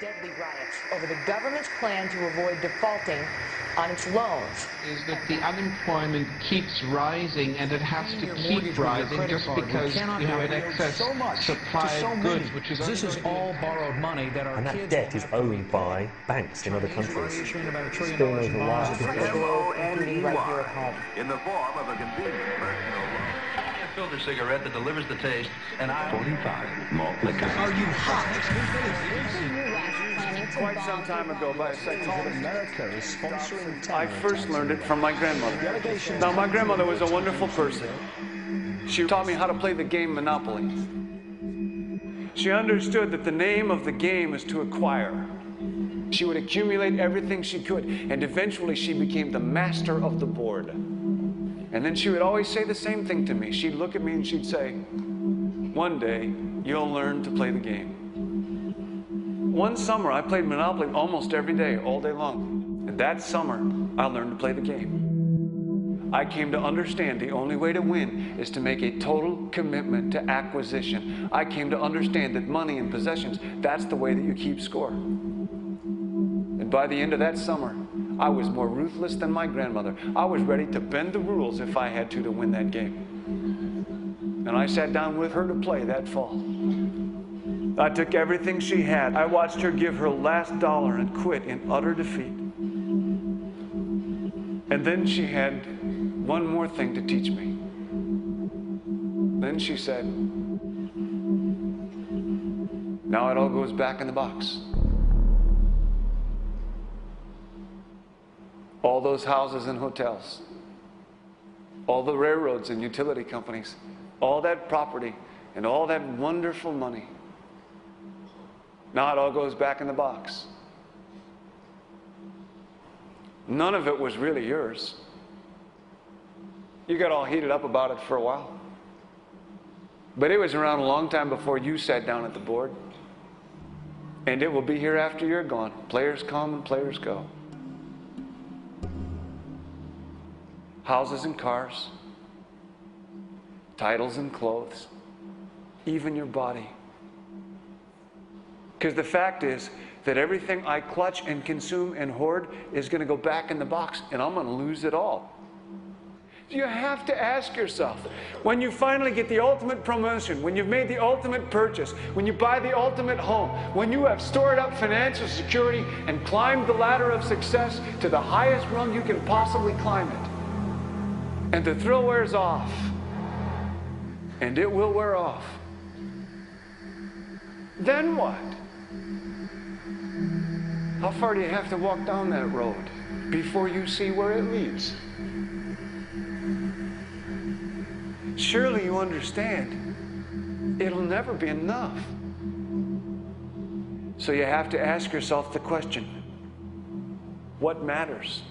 deadly riots over the government's plan to avoid defaulting on its loans. Is that the unemployment keeps rising and it has to keep rising just because you have an excess so much supply so of many. goods, which is This is all borrowed money that our And that kids debt is owned by banks in other countries. issuing about a trillion Still dollars in knows a bonds. lot. including right here at home. in the form of a convenient personal loan. A filter cigarette that delivers the taste, and I 45 malt liquor. Are you hot? Quite some time ago, by a section of America is sponsoring I first learned it from my grandmother. Now, my grandmother was a wonderful person. She taught me how to play the game Monopoly. She understood that the name of the game is to acquire. She would accumulate everything she could, and eventually she became the master of the board. And then she would always say the same thing to me. She'd look at me and she'd say, One day, you'll learn to play the game. One summer, I played Monopoly almost every day, all day long. And that summer, I learned to play the game. I came to understand the only way to win is to make a total commitment to acquisition. I came to understand that money and possessions, that's the way that you keep score. And by the end of that summer, I was more ruthless than my grandmother. I was ready to bend the rules if I had to to win that game. And I sat down with her to play that fall. I took everything she had. I watched her give her last dollar and quit in utter defeat. And then she had one more thing to teach me. Then she said, Now it all goes back in the box. All those houses and hotels, all the railroads and utility companies, all that property, and all that wonderful money. Now it all goes back in the box. None of it was really yours. You got all heated up about it for a while. But it was around a long time before you sat down at the board. And it will be here after you're gone. Players come and players go. Houses and cars, titles and clothes, even your body. Because the fact is that everything I clutch and consume and hoard is going to go back in the box, and I'm going to lose it all. You have to ask yourself when you finally get the ultimate promotion, when you've made the ultimate purchase, when you buy the ultimate home, when you have stored up financial security and climbed the ladder of success to the highest rung you can possibly climb it, and the thrill wears off, and it will wear off, then what? How far do you have to walk down that road before you see where it leads? Surely you understand it'll never be enough. So you have to ask yourself the question what matters?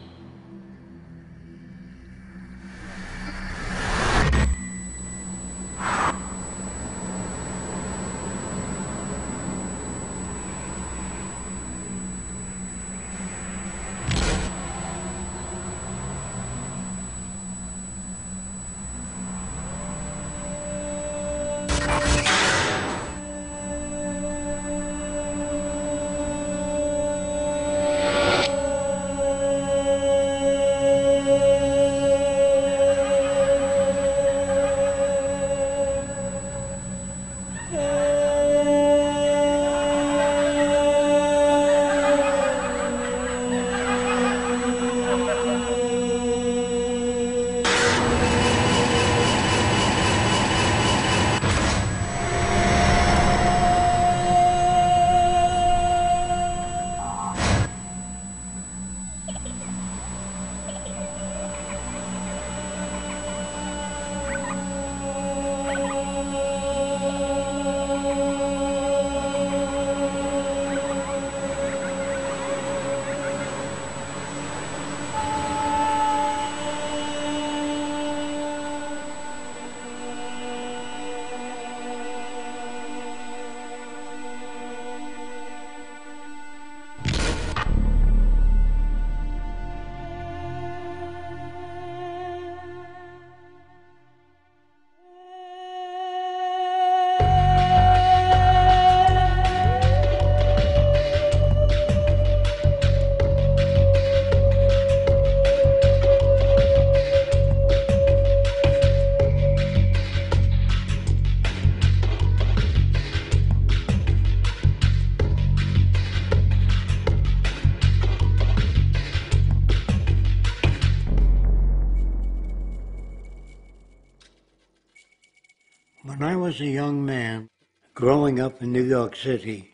Was a young man growing up in New York City,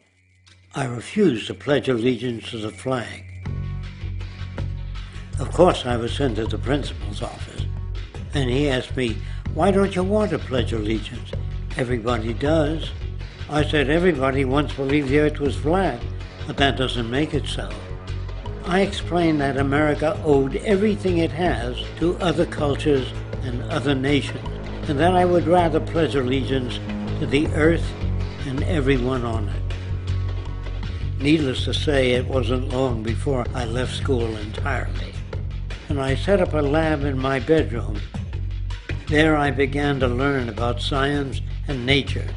I refused to pledge allegiance to the flag. Of course, I was sent to the principal's office, and he asked me, Why don't you want to pledge allegiance? Everybody does. I said, Everybody once believed the earth was flat, but that doesn't make it so. I explained that America owed everything it has to other cultures and other nations, and that I would rather pledge allegiance to the earth and everyone on it. Needless to say, it wasn't long before I left school entirely, and I set up a lab in my bedroom. There I began to learn about science and nature.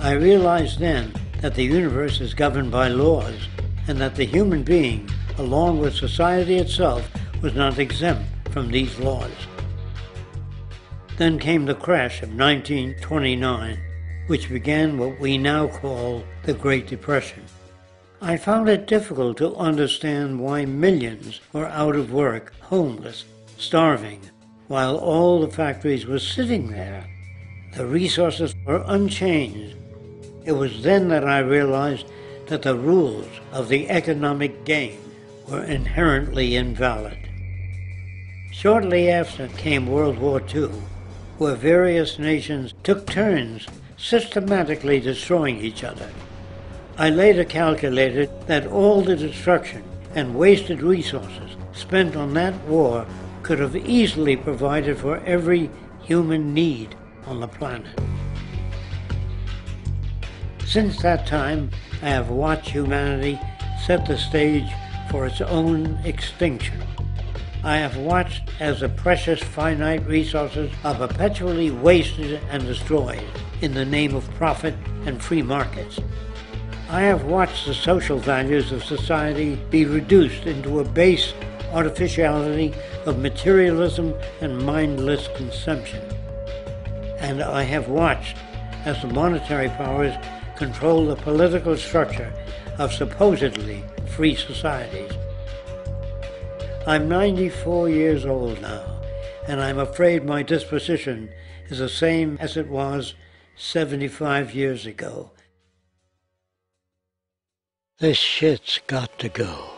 I realized then that the universe is governed by laws, and that the human being, along with society itself, was not exempt from these laws. Then came the crash of 1929, which began what we now call the Great Depression. I found it difficult to understand why millions were out of work, homeless, starving, while all the factories were sitting there. The resources were unchanged. It was then that I realized that the rules of the economic game were inherently invalid. Shortly after came World War II, where various nations took turns systematically destroying each other. I later calculated that all the destruction and wasted resources spent on that war could have easily provided for every human need on the planet. Since that time, I have watched humanity set the stage for its own extinction. I have watched as the precious finite resources are perpetually wasted and destroyed in the name of profit and free markets. I have watched the social values of society be reduced into a base artificiality of materialism and mindless consumption. And I have watched as the monetary powers control the political structure of supposedly free societies. I'm 94 years old now, and I'm afraid my disposition is the same as it was 75 years ago. This shit's got to go.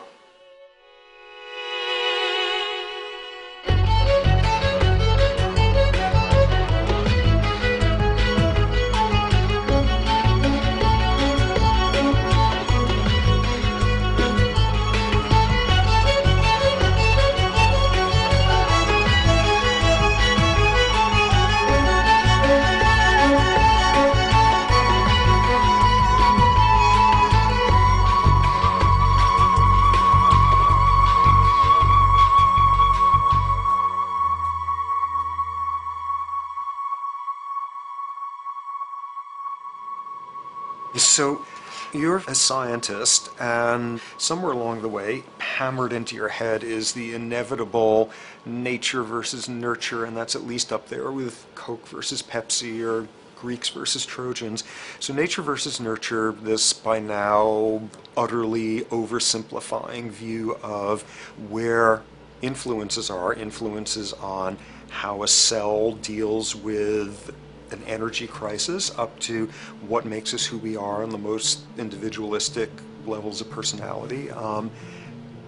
So you're a scientist, and somewhere along the way, hammered into your head is the inevitable nature versus nurture, and that's at least up there with Coke versus Pepsi or Greeks versus Trojans. So, nature versus nurture, this by now utterly oversimplifying view of where influences are, influences on how a cell deals with an energy crisis up to what makes us who we are on the most individualistic levels of personality. Um,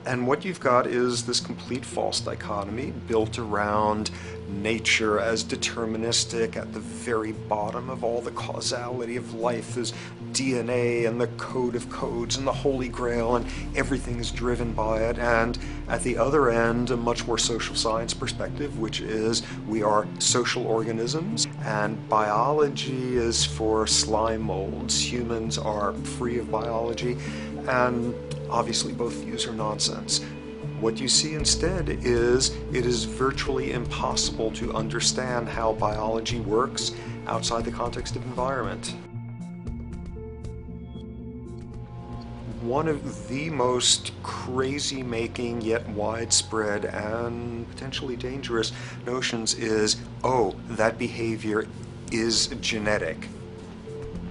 and what you've got is this complete false dichotomy built around nature as deterministic at the very bottom of all the causality of life is DNA and the code of codes and the holy grail and everything is driven by it. And at the other end, a much more social science perspective, which is we are social organisms and biology is for slime molds. Humans are free of biology and obviously both views are nonsense. What you see instead is it is virtually impossible to understand how biology works outside the context of environment. One of the most crazy making yet widespread and potentially dangerous notions is oh, that behavior is genetic.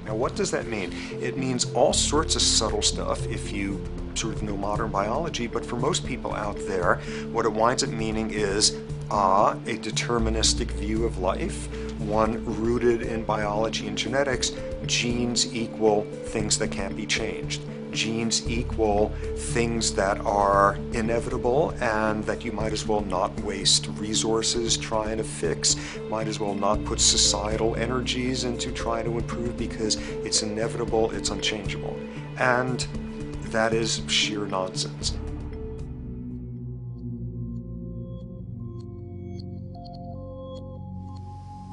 Now, what does that mean? It means all sorts of subtle stuff if you sort of know modern biology, but for most people out there, what it winds up meaning is ah, a deterministic view of life, one rooted in biology and genetics, genes equal things that can't be changed. Genes equal things that are inevitable and that you might as well not waste resources trying to fix, might as well not put societal energies into trying to improve because it's inevitable, it's unchangeable. And that is sheer nonsense.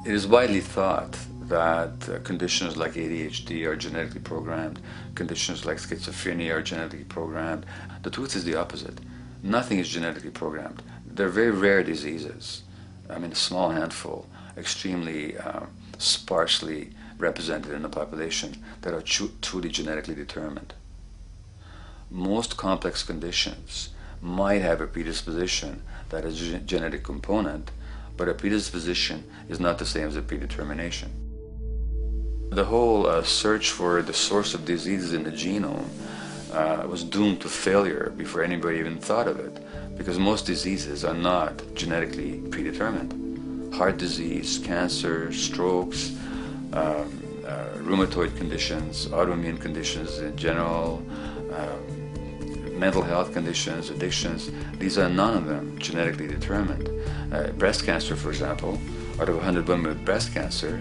It is widely thought that uh, conditions like ADHD are genetically programmed, conditions like schizophrenia are genetically programmed. The truth is the opposite. Nothing is genetically programmed. They're very rare diseases. I mean, a small handful, extremely uh, sparsely represented in the population, that are tru- truly genetically determined. Most complex conditions might have a predisposition that is a genetic component, but a predisposition is not the same as a predetermination. The whole uh, search for the source of diseases in the genome uh, was doomed to failure before anybody even thought of it, because most diseases are not genetically predetermined. Heart disease, cancer, strokes, um, uh, rheumatoid conditions, autoimmune conditions in general, um, mental health conditions, addictions, these are none of them genetically determined. Uh, breast cancer, for example, out of 100 women with breast cancer,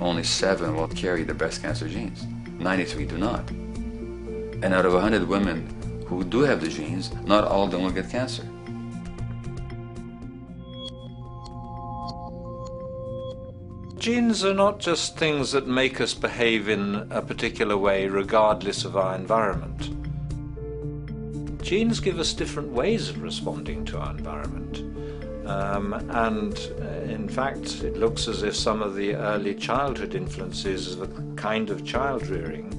only 7 will carry the breast cancer genes. 93 do not. And out of 100 women who do have the genes, not all of them will get cancer. Genes are not just things that make us behave in a particular way regardless of our environment. Genes give us different ways of responding to our environment. Um, and uh, in fact, it looks as if some of the early childhood influences of the kind of child rearing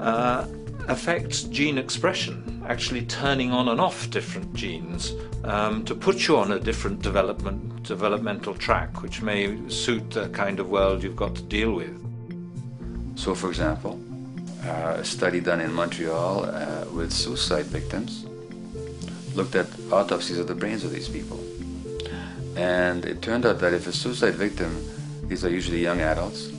uh, affect gene expression, actually turning on and off different genes um, to put you on a different development, developmental track, which may suit the kind of world you've got to deal with. So, for example, a study done in Montreal uh, with suicide victims looked at autopsies of the brains of these people. And it turned out that if a suicide victim, these are usually young adults,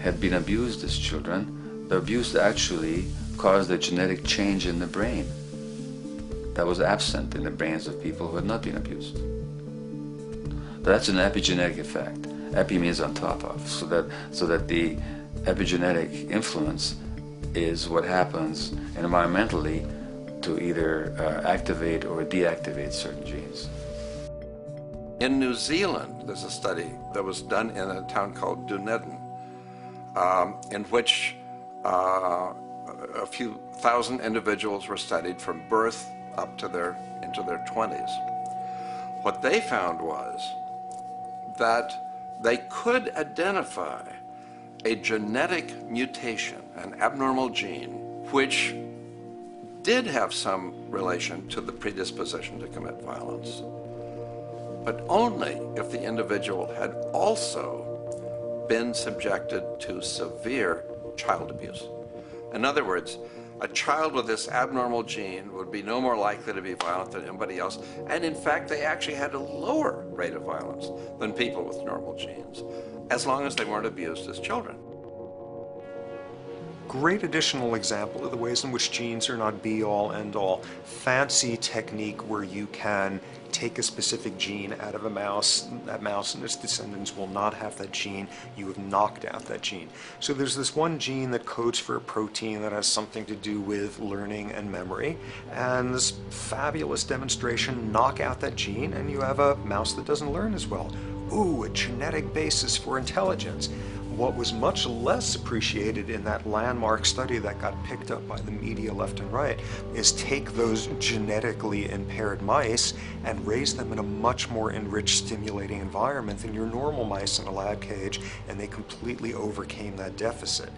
had been abused as children, the abuse actually caused a genetic change in the brain that was absent in the brains of people who had not been abused. That's an epigenetic effect. Epi means on top of, so that so that the epigenetic influence is what happens environmentally to either uh, activate or deactivate certain genes. In New Zealand, there's a study that was done in a town called Dunedin, um, in which uh, a few thousand individuals were studied from birth up to their into their 20s. What they found was that they could identify a genetic mutation, an abnormal gene, which did have some relation to the predisposition to commit violence, but only if the individual had also been subjected to severe child abuse. In other words, a child with this abnormal gene would be no more likely to be violent than anybody else. And in fact, they actually had a lower rate of violence than people with normal genes, as long as they weren't abused as children. Great additional example of the ways in which genes are not be all end all. Fancy technique where you can take a specific gene out of a mouse, that mouse and its descendants will not have that gene, you have knocked out that gene. So there's this one gene that codes for a protein that has something to do with learning and memory, and this fabulous demonstration, knock out that gene and you have a mouse that doesn't learn as well. Ooh, a genetic basis for intelligence what was much less appreciated in that landmark study that got picked up by the media left and right is take those genetically impaired mice and raise them in a much more enriched, stimulating environment than your normal mice in a lab cage, and they completely overcame that deficit.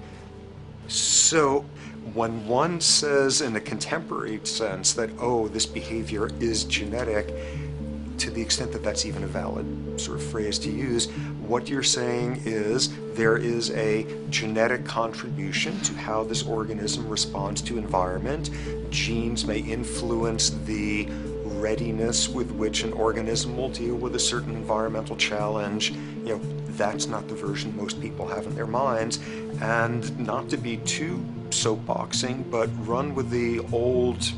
So, when one says in a contemporary sense that, oh, this behavior is genetic, to the extent that that's even a valid sort of phrase to use, what you're saying is there is a genetic contribution to how this organism responds to environment. Genes may influence the readiness with which an organism will deal with a certain environmental challenge. You know, that's not the version most people have in their minds, and not to be too soapboxing, but run with the old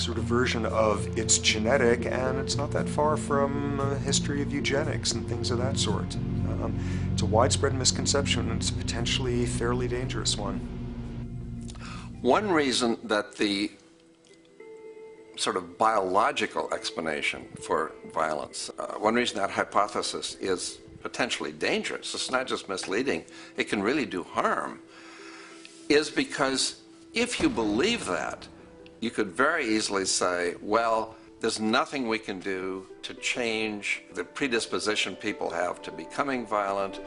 sort of version of it's genetic and it's not that far from a history of eugenics and things of that sort. Um, it's a widespread misconception and it's a potentially fairly dangerous one. One reason that the sort of biological explanation for violence, uh, one reason that hypothesis is potentially dangerous, it's not just misleading, it can really do harm, is because if you believe that, you could very easily say, well, there's nothing we can do to change the predisposition people have to becoming violent.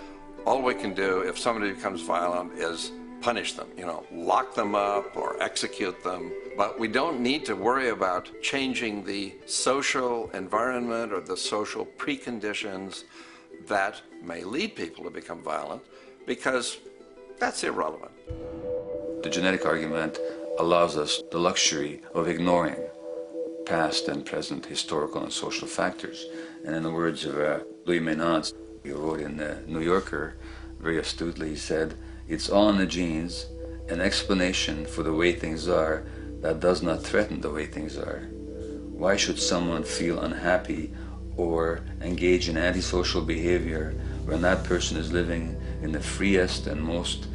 All we can do if somebody becomes violent is punish them, you know, lock them up or execute them. But we don't need to worry about changing the social environment or the social preconditions that may lead people to become violent because that's irrelevant. The genetic argument allows us the luxury of ignoring past and present historical and social factors. And in the words of uh, Louis Menand, he wrote in the New Yorker very astutely, he said, it's all in the genes, an explanation for the way things are that does not threaten the way things are. Why should someone feel unhappy or engage in antisocial behavior when that person is living in the freest and most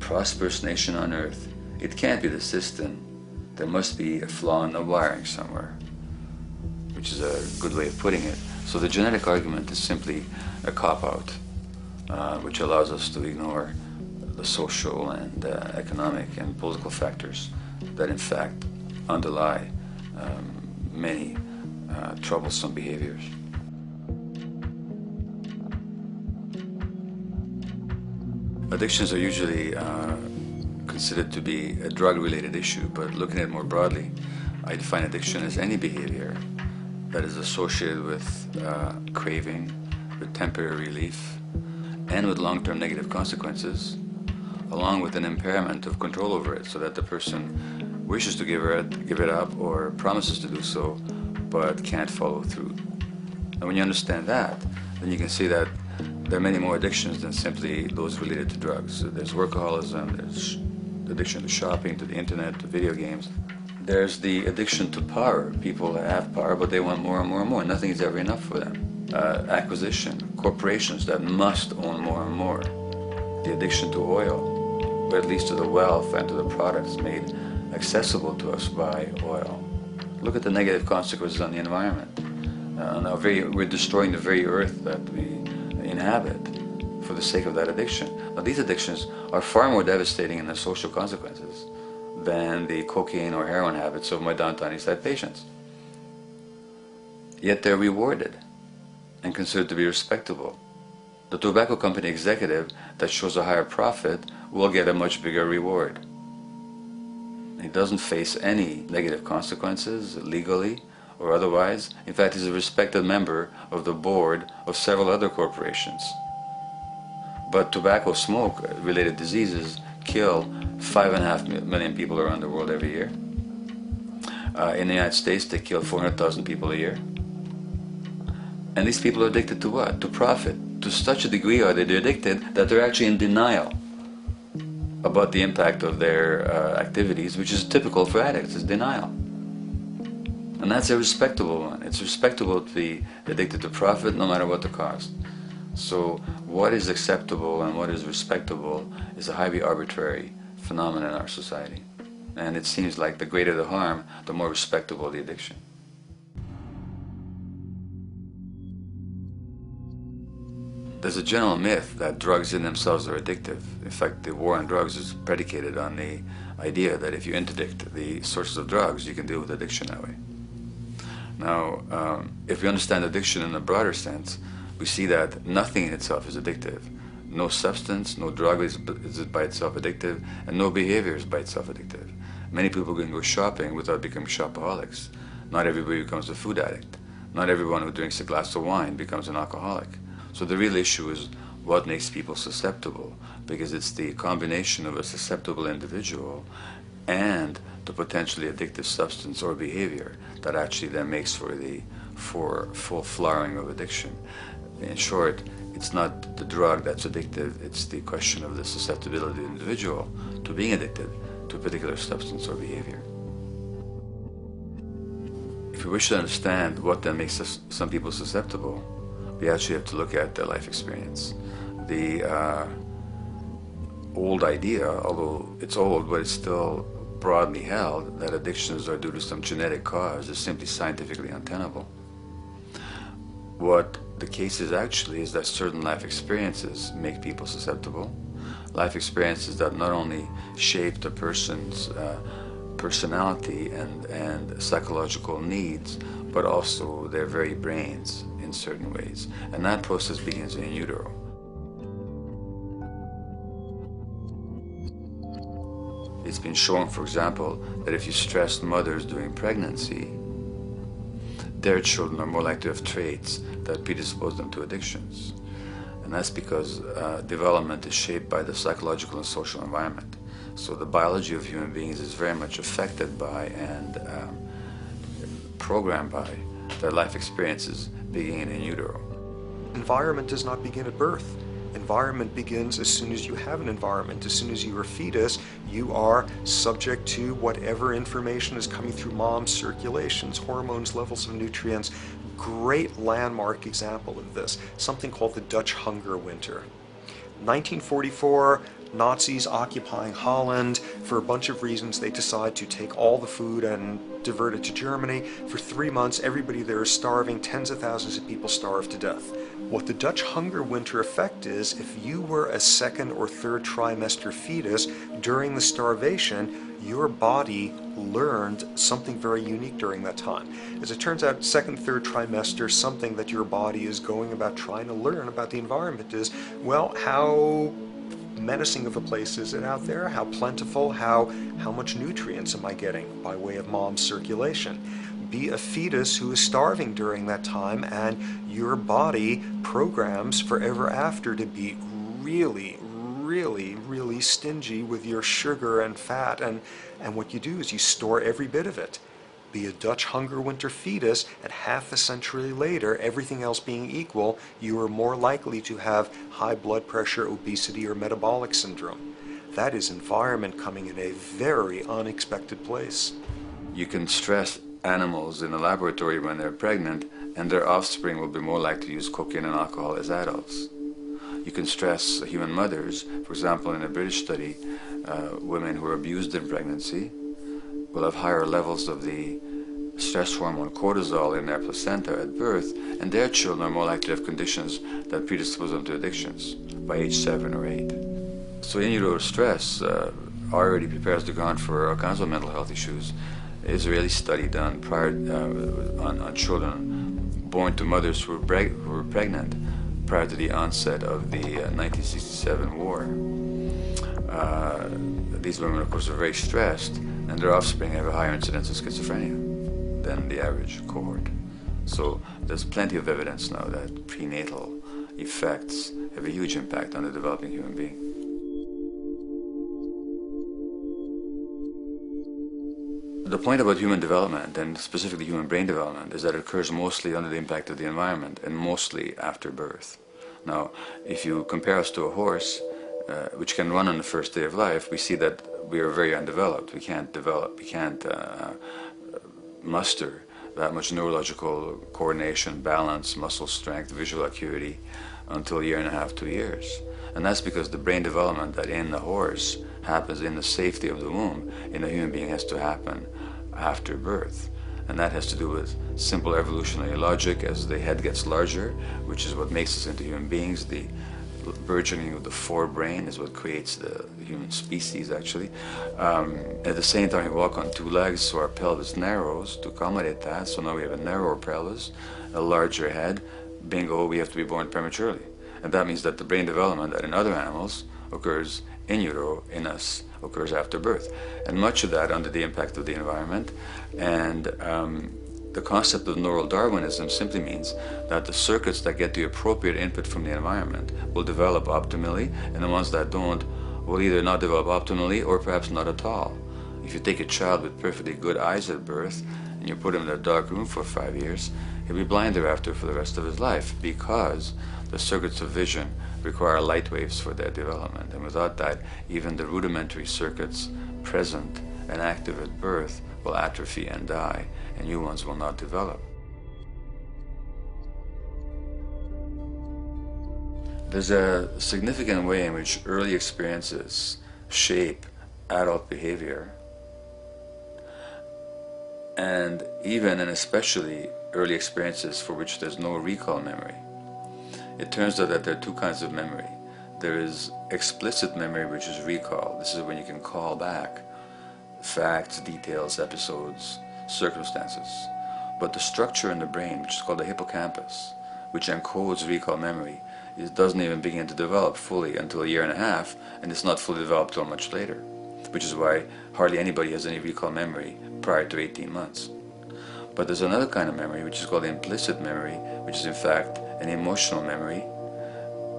prosperous nation on earth? It can't be the system. There must be a flaw in the wiring somewhere, which is a good way of putting it. So the genetic argument is simply a cop-out, uh, which allows us to ignore the social and uh, economic and political factors that in fact underlie um, many uh, troublesome behaviors. Addictions are usually uh, considered to be a drug-related issue, but looking at it more broadly, I define addiction as any behavior that is associated with uh, craving, with temporary relief, and with long-term negative consequences along with an impairment of control over it so that the person wishes to give it, give it up or promises to do so but can't follow through. And when you understand that, then you can see that there are many more addictions than simply those related to drugs. So there's workaholism, there's addiction to shopping, to the internet, to video games. There's the addiction to power. People have power, but they want more and more and more. Nothing is ever enough for them. Uh, acquisition, corporations that must own more and more. The addiction to oil, or at least to the wealth and to the products made accessible to us by oil. Look at the negative consequences on the environment. Uh, very, we're destroying the very earth that we inhabit for the sake of that addiction. Now, these addictions are far more devastating in their social consequences than the cocaine or heroin habits of my downtown east side patients. Yet they're rewarded and considered to be respectable. The tobacco company executive that shows a higher profit will get a much bigger reward. He doesn't face any negative consequences legally or otherwise. In fact, he's a respected member of the board of several other corporations. But tobacco smoke related diseases kill five and a half million people around the world every year. Uh, in the United States, they kill 400,000 people a year. And these people are addicted to what? To profit. To such a degree are they addicted that they're actually in denial about the impact of their uh, activities, which is typical for addicts, is denial. And that's a respectable one. It's respectable to be addicted to profit no matter what the cost. So what is acceptable and what is respectable is a highly arbitrary phenomenon in our society. And it seems like the greater the harm, the more respectable the addiction. There's a general myth that drugs in themselves are addictive. In fact, the war on drugs is predicated on the idea that if you interdict the sources of drugs, you can deal with addiction that way. Now, um, if we understand addiction in a broader sense, we see that nothing in itself is addictive. No substance, no drug is, is by itself addictive, and no behavior is by itself addictive. Many people can go shopping without becoming shopaholics. Not everybody becomes a food addict. Not everyone who drinks a glass of wine becomes an alcoholic. So the real issue is what makes people susceptible, because it's the combination of a susceptible individual and the potentially addictive substance or behavior that actually then makes for the for full flowering of addiction. In short, it's not the drug that's addictive, it's the question of the susceptibility of the individual to being addicted to a particular substance or behavior. If we wish to understand what then makes us, some people susceptible, we actually have to look at their life experience. The uh, old idea, although it's old, but it's still broadly held, that addictions are due to some genetic cause is simply scientifically untenable. What the case is actually is that certain life experiences make people susceptible. Life experiences that not only shape the person's uh, personality and, and psychological needs, but also their very brains in certain ways. And that process begins in utero. It's been shown, for example, that if you stress mothers during pregnancy, their children are more likely to have traits that predispose them to addictions. And that's because uh, development is shaped by the psychological and social environment. So the biology of human beings is very much affected by and um, programmed by their life experiences beginning in utero. Environment does not begin at birth. Environment begins as soon as you have an environment. As soon as you're a fetus, you are subject to whatever information is coming through mom's circulations, hormones, levels of nutrients. Great landmark example of this, something called the Dutch hunger winter. 1944, Nazis occupying Holland. For a bunch of reasons, they decide to take all the food and divert it to Germany. For three months, everybody there is starving. Tens of thousands of people starve to death. What the Dutch hunger winter effect is, if you were a second or third trimester fetus during the starvation, your body learned something very unique during that time. As it turns out, second, third trimester, something that your body is going about trying to learn about the environment is, well, how menacing of a place is it out there? How plentiful? How, how much nutrients am I getting by way of mom's circulation? Be a fetus who is starving during that time and your body programs forever after to be really, really, really stingy with your sugar and fat and, and what you do is you store every bit of it be a Dutch hunger winter fetus, and half a century later, everything else being equal, you are more likely to have high blood pressure, obesity, or metabolic syndrome. That is environment coming in a very unexpected place. You can stress animals in a laboratory when they're pregnant, and their offspring will be more likely to use cocaine and alcohol as adults. You can stress human mothers, for example, in a British study, uh, women who are abused in pregnancy will have higher levels of the stress hormone cortisol in their placenta at birth, and their children are more likely to have conditions that predispose them to addictions by age seven or eight. So in utero stress uh, already prepares the ground for all kinds of mental health issues. Israeli study done prior uh, on, on, children born to mothers who were, who were, pregnant prior to the onset of the uh, 1967 war. Uh, these women, of course, are very stressed, and their offspring have a higher incidence of schizophrenia than the average cohort. So there's plenty of evidence now that prenatal effects have a huge impact on the developing human being. The point about human development, and specifically human brain development, is that it occurs mostly under the impact of the environment and mostly after birth. Now, if you compare us to a horse, uh, which can run on the first day of life, we see that we are very undeveloped. We can't develop, we can't uh, muster that much neurological coordination, balance, muscle strength, visual acuity until a year and a half, two years. And that's because the brain development that in the horse happens in the safety of the womb, in a human being has to happen after birth. And that has to do with simple evolutionary logic as the head gets larger, which is what makes us into human beings. The burgeoning of the forebrain is what creates the, human species, actually. Um, at the same time, we walk on two legs, so our pelvis narrows to accommodate that. So now we have a narrower pelvis, a larger head. Bingo, we have to be born prematurely. And that means that the brain development that in other animals occurs in utero, in us, occurs after birth. And much of that under the impact of the environment. And um, the concept of neural Darwinism simply means that the circuits that get the appropriate input from the environment will develop optimally, and the ones that don't will either not develop optimally or perhaps not at all. If you take a child with perfectly good eyes at birth and you put him in a dark room for five years, he'll be blind thereafter for the rest of his life because the circuits of vision require light waves for their development. And without that, even the rudimentary circuits present and active at birth will atrophy and die, and new ones will not develop. There's a significant way in which early experiences shape adult behavior, and even and especially early experiences for which there's no recall memory. It turns out that there are two kinds of memory. There is explicit memory, which is recall. This is when you can call back facts, details, episodes, circumstances. But the structure in the brain, which is called the hippocampus, which encodes recall memory, it doesn't even begin to develop fully until a year and a half, and it's not fully developed until much later, which is why hardly anybody has any recall memory prior to 18 months. But there's another kind of memory, which is called implicit memory, which is in fact an emotional memory,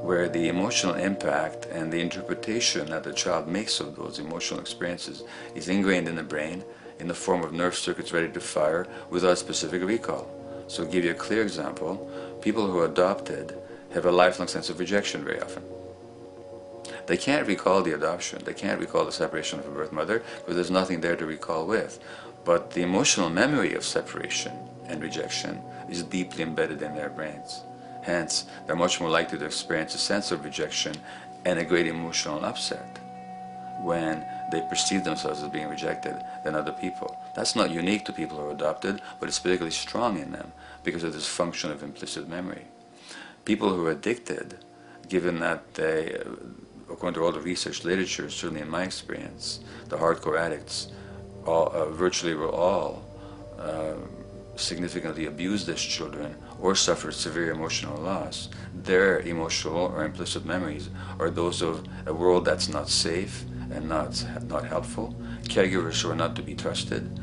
where the emotional impact and the interpretation that the child makes of those emotional experiences is ingrained in the brain in the form of nerve circuits ready to fire without specific recall. So to give you a clear example, people who are adopted have a lifelong sense of rejection very often. They can't recall the adoption, they can't recall the separation of a birth mother because there's nothing there to recall with. But the emotional memory of separation and rejection is deeply embedded in their brains. Hence, they're much more likely to experience a sense of rejection and a great emotional upset when they perceive themselves as being rejected than other people. That's not unique to people who are adopted, but it's particularly strong in them because of this function of implicit memory. People who are addicted, given that they, according to all the research literature, certainly in my experience, the hardcore addicts all, uh, virtually were all uh, significantly abused as children or suffered severe emotional loss, their emotional or implicit memories are those of a world that's not safe and not, not helpful, caregivers who are not to be trusted,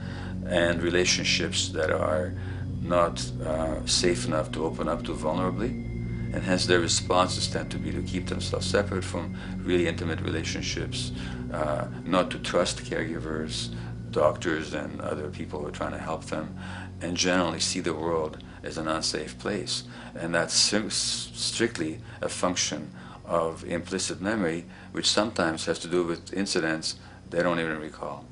and relationships that are not uh, safe enough to open up to vulnerably. And hence their responses tend to be to keep themselves separate from really intimate relationships, uh, not to trust caregivers, doctors and other people who are trying to help them, and generally see the world as an unsafe place. And that's strictly a function of implicit memory, which sometimes has to do with incidents they don't even recall.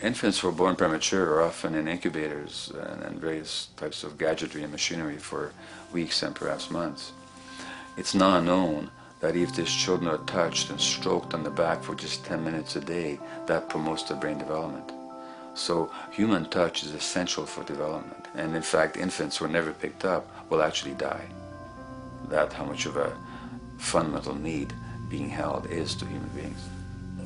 Infants who are born premature are often in incubators and, and various types of gadgetry and machinery for weeks and perhaps months. It's now known that if these children are touched and stroked on the back for just 10 minutes a day, that promotes their brain development. So human touch is essential for development. And in fact, infants who are never picked up will actually die. That how much of a fundamental need being held is to human beings.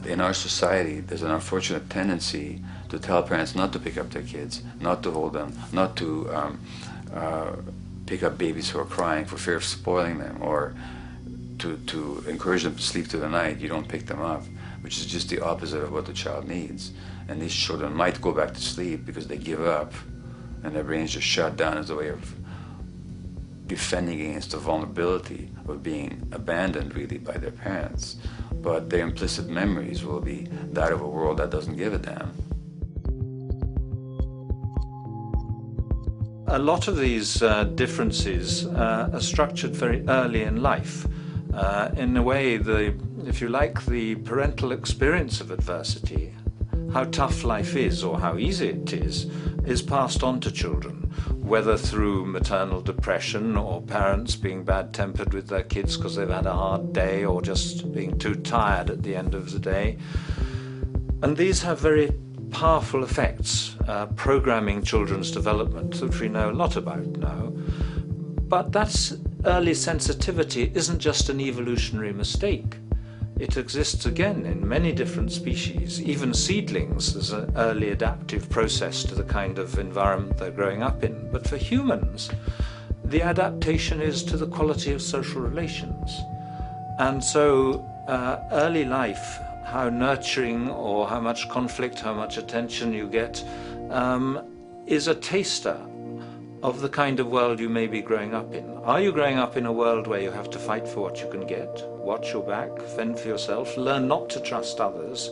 In our society, there's an unfortunate tendency to tell parents not to pick up their kids, not to hold them, not to um, uh, pick up babies who are crying for fear of spoiling them, or to, to encourage them to sleep through the night, you don't pick them up, which is just the opposite of what the child needs. And these children might go back to sleep because they give up and their brains just shut down as a way of defending against the vulnerability of being abandoned really by their parents. But their implicit memories will be that of a world that doesn't give a damn. A lot of these uh, differences uh, are structured very early in life. Uh, in a way, the, if you like, the parental experience of adversity, how tough life is or how easy it is, is passed on to children, whether through maternal depression or parents being bad tempered with their kids because they've had a hard day or just being too tired at the end of the day. And these have very powerful effects, uh, programming children's development, which we know a lot about now. But that early sensitivity isn't just an evolutionary mistake. It exists again in many different species. Even seedlings, as an early adaptive process to the kind of environment they're growing up in. But for humans, the adaptation is to the quality of social relations. And so, uh, early life, how nurturing or how much conflict, how much attention you get, um, is a taster of the kind of world you may be growing up in. Are you growing up in a world where you have to fight for what you can get, watch your back, fend for yourself, learn not to trust others?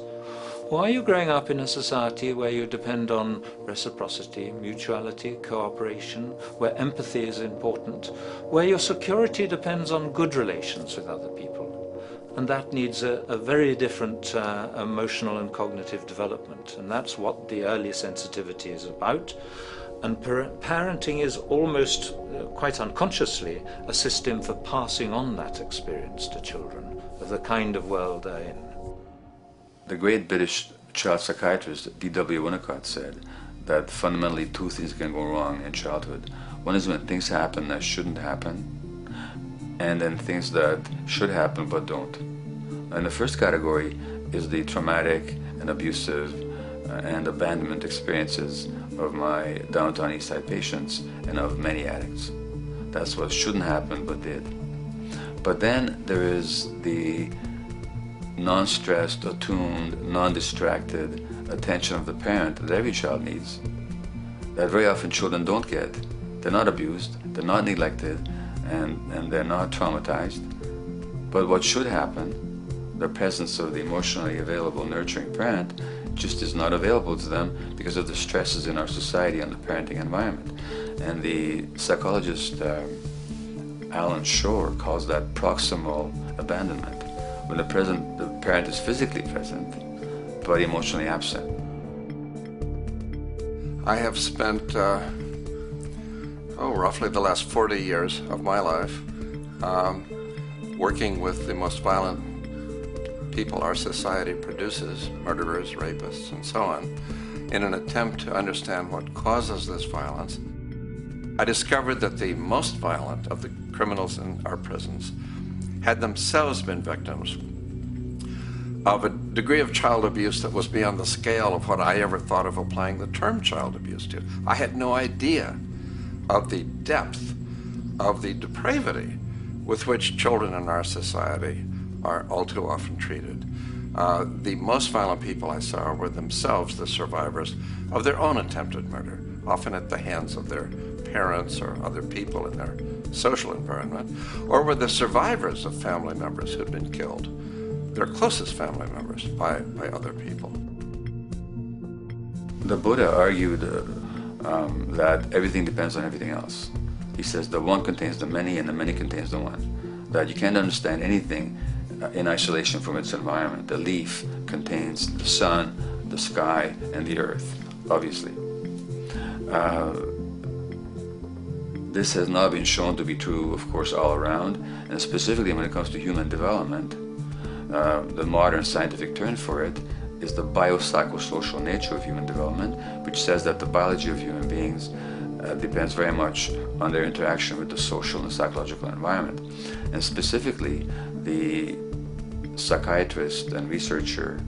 Or are you growing up in a society where you depend on reciprocity, mutuality, cooperation, where empathy is important, where your security depends on good relations with other people? And that needs a, a very different uh, emotional and cognitive development. And that's what the early sensitivity is about. And parenting is almost, uh, quite unconsciously, a system for passing on that experience to children of the kind of world they're in. The great British child psychiatrist D.W. Winnicott said that fundamentally two things can go wrong in childhood. One is when things happen that shouldn't happen, and then things that should happen but don't. And the first category is the traumatic and abusive Uh, and abandonment experiences of my downtown east side patients and of many addicts. That's what shouldn't happen but did. But then there is the non-stressed, attuned, non-distracted attention of the parent that every child needs. That very often children don't get. They're not abused, they're not neglected, and, and they're not traumatized. But what should happen, the presence of the emotionally available, nurturing parent, just is not available to them because of the stresses in our society and the parenting environment. And the psychologist uh, Allan Schore calls that proximal abandonment, when the, present, the parent is physically present but emotionally absent. I have spent, uh, oh, roughly the last 40 years of my life um, working with the most violent people our society produces, murderers, rapists, and so on, in an attempt to understand what causes this violence, I discovered that the most violent of the criminals in our prisons had themselves been victims of a degree of child abuse that was beyond the scale of what I ever thought of applying the term child abuse to. I had no idea of the depth of the depravity with which children in our society are all too often treated. Uh, the most violent people I saw were themselves the survivors of their own attempted murder, often at the hands of their parents or other people in their social environment, or were the survivors of family members who'd been killed, their closest family members, by, by other people. The Buddha argued uh, um, that everything depends on everything else. He says the one contains the many and the many contains the one. That you can't understand anything in isolation from its environment. The leaf contains the sun, the sky, and the earth, obviously. Uh, this has not been shown to be true, of course, all around, and specifically when it comes to human development. Uh, the modern scientific term for it is the biopsychosocial nature of human development, which says that the biology of human beings uh, depends very much on their interaction with the social and psychological environment. And specifically, the psychiatrist and researcher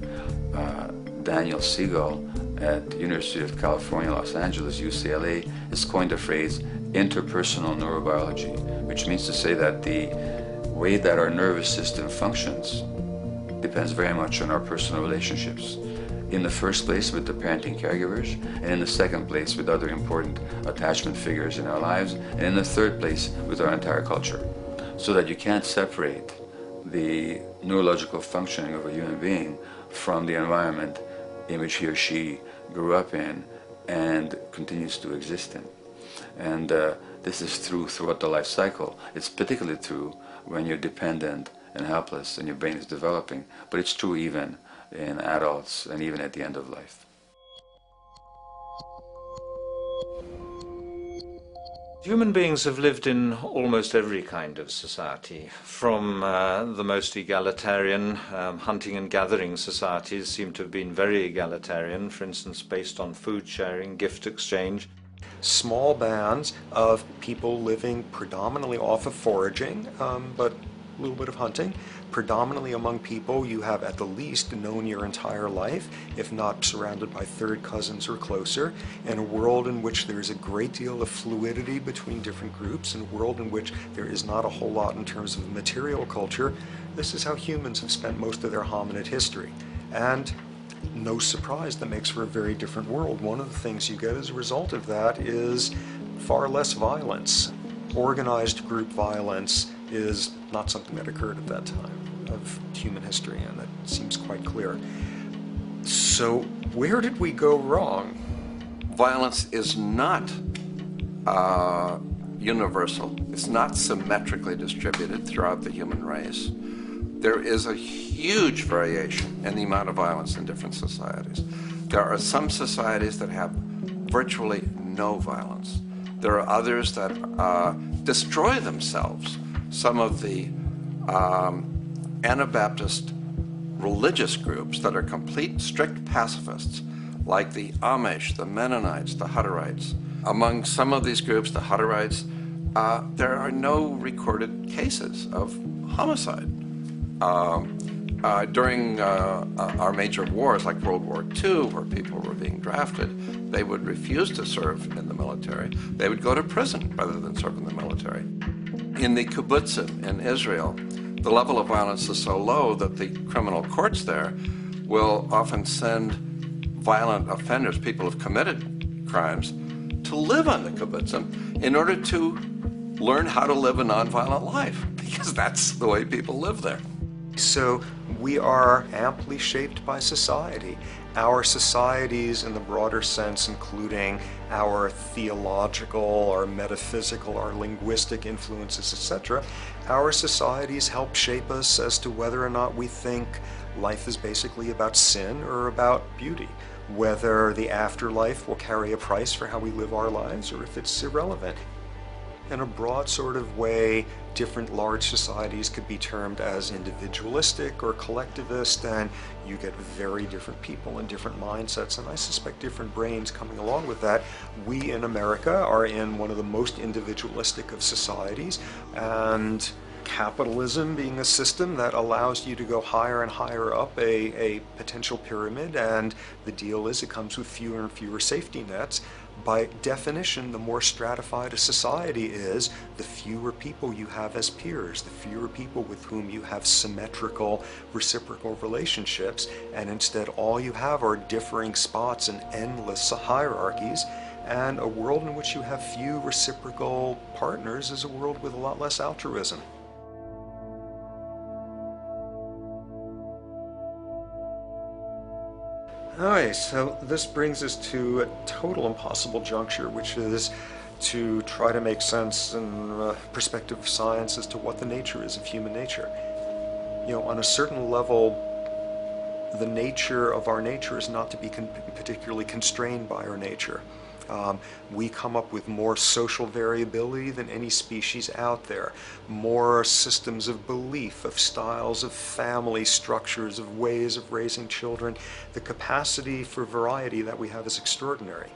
uh, Daniel Siegel at University of California, Los Angeles, UCLA, has coined the phrase interpersonal neurobiology, which means to say that the way that our nervous system functions depends very much on our personal relationships. In the first place with the parenting caregivers, and in the second place with other important attachment figures in our lives, and in the third place with our entire culture. So that you can't separate the neurological functioning of a human being from the environment in which he or she grew up in and continues to exist in. And uh, this is true throughout the life cycle. It's particularly true when you're dependent and helpless and your brain is developing, but it's true even in adults and even at the end of life. Human beings have lived in almost every kind of society, from uh, the most egalitarian, um, hunting and gathering societies seem to have been very egalitarian, for instance, based on food sharing, gift exchange. Small bands of people living predominantly off of foraging, um, but a little bit of hunting. Predominantly among people you have at the least known your entire life, if not surrounded by third cousins or closer, in a world in which there is a great deal of fluidity between different groups, in a world in which there is not a whole lot in terms of material culture, this is how humans have spent most of their hominid history. And no surprise, that makes for a very different world. One of the things you get as a result of that is far less violence. Organized group violence is not something that occurred at that time of human history, and that seems quite clear. So, where did we go wrong? Violence is not uh, universal, it's not symmetrically distributed throughout the human race. There is a huge variation in the amount of violence in different societies. There are some societies that have virtually no violence. There are others that uh, destroy themselves. Some of the um, Anabaptist religious groups that are complete strict pacifists, like the Amish, the Mennonites, the Hutterites. Among some of these groups, the Hutterites, uh, there are no recorded cases of homicide. Um, uh, during uh, uh our major wars, like World War II, where people were being drafted, they would refuse to serve in the military. They would go to prison rather than serve in the military. In the kibbutzim in Israel, the level of violence is so low that the criminal courts there will often send violent offenders, people who've committed crimes, to live on the kibbutzim in order to learn how to live a nonviolent life, because that's the way people live there. So we are amply shaped by society. Our societies, in the broader sense, including our theological, our metaphysical, our linguistic influences, etc., our societies help shape us as to whether or not we think life is basically about sin or about beauty, whether the afterlife will carry a price for how we live our lives or if it's irrelevant. In a broad sort of way, different large societies could be termed as individualistic or collectivist, and you get very different people and different mindsets, and I suspect different brains coming along with that. We in America are in one of the most individualistic of societies, and capitalism being a system that allows you to go higher and higher up a, a potential pyramid, and the deal is it comes with fewer and fewer safety nets by definition, the more stratified a society is, the fewer people you have as peers, the fewer people with whom you have symmetrical, reciprocal relationships, and instead all you have are differing spots and endless hierarchies. And a world in which you have few reciprocal partners is a world with a lot less altruism. Alright, so this brings us to a total impossible juncture, which is to try to make sense in uh, perspective science as to what the nature is of human nature. You know, on a certain level, the nature of our nature is not to be con particularly constrained by our nature. Um, we come up with more social variability than any species out there, more systems of belief, of styles of family structures, of ways of raising children. The capacity for variety that we have is extraordinary.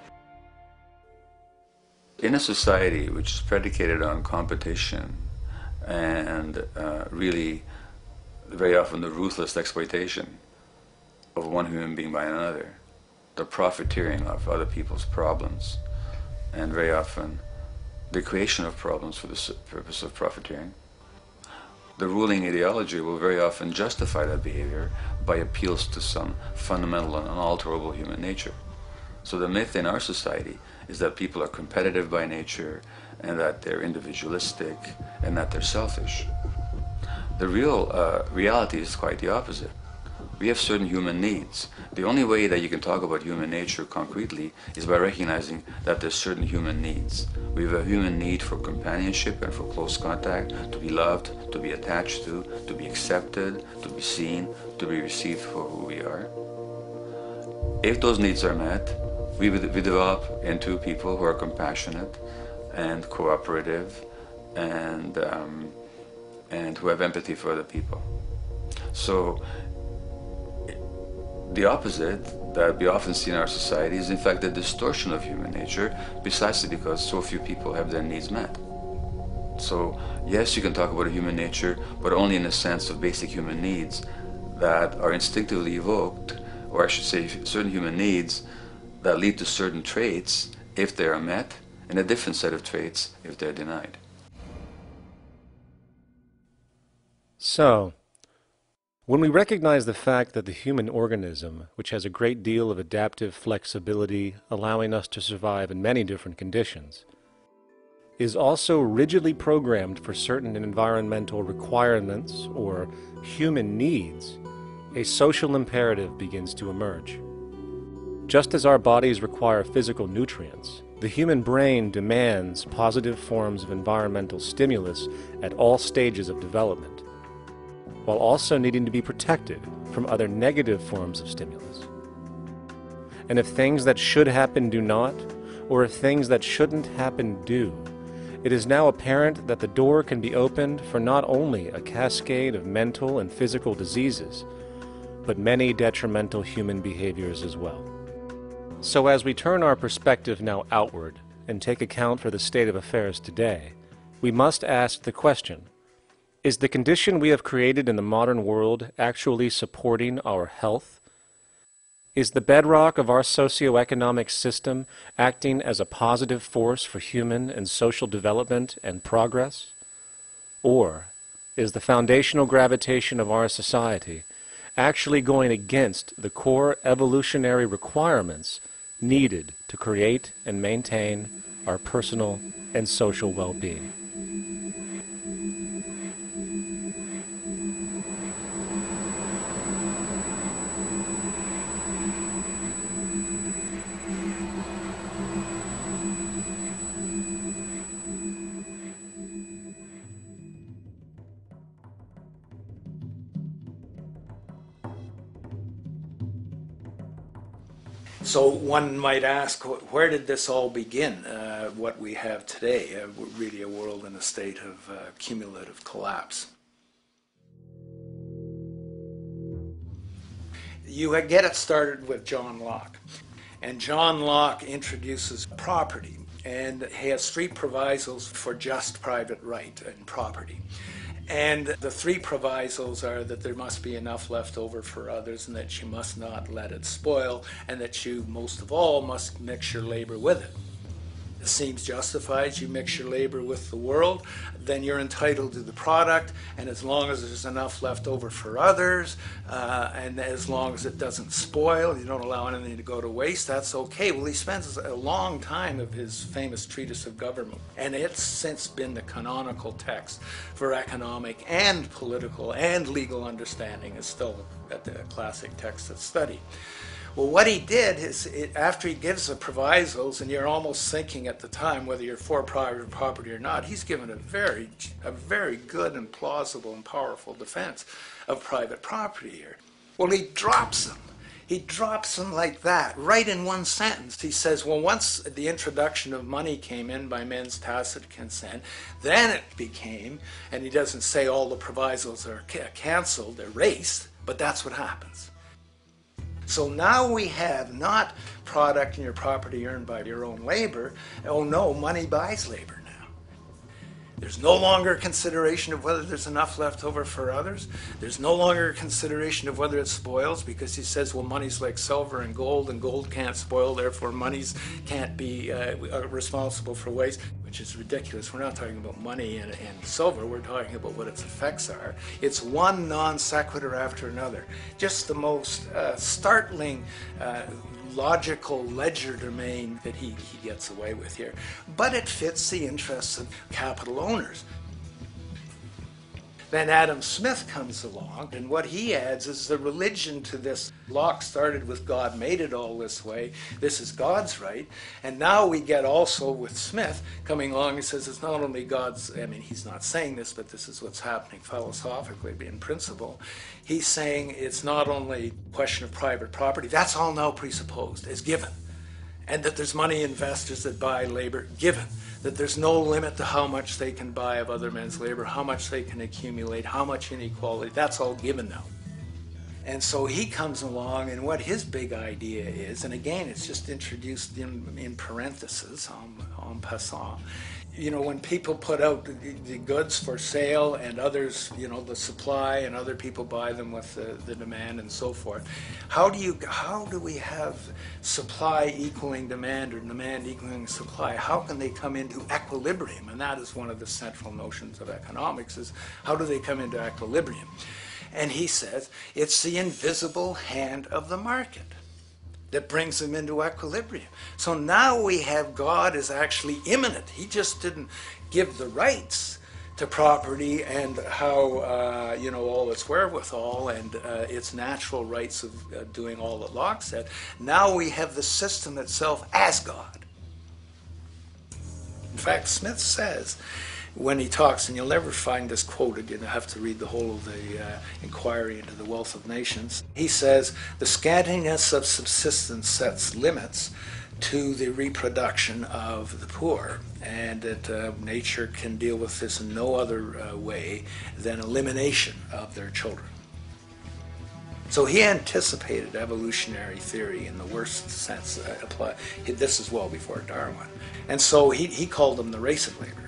In a society which is predicated on competition and uh, really very often the ruthless exploitation of one human being by another, the profiteering of other people's problems, and very often the creation of problems for the purpose of profiteering. The ruling ideology will very often justify that behavior by appeals to some fundamental and unalterable human nature. So the myth in our society is that people are competitive by nature and that they're individualistic and that they're selfish. The real uh, reality is quite the opposite. We have certain human needs. The only way that you can talk about human nature concretely is by recognizing that there's certain human needs. We have a human need for companionship and for close contact, to be loved, to be attached to, to be accepted, to be seen, to be received for who we are. If those needs are met, we, we develop into people who are compassionate and cooperative and, um, and who have empathy for other people. So the opposite that we often see in our society is in fact the distortion of human nature precisely because so few people have their needs met. So yes, you can talk about human nature, but only in the sense of basic human needs that are instinctively evoked, or I should say certain human needs that lead to certain traits if they are met, and a different set of traits if they're denied. So, when we recognize the fact that the human organism, which has a great deal of adaptive flexibility, allowing us to survive in many different conditions, is also rigidly programmed for certain environmental requirements or human needs, a social imperative begins to emerge. Just as our bodies require physical nutrients, the human brain demands positive forms of environmental stimulus at all stages of development, while also needing to be protected from other negative forms of stimulus. And if things that should happen do not, or if things that shouldn't happen do, it is now apparent that the door can be opened for not only a cascade of mental and physical diseases, but many detrimental human behaviors as well. So, as we turn our perspective now outward and take account for the state of affairs today, we must ask the question Is the condition we have created in the modern world actually supporting our health? Is the bedrock of our socioeconomic system acting as a positive force for human and social development and progress? Or is the foundational gravitation of our society actually going against the core evolutionary requirements needed to create and maintain our personal and social well-being? So one might ask, where did this all begin? Uh, what we have today, uh, really a world in a state of uh, cumulative collapse. You get it started with John Locke. And John Locke introduces property, and he has three provisos for just private right and property. And the three provisos are that there must be enough left over for others and that you must not let it spoil and that you, most of all, must mix your labor with it seems justified. You mix your labor with the world, then you're entitled to the product, and as long as there's enough left over for others, uh, and as long as it doesn't spoil, you don't allow anything to go to waste, that's okay. Well, he spends a long time of his famous treatise of government, and it's since been the canonical text for economic and political and legal understanding, is still a classic text of study. Well, what he did is, it, after he gives the provisos, and you're almost thinking at the time whether you're for private property or not, he's given a very, a very good and plausible and powerful defense of private property here. Well, he drops them. He drops them like that, right in one sentence. He says, well, once the introduction of money came in by men's tacit consent, then it became, and he doesn't say all the provisos are ca- canceled, erased, but that's what happens. So now we have not product and your property earned by your own labor. Oh no, money buys labor. There's no longer consideration of whether there's enough left over for others. There's no longer consideration of whether it spoils because he says, well, money's like silver and gold, and gold can't spoil, therefore monies can't be uh, responsible for waste which is ridiculous. We're not talking about money and, and silver, we're talking about what its effects are. It's one non sequitur after another. Just the most uh, startling. Uh, logical legerdemain that he, he gets away with here. But it fits the interests of capital owners. Then Adam Smith comes along, and what he adds is the religion to this. Locke started with God made it all this way. This is God's right. And now we get also with Smith coming along and says it's not only God's, I mean, he's not saying this, but this is what's happening philosophically, in principle. He's saying it's not only a question of private property, that's all now presupposed, is given. And that there's money investors that buy labor given that there's no limit to how much they can buy of other men's labor, how much they can accumulate, how much inequality. That's all given now. And so he comes along, and what his big idea is, and again, it's just introduced in, in parentheses, en, en passant, you know, when people put out the, the, goods for sale and others, you know, the supply and other people buy them with the, the demand and so forth, how do you, how do we have supply equaling demand or demand equaling supply? How can they come into equilibrium? And that is one of the central notions of economics is how do they come into equilibrium? And he says it's the invisible hand of the market that brings them into equilibrium. So now we have God is actually immanent. He just didn't give the rights to property and how uh, you know all its wherewithal and uh, its natural rights of uh, doing all that Locke said. Now we have the system itself as God. In fact, Smith says when he talks, and you'll never find this quoted, you have to read the whole of the uh, inquiry into the wealth of nations. He says, The scantiness of subsistence sets limits to the reproduction of the poor, and that uh, nature can deal with this in no other uh, way than elimination of their children. So he anticipated evolutionary theory in the worst sense. Uh, apply, this is well before Darwin. And so he, he called them the race of laborers.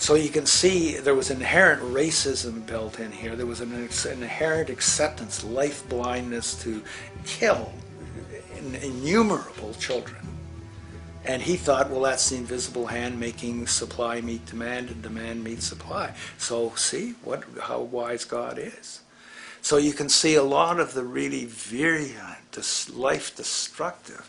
So you can see there was inherent racism built in here. There was an, inherent acceptance, life blindness to kill innumerable children. And he thought, well, that's the invisible hand making supply meet demand and demand meet supply. So see what how wise God is. So you can see a lot of the really virulent, life destructive,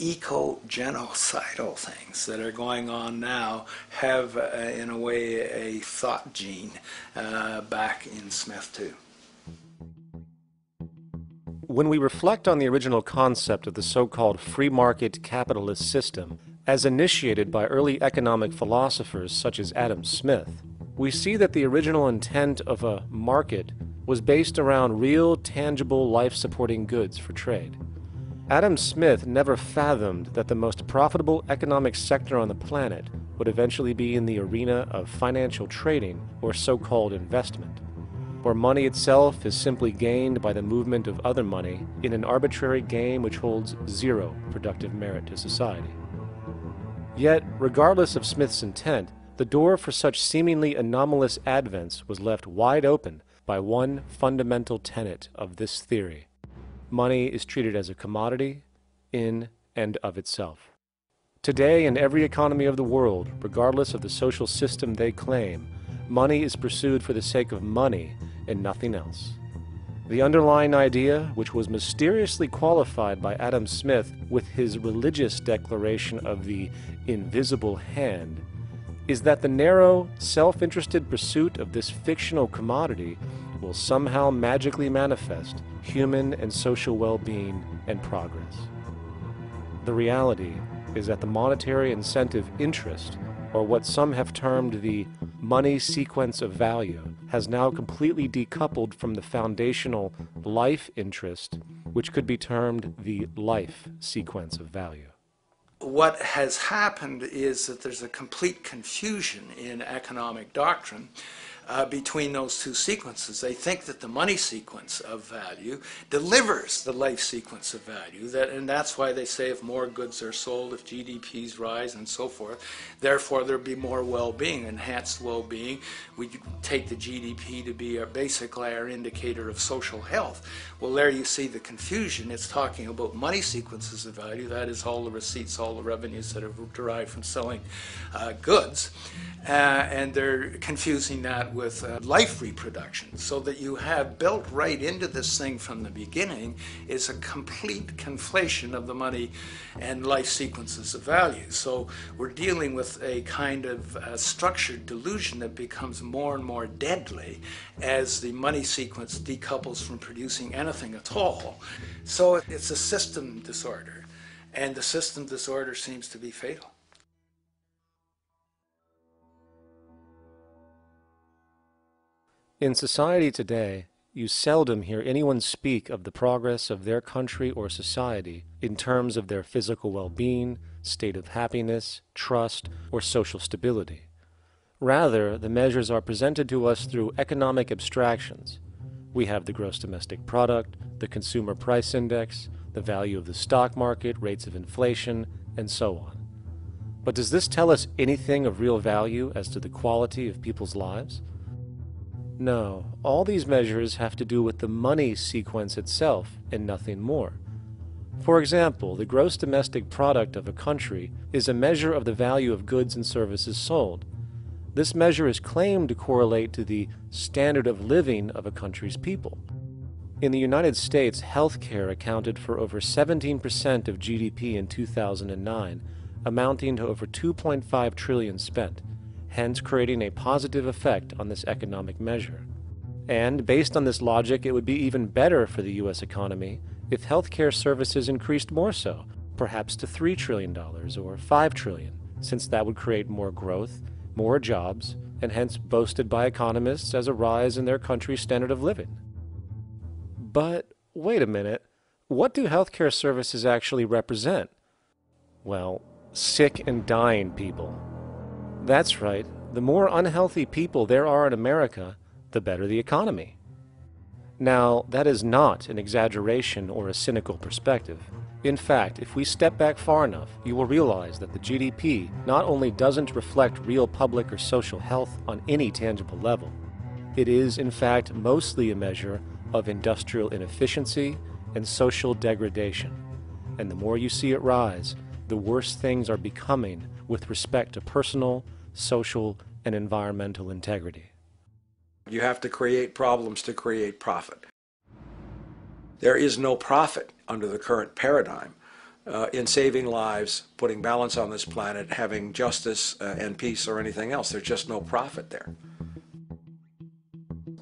eco genocidal things that are going on now have, uh, in a way, a thought gene uh, back in Smith, too. When we reflect on the original concept of the so called free market capitalist system, as initiated by early economic philosophers such as Adam Smith, we see that the original intent of a market was based around real, tangible, life supporting goods for trade. Adam Smith never fathomed that the most profitable economic sector on the planet would eventually be in the arena of financial trading or so called investment where money itself is simply gained by the movement of other money in an arbitrary game which holds zero productive merit to society. Yet, regardless of Smith's intent, the door for such seemingly anomalous advents was left wide open by one fundamental tenet of this theory. Money is treated as a commodity in and of itself. Today, in every economy of the world, regardless of the social system they claim, money is pursued for the sake of money and nothing else. The underlying idea, which was mysteriously qualified by Adam Smith with his religious declaration of the invisible hand, is that the narrow, self interested pursuit of this fictional commodity will somehow magically manifest human and social well being and progress. The reality is that the monetary incentive interest, or what some have termed the money sequence of value, has now completely decoupled from the foundational life interest, which could be termed the life sequence of value. What has happened is that there's a complete confusion in economic doctrine uh, between those two sequences. They think that the money sequence of value delivers the life sequence of value, that, and that's why they say if more goods are sold, if GDPs rise, and so forth, therefore there'll be more well-being, enhanced well-being. We take the GDP to be our, basically our indicator of social health. Well, there you see the confusion. It's talking about money sequences of value, that is all the receipts, all the revenues that are derived from selling uh, goods, uh, and they're confusing that with uh, life reproduction so that you have built right into this thing from the beginning is a complete conflation of the money and life sequences of value. So we're dealing with a kind of uh, structured delusion that becomes more and more deadly as the money sequence decouples from producing anything at all. So it's a system disorder, and the system disorder seems to be fatal. In society today, you seldom hear anyone speak of the progress of their country or society in terms of their physical well being, state of happiness, trust, or social stability. Rather, the measures are presented to us through economic abstractions. We have the gross domestic product, the consumer price index, the value of the stock market, rates of inflation, and so on. But does this tell us anything of real value as to the quality of people's lives? No, all these measures have to do with the money sequence itself and nothing more. For example, the gross domestic product of a country is a measure of the value of goods and services sold. This measure is claimed to correlate to the standard of living of a country's people. In the United States, healthcare accounted for over 17% of GDP in 2009, amounting to over 2.5 trillion spent, hence creating a positive effect on this economic measure. And based on this logic, it would be even better for the US economy if healthcare services increased more so, perhaps to $3 trillion or 5 trillion, since that would create more growth, more jobs, and hence boasted by economists as a rise in their country's standard of living. But wait a minute, what do healthcare services actually represent? Well, sick and dying people. That's right, the more unhealthy people there are in America, the better the economy. Now, that is not an exaggeration or a cynical perspective. In fact, if we step back far enough, you will realize that the GDP not only doesn't reflect real public or social health on any tangible level, it is, in fact, mostly a measure of industrial inefficiency and social degradation. And the more you see it rise, the worse things are becoming with respect to personal, social, and environmental integrity. You have to create problems to create profit. There is no profit under the current paradigm uh, in saving lives, putting balance on this planet, having justice uh, and peace or anything else. There's just no profit there.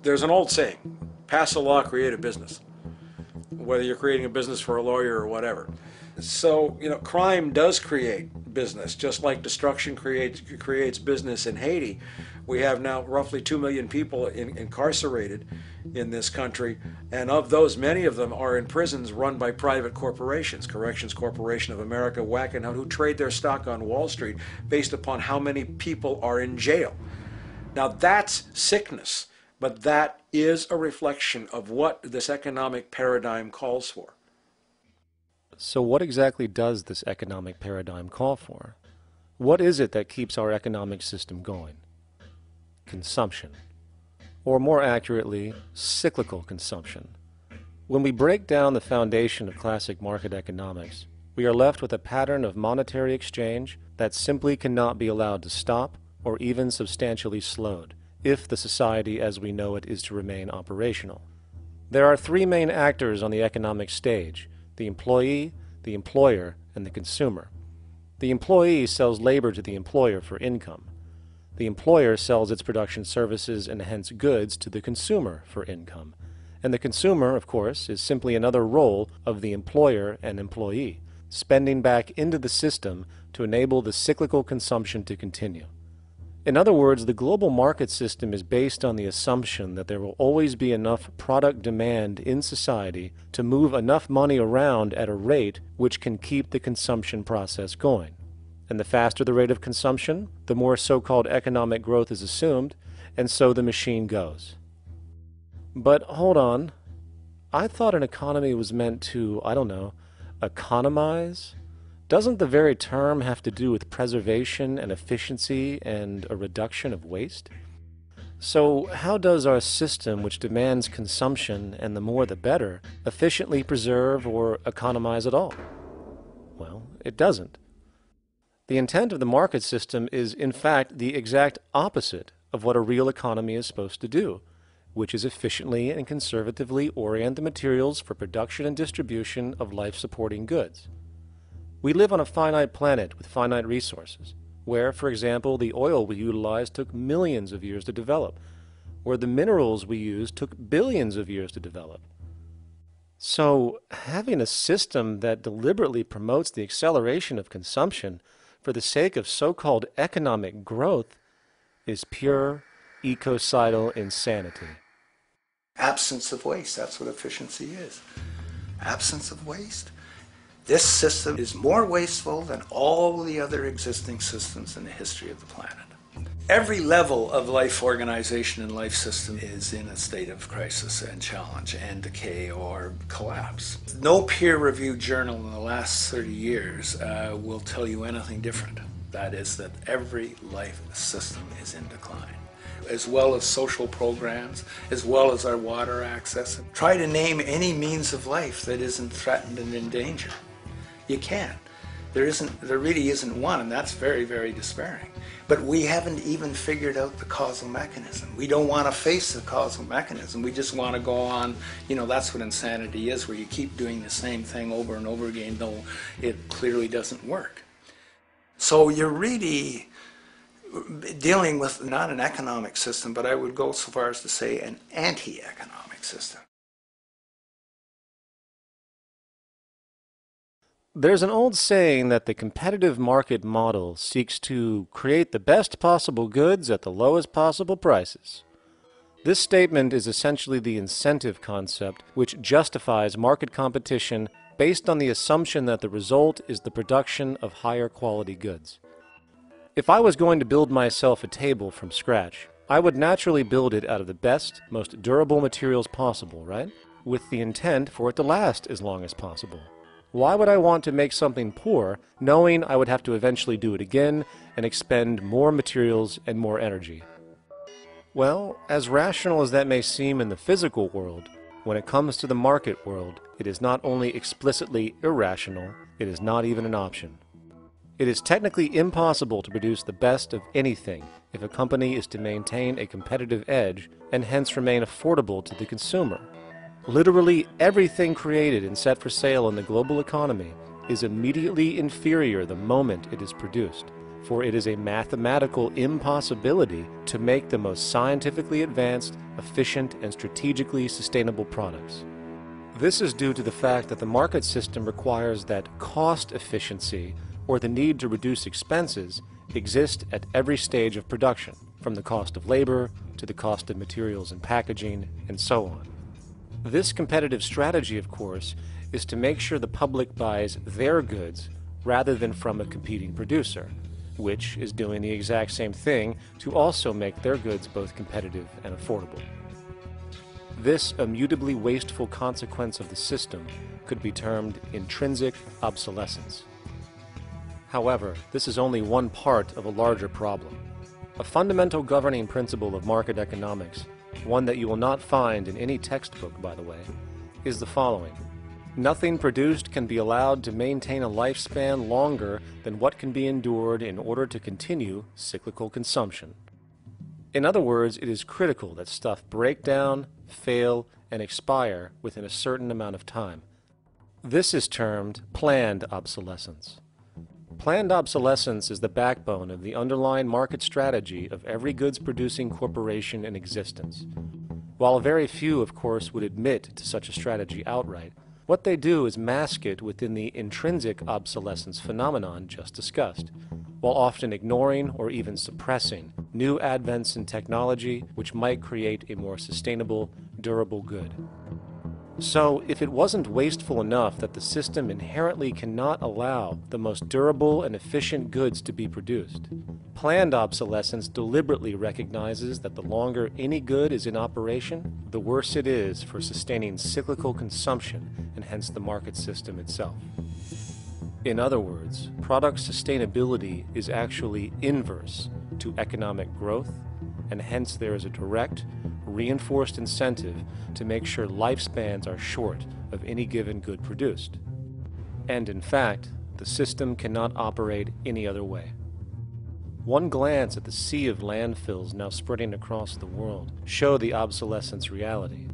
There's an old saying pass a law, create a business, whether you're creating a business for a lawyer or whatever. So, you know, crime does create business, just like destruction creates, creates business in Haiti. We have now roughly 2 million people in, incarcerated in this country, and of those, many of them are in prisons run by private corporations, Corrections Corporation of America, Wackenhut, who trade their stock on Wall Street based upon how many people are in jail. Now, that's sickness, but that is a reflection of what this economic paradigm calls for. So, what exactly does this economic paradigm call for? What is it that keeps our economic system going? consumption, or more accurately, cyclical consumption. When we break down the foundation of classic market economics, we are left with a pattern of monetary exchange that simply cannot be allowed to stop or even substantially slowed if the society as we know it is to remain operational. There are three main actors on the economic stage the employee, the employer, and the consumer. The employee sells labor to the employer for income. The employer sells its production services and hence goods to the consumer for income. And the consumer, of course, is simply another role of the employer and employee, spending back into the system to enable the cyclical consumption to continue. In other words, the global market system is based on the assumption that there will always be enough product demand in society to move enough money around at a rate which can keep the consumption process going. And the faster the rate of consumption, the more so called economic growth is assumed, and so the machine goes. But hold on. I thought an economy was meant to, I don't know, economize? Doesn't the very term have to do with preservation and efficiency and a reduction of waste? So, how does our system, which demands consumption and the more the better, efficiently preserve or economize at all? Well, it doesn't. The intent of the market system is, in fact, the exact opposite of what a real economy is supposed to do, which is efficiently and conservatively orient the materials for production and distribution of life supporting goods. We live on a finite planet with finite resources, where, for example, the oil we utilize took millions of years to develop, where the minerals we use took billions of years to develop. So, having a system that deliberately promotes the acceleration of consumption for the sake of so called economic growth is pure ecocidal insanity. Absence of waste, that's what efficiency is. Absence of waste. This system is more wasteful than all the other existing systems in the history of the planet. Every level of life organization and life system is in a state of crisis and challenge and decay or collapse. No peer reviewed journal in the last 30 years uh, will tell you anything different. That is, that every life system is in decline as well as social programs, as well as our water access. Try to name any means of life that isn't threatened and in danger. You can't. There isn't, there really isn't one, and that's very, very despairing. But we haven't even figured out the causal mechanism. We don't want to face the causal mechanism. We just want to go on, you know, that's what insanity is, where you keep doing the same thing over and over again, though it clearly doesn't work. So you're really dealing with not an economic system, but I would go so far as to say an anti economic system. There's an old saying that the competitive market model seeks to create the best possible goods at the lowest possible prices. This statement is essentially the incentive concept, which justifies market competition based on the assumption that the result is the production of higher quality goods. If I was going to build myself a table from scratch, I would naturally build it out of the best, most durable materials possible, right? With the intent for it to last as long as possible. Why would I want to make something poor, knowing I would have to eventually do it again and expend more materials and more energy? Well, as rational as that may seem in the physical world, when it comes to the market world, it is not only explicitly irrational, it is not even an option. It is technically impossible to produce the best of anything if a company is to maintain a competitive edge and hence remain affordable to the consumer. Literally everything created and set for sale in the global economy is immediately inferior the moment it is produced, for it is a mathematical impossibility to make the most scientifically advanced, efficient, and strategically sustainable products. This is due to the fact that the market system requires that cost efficiency, or the need to reduce expenses, exist at every stage of production, from the cost of labor to the cost of materials and packaging, and so on. This competitive strategy, of course, is to make sure the public buys their goods rather than from a competing producer, which is doing the exact same thing to also make their goods both competitive and affordable. This immutably wasteful consequence of the system could be termed intrinsic obsolescence. However, this is only one part of a larger problem. A fundamental governing principle of market economics one that you will not find in any textbook, by the way, is the following. Nothing produced can be allowed to maintain a lifespan longer than what can be endured in order to continue cyclical consumption. In other words, it is critical that stuff break down, fail, and expire within a certain amount of time. This is termed planned obsolescence. Planned obsolescence is the backbone of the underlying market strategy of every goods producing corporation in existence. While very few, of course, would admit to such a strategy outright, what they do is mask it within the intrinsic obsolescence phenomenon just discussed, while often ignoring or even suppressing new advents in technology which might create a more sustainable, durable good. So, if it wasn't wasteful enough that the system inherently cannot allow the most durable and efficient goods to be produced, planned obsolescence deliberately recognizes that the longer any good is in operation, the worse it is for sustaining cyclical consumption and hence the market system itself. In other words, product sustainability is actually inverse to economic growth, and hence there is a direct reinforced incentive to make sure lifespans are short of any given good produced. And in fact, the system cannot operate any other way. One glance at the sea of landfills now spreading across the world show the obsolescence reality.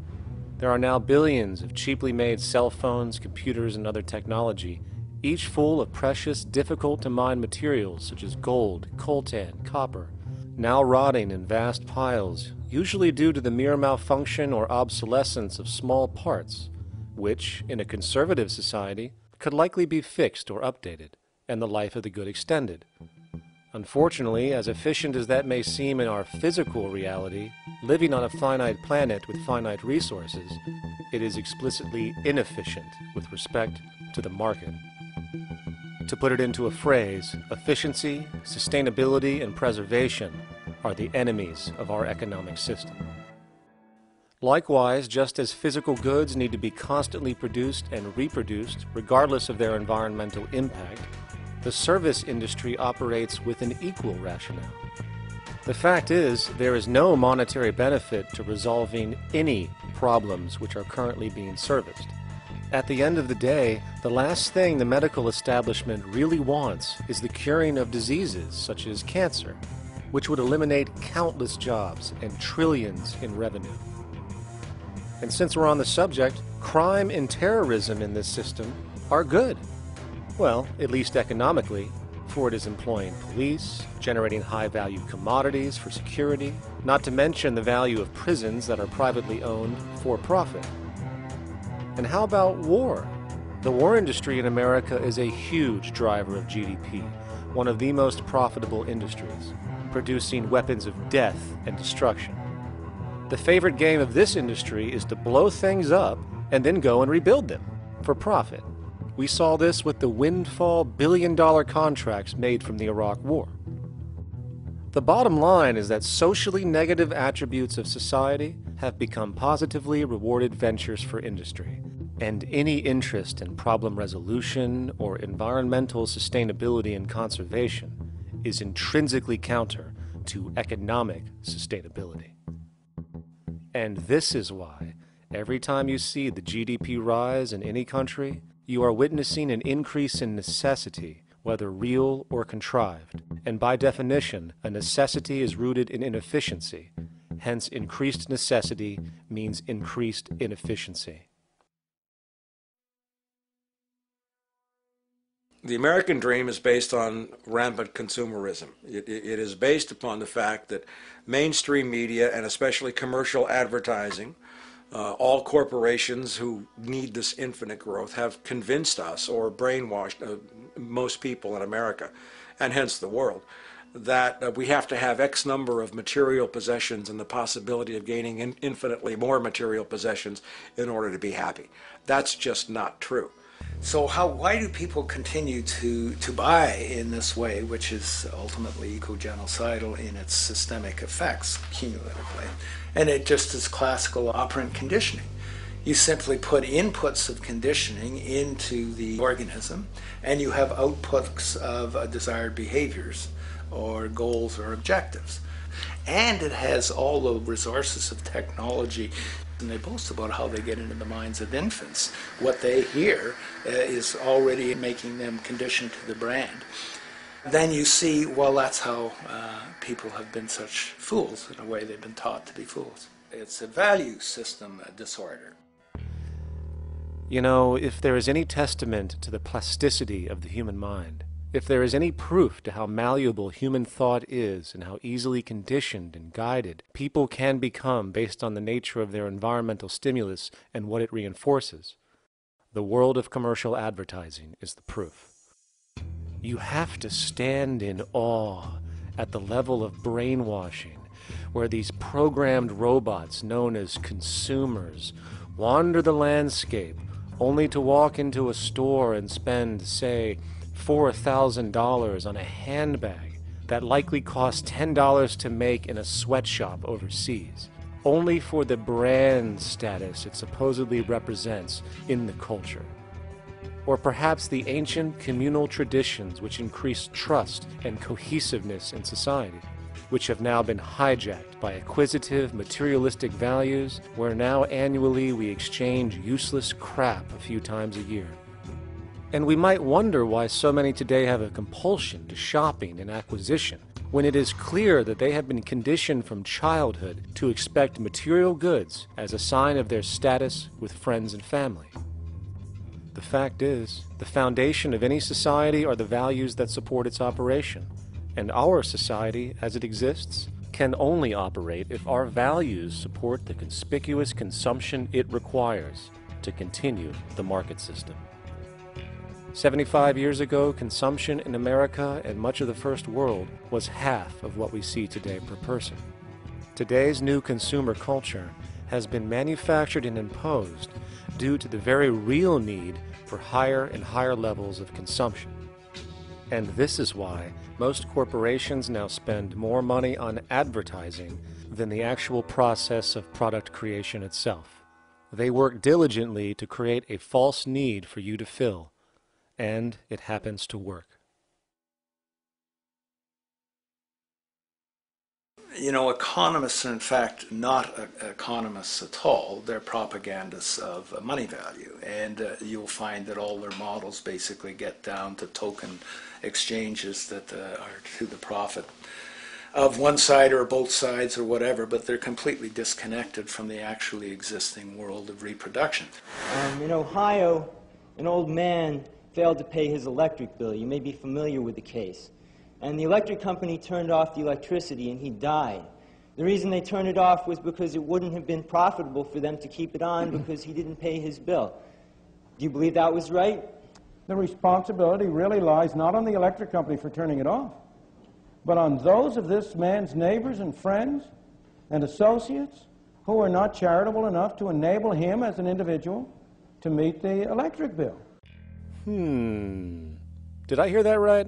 There are now billions of cheaply made cell phones, computers, and other technology, each full of precious, difficult to mine materials such as gold, coltan, copper, now rotting in vast piles, usually due to the mere malfunction or obsolescence of small parts, which, in a conservative society, could likely be fixed or updated, and the life of the good extended. Unfortunately, as efficient as that may seem in our physical reality, living on a finite planet with finite resources, it is explicitly inefficient with respect to the market. To put it into a phrase, efficiency, sustainability, and preservation are the enemies of our economic system. Likewise, just as physical goods need to be constantly produced and reproduced, regardless of their environmental impact, the service industry operates with an equal rationale. The fact is, there is no monetary benefit to resolving any problems which are currently being serviced At the end of the day, the last thing the medical establishment really wants is the curing of diseases such as cancer, which would eliminate countless jobs and trillions in revenue. And since we're on the subject, crime and terrorism in this system are good. Well, at least economically, for it is employing police, generating high value commodities for security, not to mention the value of prisons that are privately owned for profit. And how about war? The war industry in America is a huge driver of GDP, one of the most profitable industries, producing weapons of death and destruction. The favorite game of this industry is to blow things up and then go and rebuild them for profit. We saw this with the windfall billion dollar contracts made from the Iraq War. The bottom line is that socially negative attributes of society have become positively rewarded ventures for industry, and any interest in problem resolution or environmental sustainability and conservation is intrinsically counter to economic sustainability. And this is why every time you see the GDP rise in any country, you are witnessing an increase in necessity, whether real or contrived. And by definition, a necessity is rooted in inefficiency. Hence, increased necessity means increased inefficiency. The American dream is based on rampant consumerism. It, it is based upon the fact that mainstream media and especially commercial advertising, uh, all corporations who need this infinite growth have convinced us or brainwashed uh, most people in America and hence the world that uh, we have to have X number of material possessions and the possibility of gaining in infinitely more material possessions in order to be happy. That's just not true. So how why do people continue to to buy in this way, which is ultimately eco-genocidal in its systemic effects cumulatively? And it just is classical operant conditioning. You simply put inputs of conditioning into the organism, and you have outputs of uh, desired behaviors or goals or objectives. And it has all the resources of technology and they boast about how they get into the minds of infants. What they hear uh, is already making them conditioned to the brand. Then you see, well, that's how uh, people have been such fools. In a way, they've been taught to be fools. It's a value system disorder. You know, if there is any testament to the plasticity of the human mind, if there is any proof to how malleable human thought is and how easily conditioned and guided people can become based on the nature of their environmental stimulus and what it reinforces, the world of commercial advertising is the proof. You have to stand in awe at the level of brainwashing where these programmed robots known as consumers wander the landscape only to walk into a store and spend, say, $4,000 on a handbag that likely cost $10 to make in a sweatshop overseas, only for the brand status it supposedly represents in the culture. Or perhaps the ancient communal traditions which increase trust and cohesiveness in society, which have now been hijacked by acquisitive, materialistic values, where now annually we exchange useless crap a few times a year. And we might wonder why so many today have a compulsion to shopping and acquisition, when it is clear that they have been conditioned from childhood to expect material goods as a sign of their status with friends and family. The fact is, the foundation of any society are the values that support its operation, and our society, as it exists, can only operate if our values support the conspicuous consumption it requires to continue the market system. 75 years ago, consumption in America and much of the First World was half of what we see today per person. Today's new consumer culture has been manufactured and imposed due to the very real need for higher and higher levels of consumption. And this is why most corporations now spend more money on advertising than the actual process of product creation itself. They work diligently to create a false need for you to fill and it happens to work. you know, economists are in fact not economists at all. They're propagandists of uh, money value. And uh, you'll find that all their models basically get down to token exchanges that uh, are to the profit of one side or both sides or whatever, but they're completely disconnected from the actually existing world of reproduction. Um, in Ohio, an old man failed to pay his electric bill. You may be familiar with the case. And the electric company turned off the electricity and he died. The reason they turned it off was because it wouldn't have been profitable for them to keep it on because he didn't pay his bill. Do you believe that was right? The responsibility really lies not on the electric company for turning it off, but on those of this man's neighbors and friends and associates who are not charitable enough to enable him as an individual to meet the electric bill. Hmm. Did I hear that right?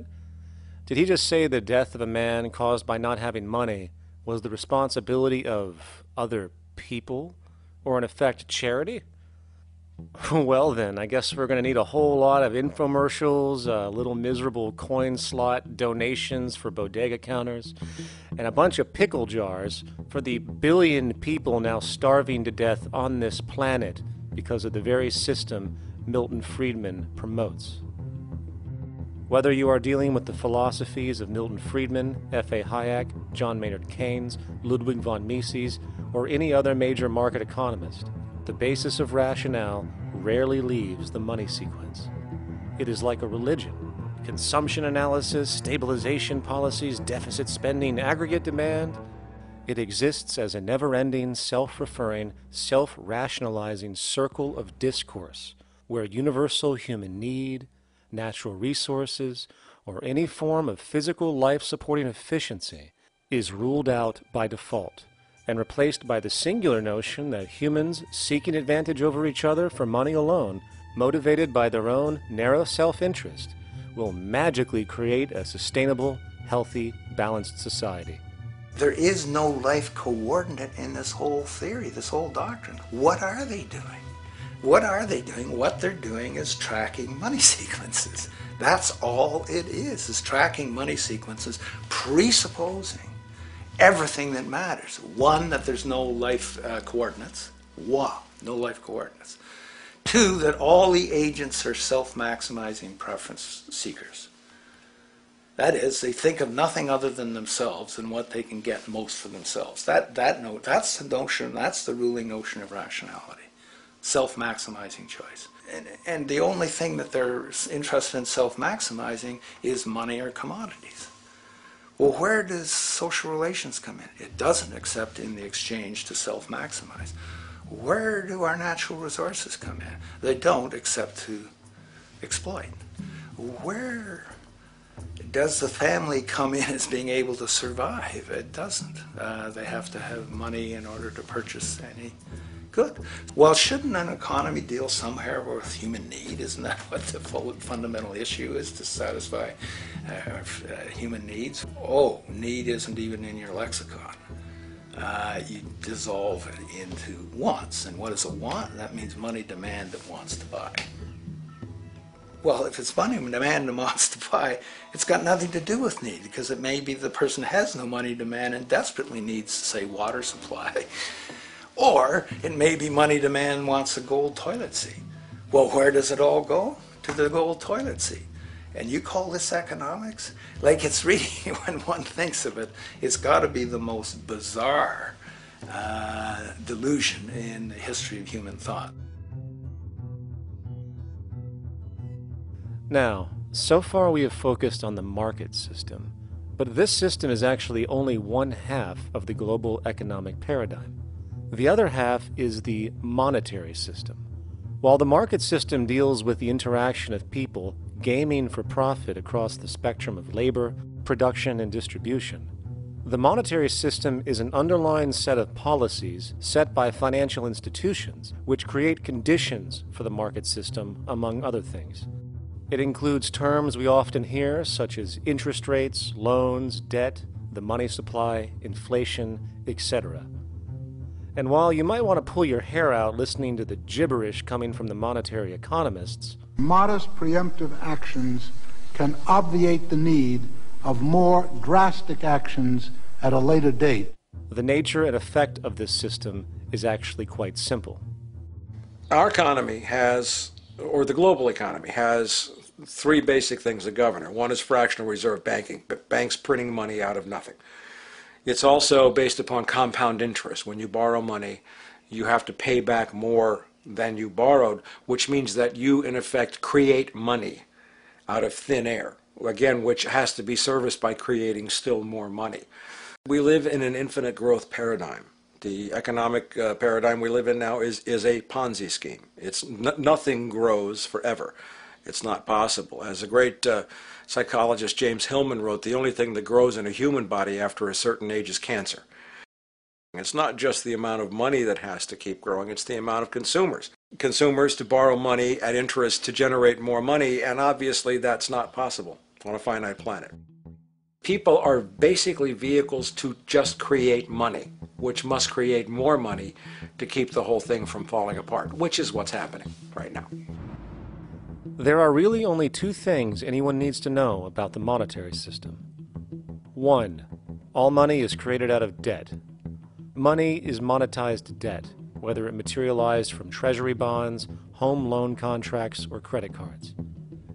Did he just say the death of a man caused by not having money was the responsibility of other people? Or in effect, charity? well, then, I guess we're going to need a whole lot of infomercials, uh, little miserable coin slot donations for bodega counters, and a bunch of pickle jars for the billion people now starving to death on this planet because of the very system Milton Friedman promotes. Whether you are dealing with the philosophies of Milton Friedman, F.A. Hayek, John Maynard Keynes, Ludwig von Mises, or any other major market economist, the basis of rationale rarely leaves the money sequence. It is like a religion. Consumption analysis, stabilization policies, deficit spending, aggregate demand. It exists as a never ending, self referring, self rationalizing circle of discourse where universal human need, natural resources, or any form of physical life supporting efficiency is ruled out by default and replaced by the singular notion that humans seeking advantage over each other for money alone, motivated by their own narrow self interest, will magically create a sustainable, healthy, balanced society. There is no life coordinate in this whole theory, this whole doctrine. What are they doing? What are they doing? What they're doing is tracking money sequences. That's all it is, is tracking money sequences, presupposing everything that matters. One, that there's no life uh, coordinates. Wow, no life coordinates. Two, that all the agents are self-maximizing preference seekers. That is, they think of nothing other than themselves and what they can get most for themselves. That, that note, that's the notion, that's the ruling notion of rationality self-maximizing choice. And, and, the only thing that they're interested in self-maximizing is money or commodities. Well, where does social relations come in? It doesn't except in the exchange to self-maximize. Where do our natural resources come in? They don't except to exploit. Where does the family come in as being able to survive? It doesn't. Uh, they have to have money in order to purchase any Good. Well, shouldn't an economy deal somewhere with human need? Isn't that what the fundamental issue is to satisfy uh, uh, human needs? Oh, need isn't even in your lexicon. Uh, you dissolve it into wants. And what is a want? That means money demand that wants to buy. Well, if it's money demand and wants to buy, it's got nothing to do with need because it may be the person has no money demand and desperately needs, say, water supply. Or it may be money demand wants a gold toilet seat. Well, where does it all go? To the gold toilet seat. And you call this economics? Like it's really, when one thinks of it, it's got to be the most bizarre uh, delusion in the history of human thought. Now, so far we have focused on the market system, but this system is actually only one half of the global economic paradigm. The other half is the monetary system. While the market system deals with the interaction of people gaming for profit across the spectrum of labor, production, and distribution, the monetary system is an underlying set of policies set by financial institutions which create conditions for the market system, among other things. It includes terms we often hear, such as interest rates, loans, debt, the money supply, inflation, etc. And while you might want to pull your hair out listening to the gibberish coming from the monetary economists, modest preemptive actions can obviate the need of more drastic actions at a later date. The nature and effect of this system is actually quite simple. Our economy has, or the global economy has, three basic things that govern it. One is fractional reserve banking, but banks printing money out of nothing. It's also based upon compound interest. When you borrow money, you have to pay back more than you borrowed, which means that you, in effect, create money out of thin air, again, which has to be serviced by creating still more money. We live in an infinite growth paradigm. The economic uh, paradigm we live in now is, is a Ponzi scheme. It's nothing grows forever. It's not possible. As a great uh, psychologist James Hillman wrote, the only thing that grows in a human body after a certain age is cancer. It's not just the amount of money that has to keep growing, it's the amount of consumers. Consumers to borrow money at interest to generate more money, and obviously that's not possible on a finite planet. People are basically vehicles to just create money, which must create more money to keep the whole thing from falling apart, which is what's happening right now. There are really only two things anyone needs to know about the monetary system. One, all money is created out of debt. Money is monetized debt, whether it materialized from treasury bonds, home loan contracts, or credit cards.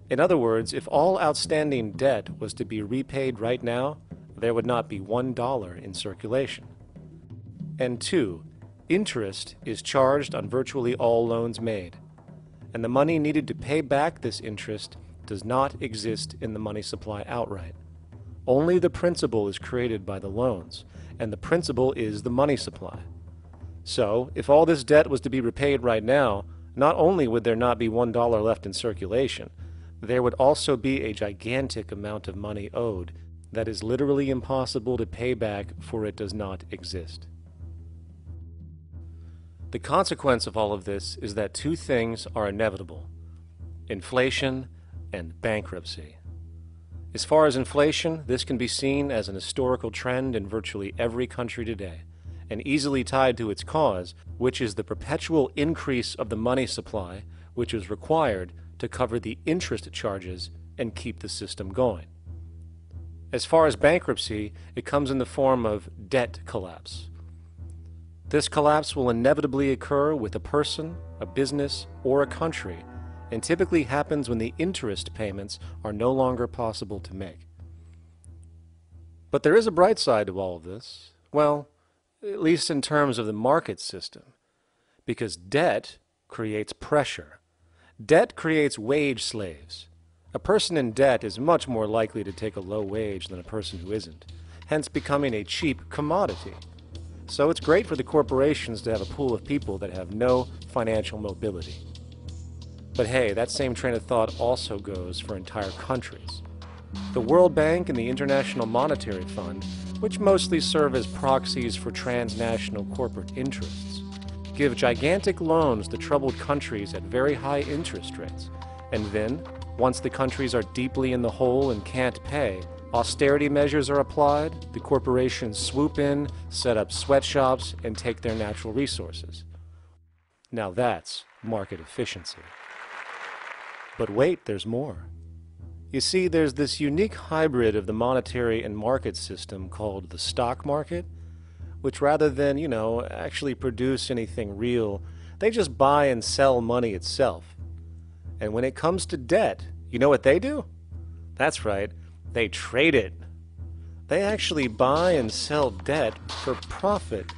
In other words, if all outstanding debt was to be repaid right now, there would not be one dollar in circulation. And two, interest is charged on virtually all loans made and the money needed to pay back this interest does not exist in the money supply outright. Only the principal is created by the loans, and the principal is the money supply. So, if all this debt was to be repaid right now, not only would there not be one dollar left in circulation, there would also be a gigantic amount of money owed that is literally impossible to pay back for it does not exist. The consequence of all of this is that two things are inevitable inflation and bankruptcy. As far as inflation, this can be seen as an historical trend in virtually every country today, and easily tied to its cause, which is the perpetual increase of the money supply, which is required to cover the interest charges and keep the system going. As far as bankruptcy, it comes in the form of debt collapse. This collapse will inevitably occur with a person, a business, or a country, and typically happens when the interest payments are no longer possible to make. But there is a bright side to all of this. Well, at least in terms of the market system. Because debt creates pressure. Debt creates wage slaves. A person in debt is much more likely to take a low wage than a person who isn't, hence becoming a cheap commodity. So it's great for the corporations to have a pool of people that have no financial mobility. But hey, that same train of thought also goes for entire countries. The World Bank and the International Monetary Fund, which mostly serve as proxies for transnational corporate interests, give gigantic loans to troubled countries at very high interest rates. And then, once the countries are deeply in the hole and can't pay, Austerity measures are applied, the corporations swoop in, set up sweatshops, and take their natural resources. Now that's market efficiency. But wait, there's more. You see, there's this unique hybrid of the monetary and market system called the stock market, which rather than, you know, actually produce anything real, they just buy and sell money itself. And when it comes to debt, you know what they do? That's right, they trade it. They actually buy and sell debt for profit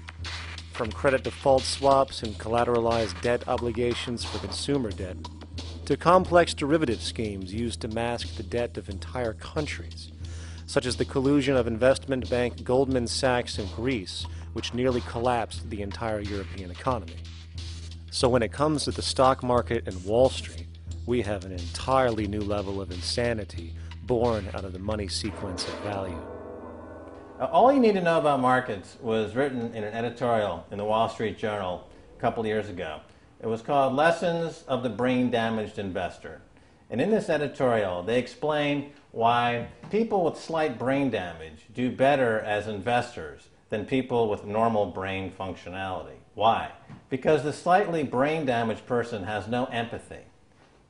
from credit default swaps and collateralized debt obligations for consumer debt to complex derivative schemes used to mask the debt of entire countries, such as the collusion of investment bank Goldman Sachs in Greece, which nearly collapsed the entire European economy. So when it comes to the stock market and Wall Street, we have an entirely new level of insanity born out of the money sequence of value. All you need to know about markets was written in an editorial in the Wall Street Journal a couple years ago. It was called Lessons of the Brain Damaged Investor. And in this editorial, they explain why people with slight brain damage do better as investors than people with normal brain functionality. Why? Because the slightly brain damaged person has no empathy.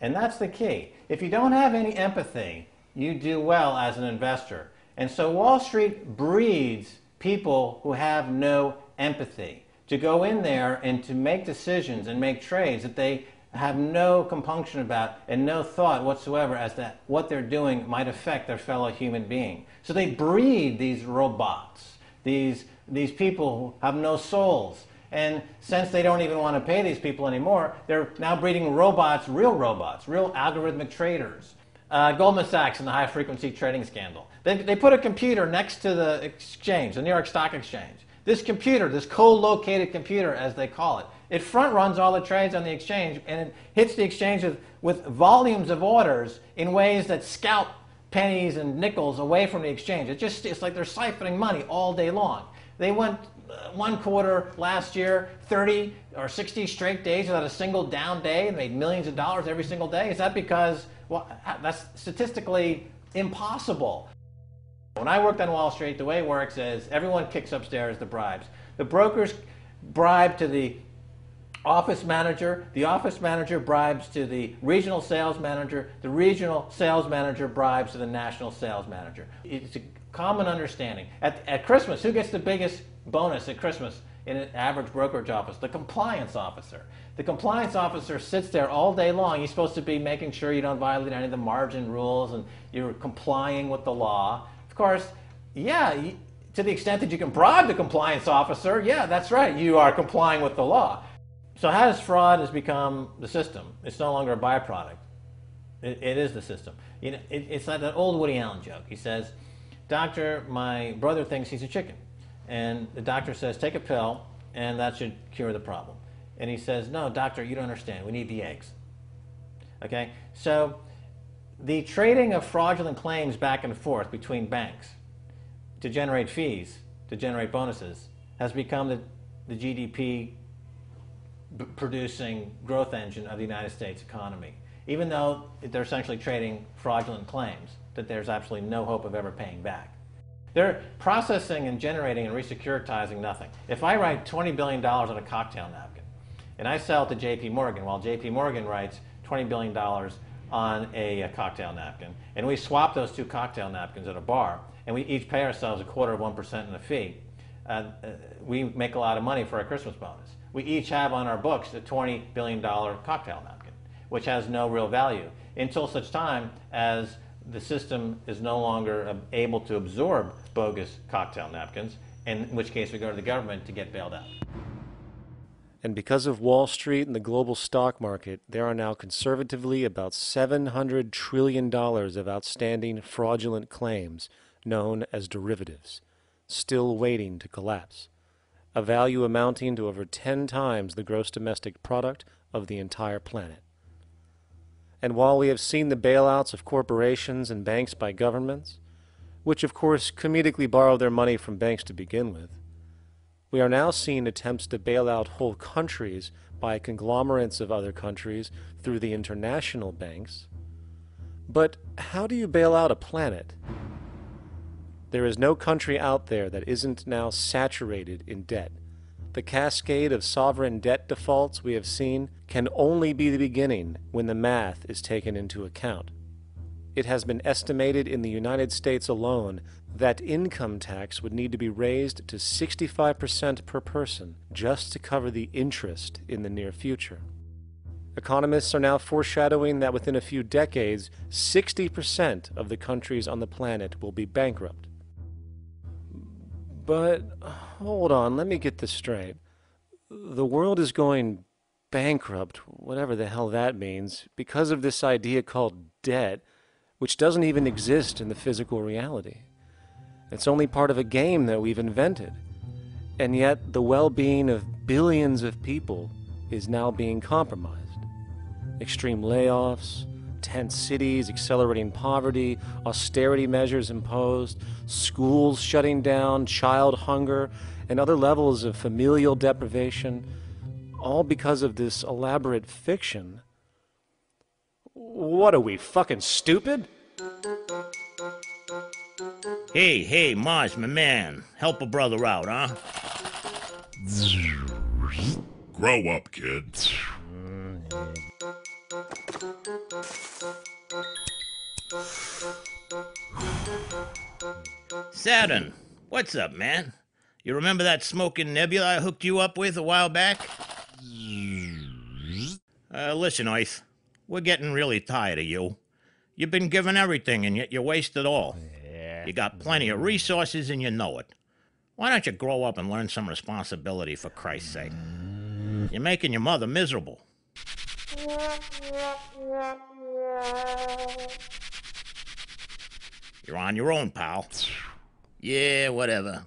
And that's the key. If you don't have any empathy, you do well as an investor. And so Wall Street breeds people who have no empathy to go in there and to make decisions and make trades that they have no compunction about and no thought whatsoever as to what they're doing might affect their fellow human being. So they breed these robots, these, these people who have no souls. And since they don't even want to pay these people anymore, they're now breeding robots, real robots, real algorithmic traders. Uh, Goldman Sachs and the high frequency trading scandal. They, they put a computer next to the exchange, the New York Stock Exchange. This computer, this co-located computer as they call it, it front runs all the trades on the exchange and it hits the exchange with, with volumes of orders in ways that scalp pennies and nickels away from the exchange. It just, it's like they're siphoning money all day long. They went uh, one quarter last year, 30 or 60 straight days without a single down day and made millions of dollars every single day. Is that because, well, uh, that's statistically impossible. When I worked on Wall Street, the way it works is everyone kicks upstairs the bribes. The brokers bribe to the office manager, the office manager bribes to the regional sales manager, the regional sales manager bribes to the national sales manager. It's a common understanding. At, at Christmas, who gets the biggest bonus at Christmas in an average brokerage office? The compliance officer. The compliance officer sits there all day long. He's supposed to be making sure you don't violate any of the margin rules and you're complying with the law. Of course, yeah, to the extent that you can bribe the compliance officer, yeah, that's right, you are complying with the law. So how does fraud has become the system? It's no longer a byproduct. It, it is the system. You know, it, it's like that old Woody Allen joke. He says, "Doctor, my brother thinks he's a chicken," and the doctor says, "Take a pill, and that should cure the problem." And he says, "No, doctor, you don't understand. We need the eggs." Okay, so the trading of fraudulent claims back and forth between banks to generate fees, to generate bonuses, has become the, the GDP producing growth engine of the United States economy. Even though they're essentially trading fraudulent claims that there's absolutely no hope of ever paying back. They're processing and generating and resecuritizing nothing. If I write $20 billion on a cocktail napkin and I sell it to JP Morgan while JP Morgan writes $20 billion on a, a, cocktail napkin, and we swap those two cocktail napkins at a bar, and we each pay ourselves a quarter of 1% in a fee, uh, we make a lot of money for our Christmas bonus. We each have on our books a $20 billion cocktail napkin, which has no real value until such time as the system is no longer able to absorb bogus cocktail napkins, in which case we go to the government to get bailed out. And because of Wall Street and the global stock market, there are now conservatively about $700 trillion of outstanding fraudulent claims known as derivatives, still waiting to collapse, a value amounting to over 10 times the gross domestic product of the entire planet. And while we have seen the bailouts of corporations and banks by governments, which of course comedically borrow their money from banks to begin with, we are now seeing attempts to bail out whole countries by conglomerates of other countries through the international banks. But how do you bail out a planet? There is no country out there that isn't now saturated in debt. The cascade of sovereign debt defaults we have seen can only be the beginning when the math is taken into account. It has been estimated in the United States alone that income tax would need to be raised to 65% per person just to cover the interest in the near future. Economists are now foreshadowing that within a few decades, 60% of the countries on the planet will be bankrupt. But hold on, let me get this straight. The world is going bankrupt, whatever the hell that means, because of this idea called debt, which doesn't even exist in the physical reality. It's only part of a game that we've invented. And yet, the well being of billions of people is now being compromised. Extreme layoffs, tense cities, accelerating poverty, austerity measures imposed, schools shutting down, child hunger, and other levels of familial deprivation, all because of this elaborate fiction. What are we, fucking stupid? Hey, hey, Mars, my man. Help a brother out, huh? Grow up, kid. Saturn, what's up, man? You remember that smoking nebula I hooked you up with a while back? Uh, listen, Earth, we're getting really tired of you. You've been given everything, and yet you waste it all. You got plenty of resources, and you know it. Why don't you grow up and learn some responsibility for Christ's sake? You're making your mother miserable. You're on your own, pal. Yeah, whatever.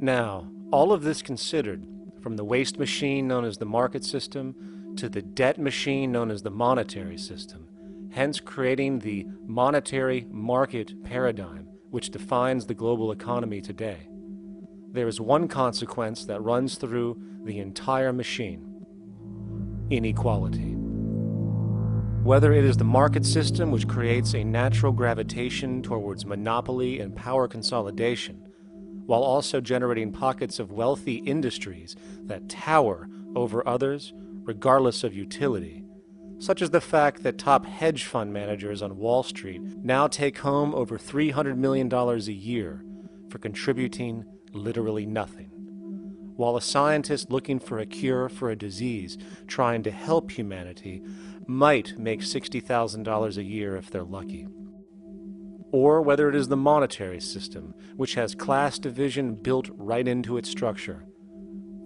Now, all of this considered, from the waste machine known as the market system to the debt machine known as the monetary system, hence creating the monetary market paradigm which defines the global economy today. There is one consequence that runs through the entire machine inequality. Whether it is the market system which creates a natural gravitation towards monopoly and power consolidation, while also generating pockets of wealthy industries that tower over others regardless of utility, such as the fact that top hedge fund managers on Wall Street now take home over $300 million a year for contributing literally nothing, while a scientist looking for a cure for a disease trying to help humanity might make $60,000 a year if they're lucky or whether it is the monetary system, which has class division built right into its structure.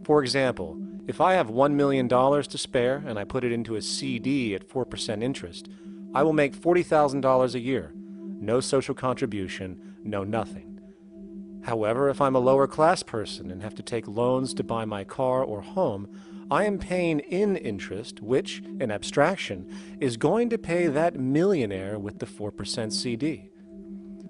For example, if I have $1 million to spare and I put it into a CD at 4% interest, I will make $40,000 a year. No social contribution, no nothing. However, if I'm a lower class person and have to take loans to buy my car or home, I am paying in interest, which, in abstraction, is going to pay that millionaire with the 4% CD.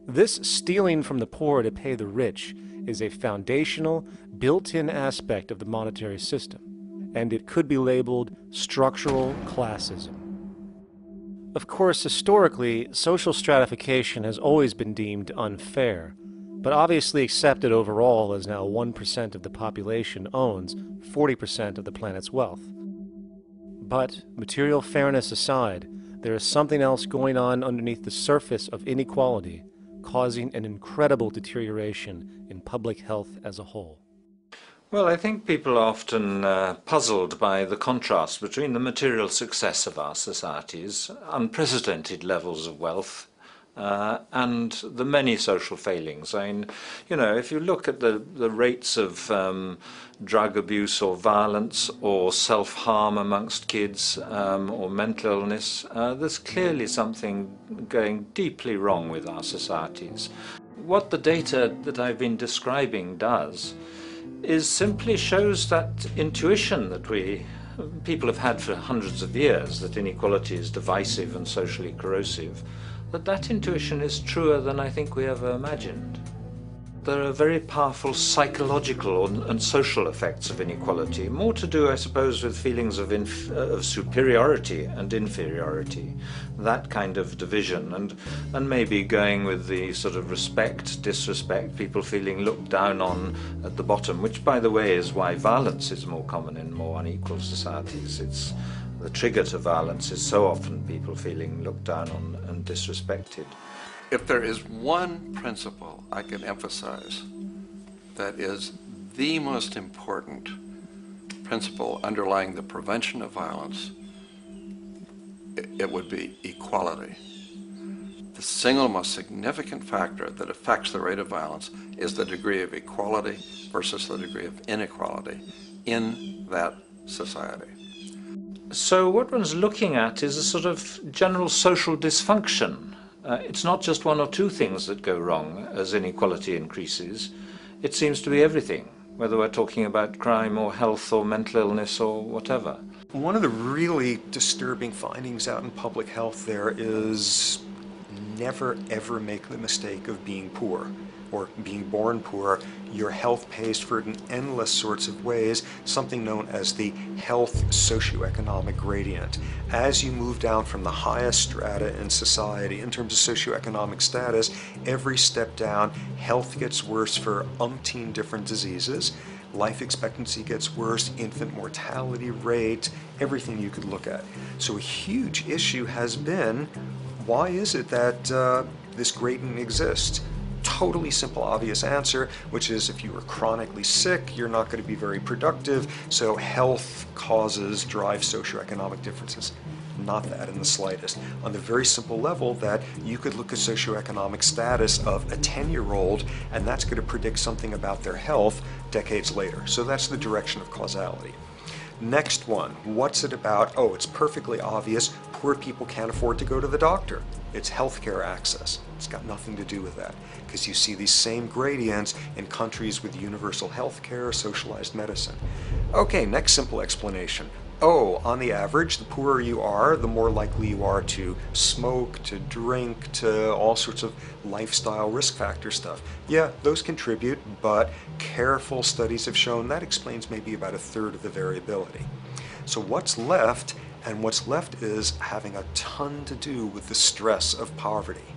This stealing from the poor to pay the rich is a foundational, built in aspect of the monetary system, and it could be labeled structural classism. Of course, historically, social stratification has always been deemed unfair, but obviously accepted overall as now 1% of the population owns 40% of the planet's wealth. But, material fairness aside, there is something else going on underneath the surface of inequality causing an incredible deterioration in public health as a whole. Well, I think people are often uh, puzzled by the contrast between the material success of our societies, unprecedented levels of wealth, uh, and the many social failings. I mean, you know, if you look at the, the rates of um, drug abuse or violence or self-harm amongst kids um, or mental illness, uh, there's clearly something going deeply wrong with our societies. What the data that I've been describing does is simply shows that intuition that we people have had for hundreds of years that inequality is divisive and socially corrosive that that intuition is truer than I think we ever imagined. There are very powerful psychological and social effects of inequality, more to do, I suppose, with feelings of, uh, of superiority and inferiority, that kind of division, and, and maybe going with the sort of respect, disrespect, people feeling looked down on at the bottom, which, by the way, is why violence is more common in more unequal societies. It's the trigger to violence is so often people feeling looked down on and disrespected. If there is one principle I can emphasize that is the most important principle underlying the prevention of violence, it would be equality. The single most significant factor that affects the rate of violence is the degree of equality versus the degree of inequality in that society. So what one's looking at is a sort of general social dysfunction. Uh, it's not just one or two things that go wrong as inequality increases. It seems to be everything, whether we're talking about crime or health or mental illness or whatever. One of the really disturbing findings out in public health there is never ever make the mistake of being poor. Or being born poor, your health pays for it in endless sorts of ways, something known as the health socioeconomic gradient. As you move down from the highest strata in society in terms of socioeconomic status, every step down, health gets worse for umpteen different diseases. Life expectancy gets worse, infant mortality rate, everything you could look at. So, a huge issue has been why is it that uh, this gradient exists? Totally simple, obvious answer, which is if you are chronically sick, you're not going to be very productive. So health causes drive socioeconomic differences. Not that in the slightest. On the very simple level that you could look at socioeconomic status of a 10 year old, and that's going to predict something about their health decades later. So that's the direction of causality. Next one, what's it about? Oh, it's perfectly obvious. Poor people can't afford to go to the doctor. It's healthcare access. It's got nothing to do with that because you see these same gradients in countries with universal health care, socialized medicine. Okay, next simple explanation. Oh, on the average, the poorer you are, the more likely you are to smoke, to drink, to all sorts of lifestyle risk factor stuff. Yeah, those contribute, but careful studies have shown that explains maybe about a third of the variability. So what's left, and what's left is having a ton to do with the stress of poverty.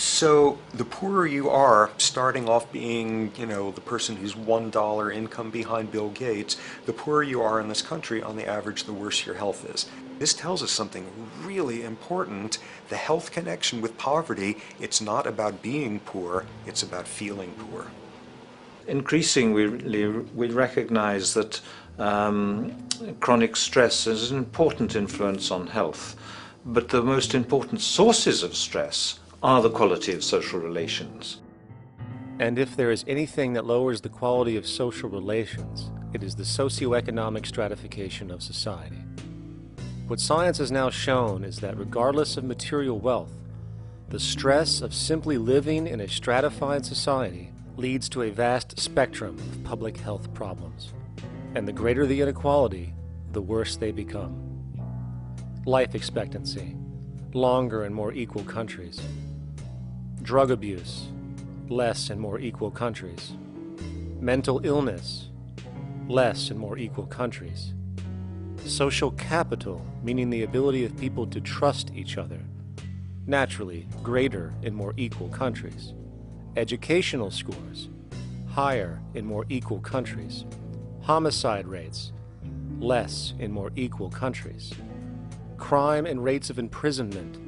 So the poorer you are, starting off being, you know, the person who's $1 income behind Bill Gates, the poorer you are in this country, on the average, the worse your health is. This tells us something really important. The health connection with poverty, it's not about being poor, it's about feeling poor. Increasingly, we recognize that um, chronic stress is an important influence on health, but the most important sources of stress are the quality of social relations. And if there is anything that lowers the quality of social relations, it is the socioeconomic stratification of society. What science has now shown is that regardless of material wealth, the stress of simply living in a stratified society leads to a vast spectrum of public health problems. And the greater the inequality, the worse they become. Life expectancy, longer in more equal countries, drug abuse, less in more equal countries, mental illness, less in more equal countries, social capital, meaning the ability of people to trust each other, naturally greater in more equal countries, educational scores, higher in more equal countries, homicide rates, less in more equal countries, crime and rates of imprisonment,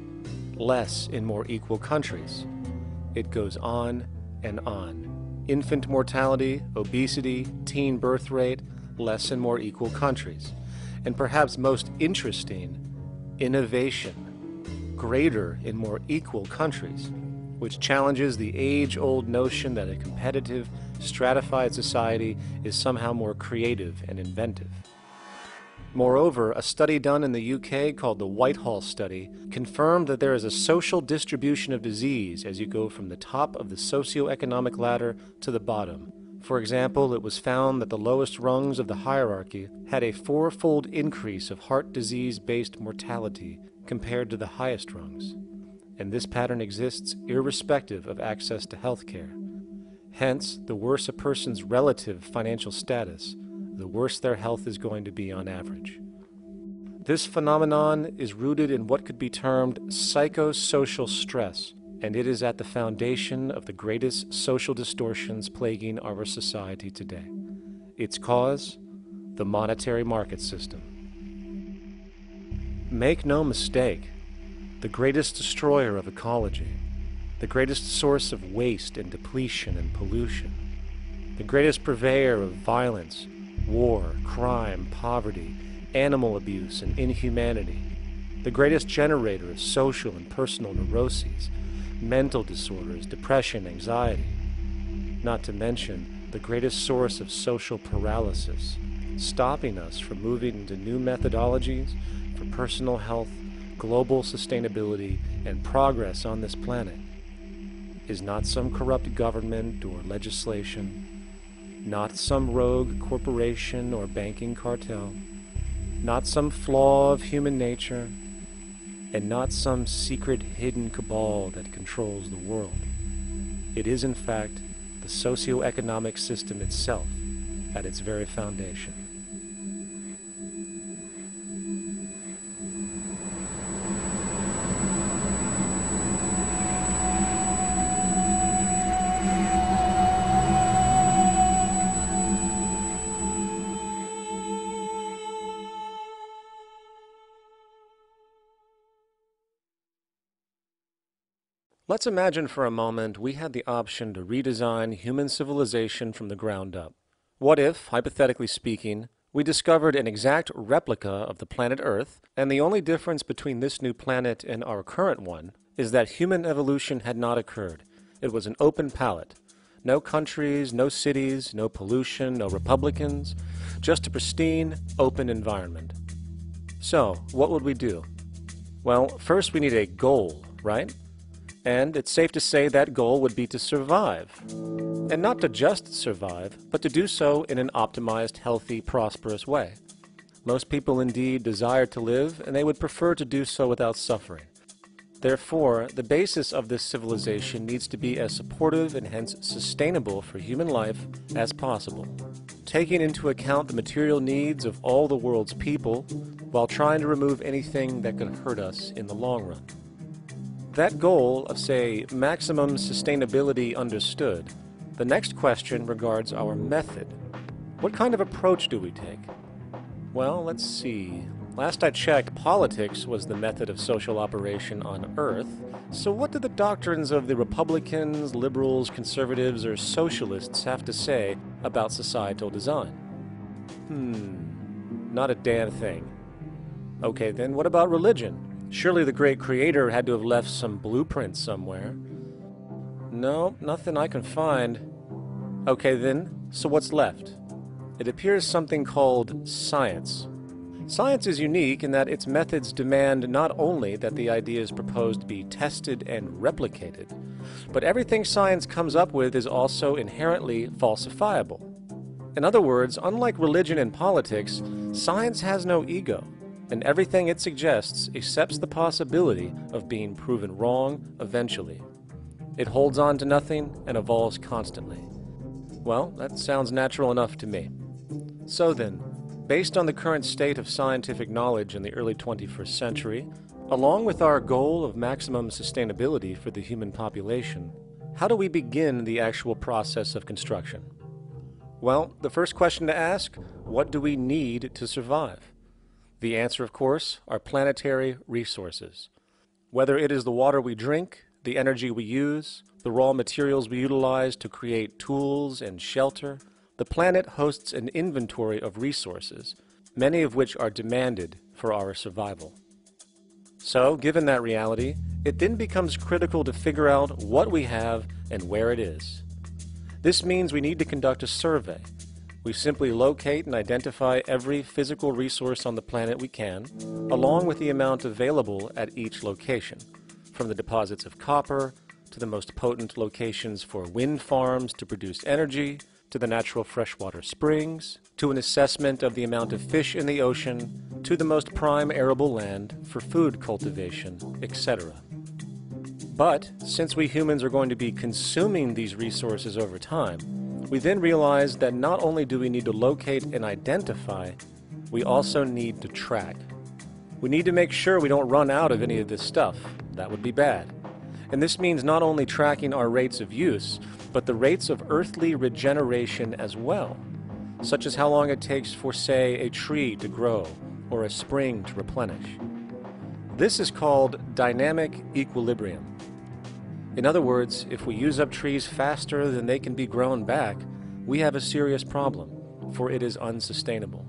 less in more equal countries, it goes on and on. Infant mortality, obesity, teen birth rate, less and more equal countries. And perhaps most interesting, innovation, greater in more equal countries, which challenges the age old notion that a competitive, stratified society is somehow more creative and inventive. Moreover, a study done in the UK called the Whitehall Study confirmed that there is a social distribution of disease as you go from the top of the socioeconomic ladder to the bottom. For example, it was found that the lowest rungs of the hierarchy had a fourfold increase of heart disease based mortality compared to the highest rungs. And this pattern exists irrespective of access to health care. Hence, the worse a person's relative financial status, the worse their health is going to be on average. This phenomenon is rooted in what could be termed psychosocial stress, and it is at the foundation of the greatest social distortions plaguing our society today. Its cause? The monetary market system. Make no mistake, the greatest destroyer of ecology, the greatest source of waste and depletion and pollution, the greatest purveyor of violence, war, crime, poverty, animal abuse, and inhumanity, the greatest generator of social and personal neuroses, mental disorders, depression, anxiety, not to mention the greatest source of social paralysis, stopping us from moving into new methodologies for personal health, global sustainability, and progress on this planet, is not some corrupt government or legislation not some rogue corporation or banking cartel, not some flaw of human nature, and not some secret hidden cabal that controls the world. It is, in fact, the socio-economic system itself at its very foundation. Let's imagine for a moment we had the option to redesign human civilization from the ground up. What if, hypothetically speaking, we discovered an exact replica of the planet Earth, and the only difference between this new planet and our current one is that human evolution had not occurred. It was an open palette. No countries, no cities, no pollution, no Republicans, just a pristine, open environment. So, what would we do? Well, first we need a goal, right? And it's safe to say that goal would be to survive. And not to just survive, but to do so in an optimized, healthy, prosperous way. Most people indeed desire to live, and they would prefer to do so without suffering. Therefore, the basis of this civilization needs to be as supportive and hence sustainable for human life as possible, taking into account the material needs of all the world's people while trying to remove anything that could hurt us in the long run. That goal of, say, maximum sustainability understood, the next question regards our method. What kind of approach do we take? Well, let's see. Last I checked, politics was the method of social operation on Earth. So, what do the doctrines of the Republicans, liberals, conservatives, or socialists have to say about societal design? Hmm, not a damn thing. Okay, then what about religion? Surely the great creator had to have left some blueprint somewhere. No, nothing I can find. Okay then, so what's left? It appears something called science. Science is unique in that its methods demand not only that the ideas proposed be tested and replicated, but everything science comes up with is also inherently falsifiable. In other words, unlike religion and politics, science has no ego and everything it suggests accepts the possibility of being proven wrong eventually. It holds on to nothing and evolves constantly. Well, that sounds natural enough to me. So then, based on the current state of scientific knowledge in the early 21st century, along with our goal of maximum sustainability for the human population, how do we begin the actual process of construction? Well, the first question to ask what do we need to survive? The answer, of course, are planetary resources. Whether it is the water we drink, the energy we use, the raw materials we utilize to create tools and shelter, the planet hosts an inventory of resources, many of which are demanded for our survival. So, given that reality, it then becomes critical to figure out what we have and where it is. This means we need to conduct a survey we simply locate and identify every physical resource on the planet we can, along with the amount available at each location, from the deposits of copper to the most potent locations for wind farms to produce energy, to the natural freshwater springs, to an assessment of the amount of fish in the ocean, to the most prime arable land for food cultivation, etc. But since we humans are going to be consuming these resources over time, we then realized that not only do we need to locate and identify, we also need to track. We need to make sure we don't run out of any of this stuff. That would be bad. And this means not only tracking our rates of use, but the rates of earthly regeneration as well, such as how long it takes for, say, a tree to grow or a spring to replenish. This is called dynamic equilibrium. In other words, if we use up trees faster than they can be grown back, we have a serious problem, for it is unsustainable.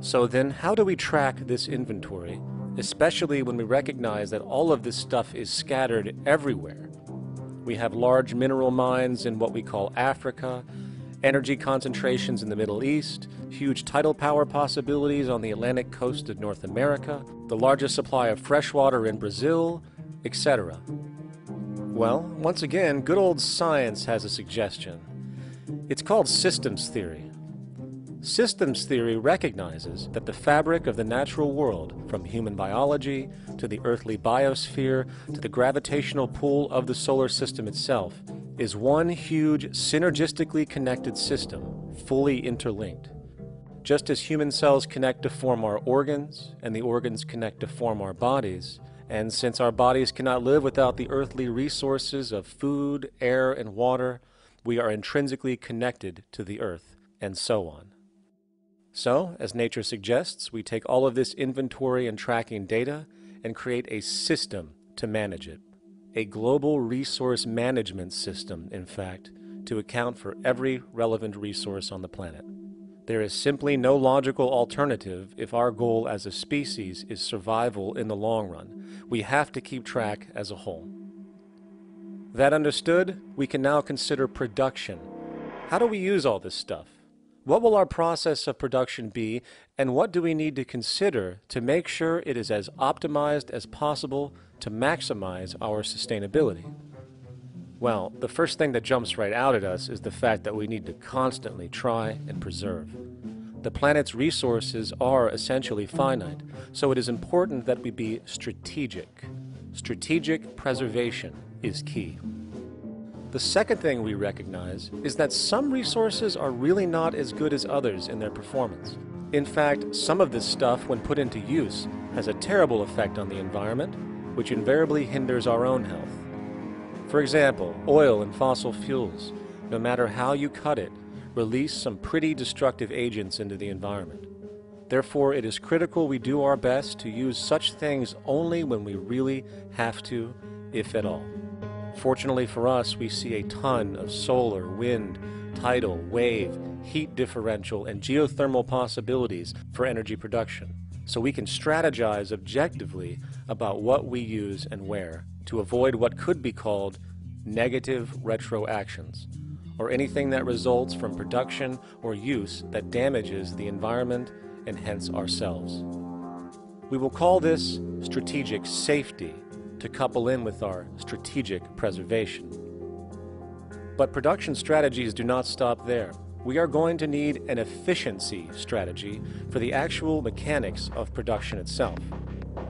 So then, how do we track this inventory, especially when we recognize that all of this stuff is scattered everywhere? We have large mineral mines in what we call Africa, energy concentrations in the Middle East, huge tidal power possibilities on the Atlantic coast of North America, the largest supply of fresh water in Brazil, etc. Well, once again, good old science has a suggestion. It's called systems theory. Systems theory recognizes that the fabric of the natural world, from human biology to the earthly biosphere to the gravitational pull of the solar system itself, is one huge synergistically connected system, fully interlinked. Just as human cells connect to form our organs, and the organs connect to form our bodies, and since our bodies cannot live without the earthly resources of food, air, and water, we are intrinsically connected to the earth, and so on. So, as nature suggests, we take all of this inventory and tracking data and create a system to manage it. A global resource management system, in fact, to account for every relevant resource on the planet. There is simply no logical alternative if our goal as a species is survival in the long run. We have to keep track as a whole. That understood, we can now consider production. How do we use all this stuff? What will our process of production be, and what do we need to consider to make sure it is as optimized as possible to maximize our sustainability? Well, the first thing that jumps right out at us is the fact that we need to constantly try and preserve. The planet's resources are essentially finite, so it is important that we be strategic. Strategic preservation is key. The second thing we recognize is that some resources are really not as good as others in their performance. In fact, some of this stuff, when put into use, has a terrible effect on the environment, which invariably hinders our own health. For example, oil and fossil fuels, no matter how you cut it, release some pretty destructive agents into the environment. Therefore, it is critical we do our best to use such things only when we really have to, if at all. Fortunately for us, we see a ton of solar, wind, tidal, wave, heat differential, and geothermal possibilities for energy production, so we can strategize objectively about what we use and where to avoid what could be called negative retroactions, or anything that results from production or use that damages the environment and hence ourselves. We will call this strategic safety to couple in with our strategic preservation. But production strategies do not stop there. We are going to need an efficiency strategy for the actual mechanics of production itself.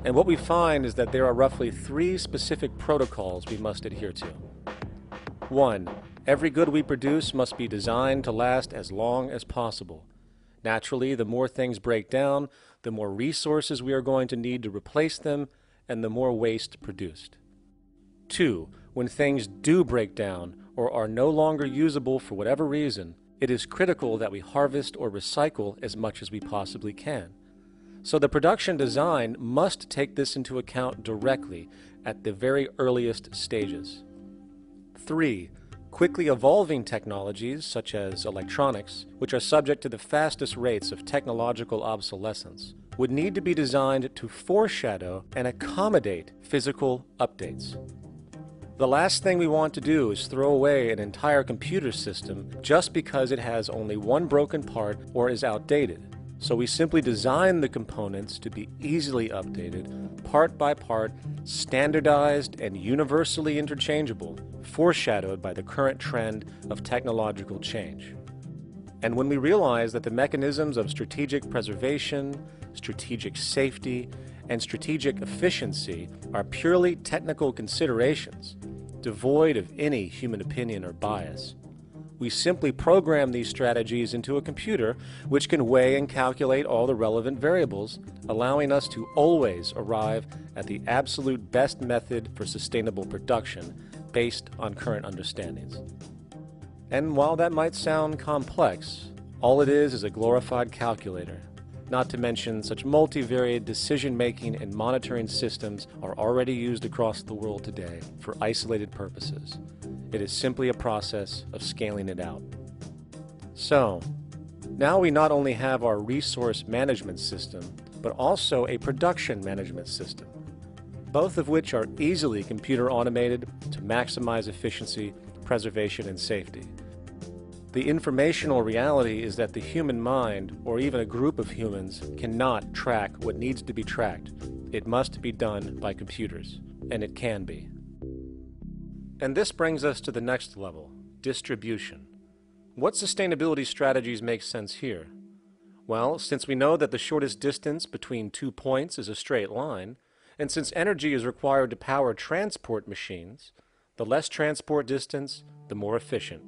And what we find is that there are roughly three specific protocols we must adhere to. One, every good we produce must be designed to last as long as possible. Naturally, the more things break down, the more resources we are going to need to replace them and the more waste produced. Two, when things do break down or are no longer usable for whatever reason, it is critical that we harvest or recycle as much as we possibly can. So the production design must take this into account directly at the very earliest stages. Three, quickly evolving technologies such as electronics, which are subject to the fastest rates of technological obsolescence, would need to be designed to foreshadow and accommodate physical updates. The last thing we want to do is throw away an entire computer system just because it has only one broken part or is outdated. So we simply design the components to be easily updated, part by part, standardized and universally interchangeable, foreshadowed by the current trend of technological change. And when we realize that the mechanisms of strategic preservation, strategic safety, and strategic efficiency are purely technical considerations, devoid of any human opinion or bias. We simply program these strategies into a computer which can weigh and calculate all the relevant variables, allowing us to always arrive at the absolute best method for sustainable production based on current understandings. And while that might sound complex, all it is is a glorified calculator not to mention, such multivariate decision making and monitoring systems are already used across the world today for isolated purposes. It is simply a process of scaling it out. So, now we not only have our resource management system, but also a production management system, both of which are easily computer automated to maximize efficiency, preservation, and safety. The informational reality is that the human mind, or even a group of humans, cannot track what needs to be tracked. It must be done by computers, and it can be. And this brings us to the next level distribution. What sustainability strategies make sense here? Well, since we know that the shortest distance between two points is a straight line, and since energy is required to power transport machines, the less transport distance, the more efficient.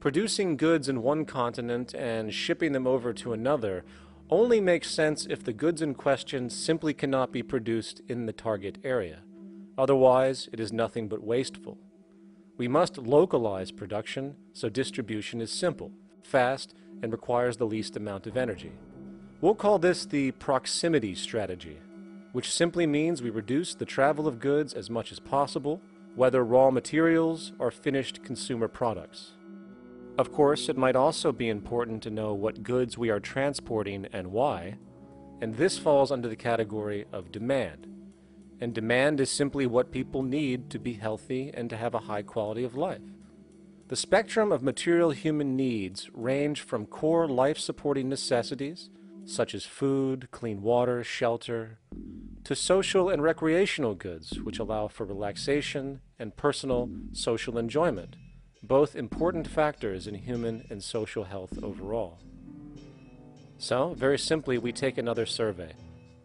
Producing goods in one continent and shipping them over to another only makes sense if the goods in question simply cannot be produced in the target area. Otherwise, it is nothing but wasteful. We must localize production so distribution is simple, fast, and requires the least amount of energy. We'll call this the proximity strategy, which simply means we reduce the travel of goods as much as possible, whether raw materials or finished consumer products. Of course, it might also be important to know what goods we are transporting and why, and this falls under the category of demand. And demand is simply what people need to be healthy and to have a high quality of life. The spectrum of material human needs range from core life supporting necessities, such as food, clean water, shelter, to social and recreational goods, which allow for relaxation and personal social enjoyment, both important factors in human and social health overall. So, very simply, we take another survey.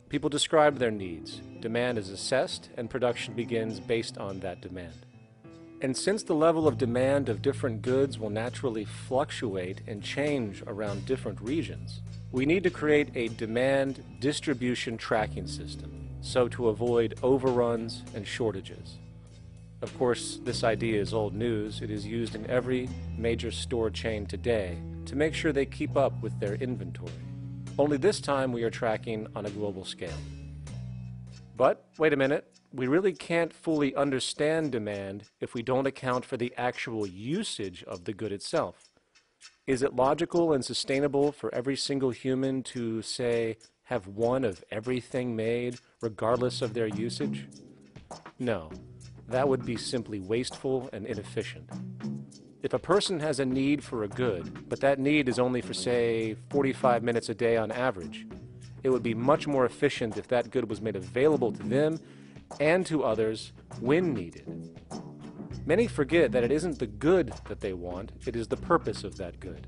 People describe their needs, demand is assessed, and production begins based on that demand. And since the level of demand of different goods will naturally fluctuate and change around different regions, we need to create a demand distribution tracking system, so to avoid overruns and shortages. Of course, this idea is old news. It is used in every major store chain today to make sure they keep up with their inventory. Only this time we are tracking on a global scale. But wait a minute, we really can't fully understand demand if we don't account for the actual usage of the good itself. Is it logical and sustainable for every single human to, say, have one of everything made, regardless of their usage? No, that would be simply wasteful and inefficient. If a person has a need for a good, but that need is only for, say, 45 minutes a day on average, it would be much more efficient if that good was made available to them and to others when needed. Many forget that it isn't the good that they want, it is the purpose of that good.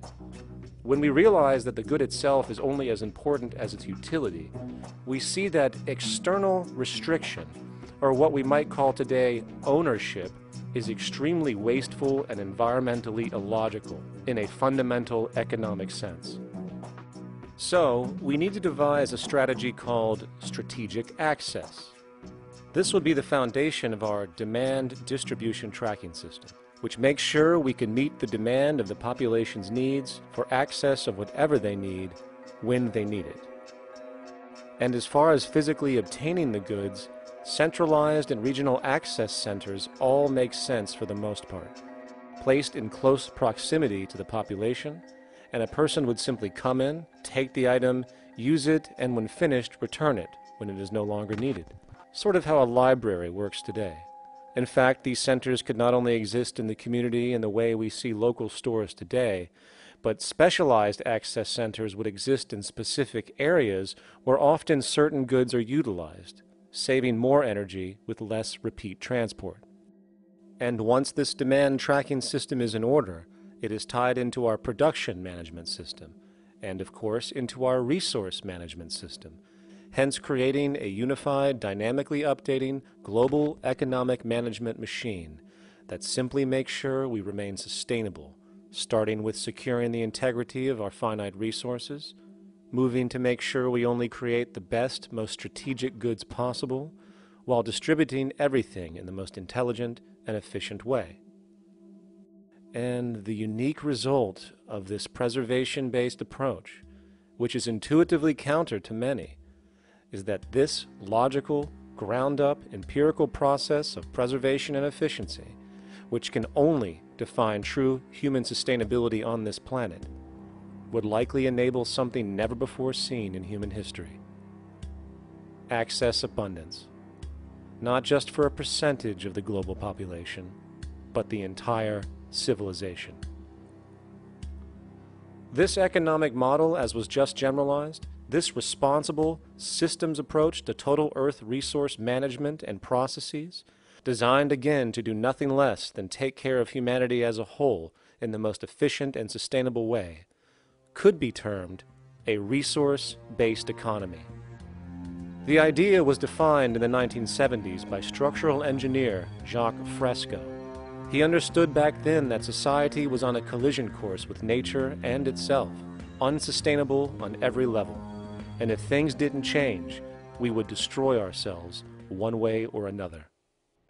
When we realize that the good itself is only as important as its utility, we see that external restriction, or what we might call today ownership, is extremely wasteful and environmentally illogical in a fundamental economic sense. So, we need to devise a strategy called strategic access. This will be the foundation of our demand distribution tracking system, which makes sure we can meet the demand of the population's needs for access of whatever they need when they need it. And as far as physically obtaining the goods, centralized and regional access centers all make sense for the most part. Placed in close proximity to the population, and a person would simply come in, take the item, use it, and when finished, return it when it is no longer needed. Sort of how a library works today. In fact, these centers could not only exist in the community in the way we see local stores today, but specialized access centers would exist in specific areas where often certain goods are utilized, saving more energy with less repeat transport. And once this demand tracking system is in order, it is tied into our production management system, and of course into our resource management system, hence creating a unified, dynamically updating global economic management machine that simply makes sure we remain sustainable, starting with securing the integrity of our finite resources, moving to make sure we only create the best, most strategic goods possible, while distributing everything in the most intelligent and efficient way. And the unique result of this preservation based approach, which is intuitively counter to many, is that this logical, ground up, empirical process of preservation and efficiency, which can only define true human sustainability on this planet, would likely enable something never before seen in human history access abundance, not just for a percentage of the global population, but the entire civilization. This economic model, as was just generalized, this responsible systems approach to total Earth resource management and processes, designed again to do nothing less than take care of humanity as a whole in the most efficient and sustainable way, could be termed a resource based economy. The idea was defined in the 1970s by structural engineer Jacques Fresco. He understood back then that society was on a collision course with nature and itself, unsustainable on every level. And if things didn't change, we would destroy ourselves one way or another.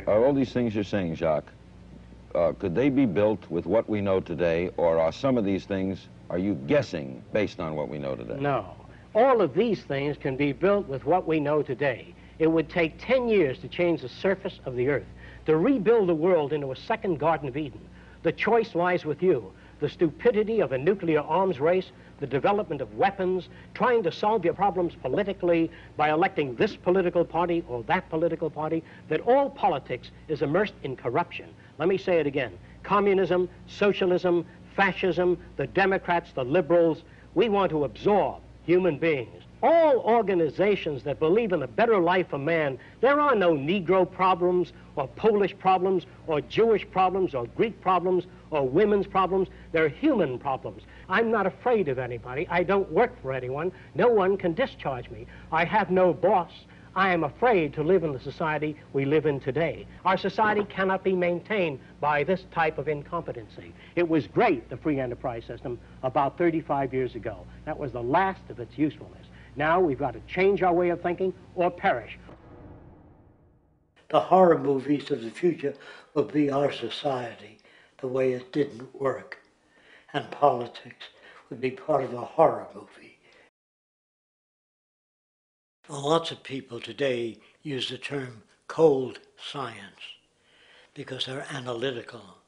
Are all these things you're saying, Jacques, uh, could they be built with what we know today, or are some of these things, are you guessing based on what we know today? No. All of these things can be built with what we know today. It would take 10 years to change the surface of the earth, to rebuild the world into a second Garden of Eden. The choice lies with you. The stupidity of a nuclear arms race, the development of weapons, trying to solve your problems politically by electing this political party or that political party, that all politics is immersed in corruption. Let me say it again. Communism, socialism, fascism, the Democrats, the liberals, we want to absorb human beings. All organizations that believe in a better life for man, there are no Negro problems or Polish problems or Jewish problems or Greek problems or women's problems. They're human problems. I'm not afraid of anybody. I don't work for anyone. No one can discharge me. I have no boss. I am afraid to live in the society we live in today. Our society cannot be maintained by this type of incompetency. It was great, the free enterprise system, about 35 years ago. That was the last of its usefulness. Now we've got to change our way of thinking or perish. The horror movies of the future will be our society, the way it didn't work. And politics would be part of a horror movie. Lots of people today use the term cold science because they're analytical.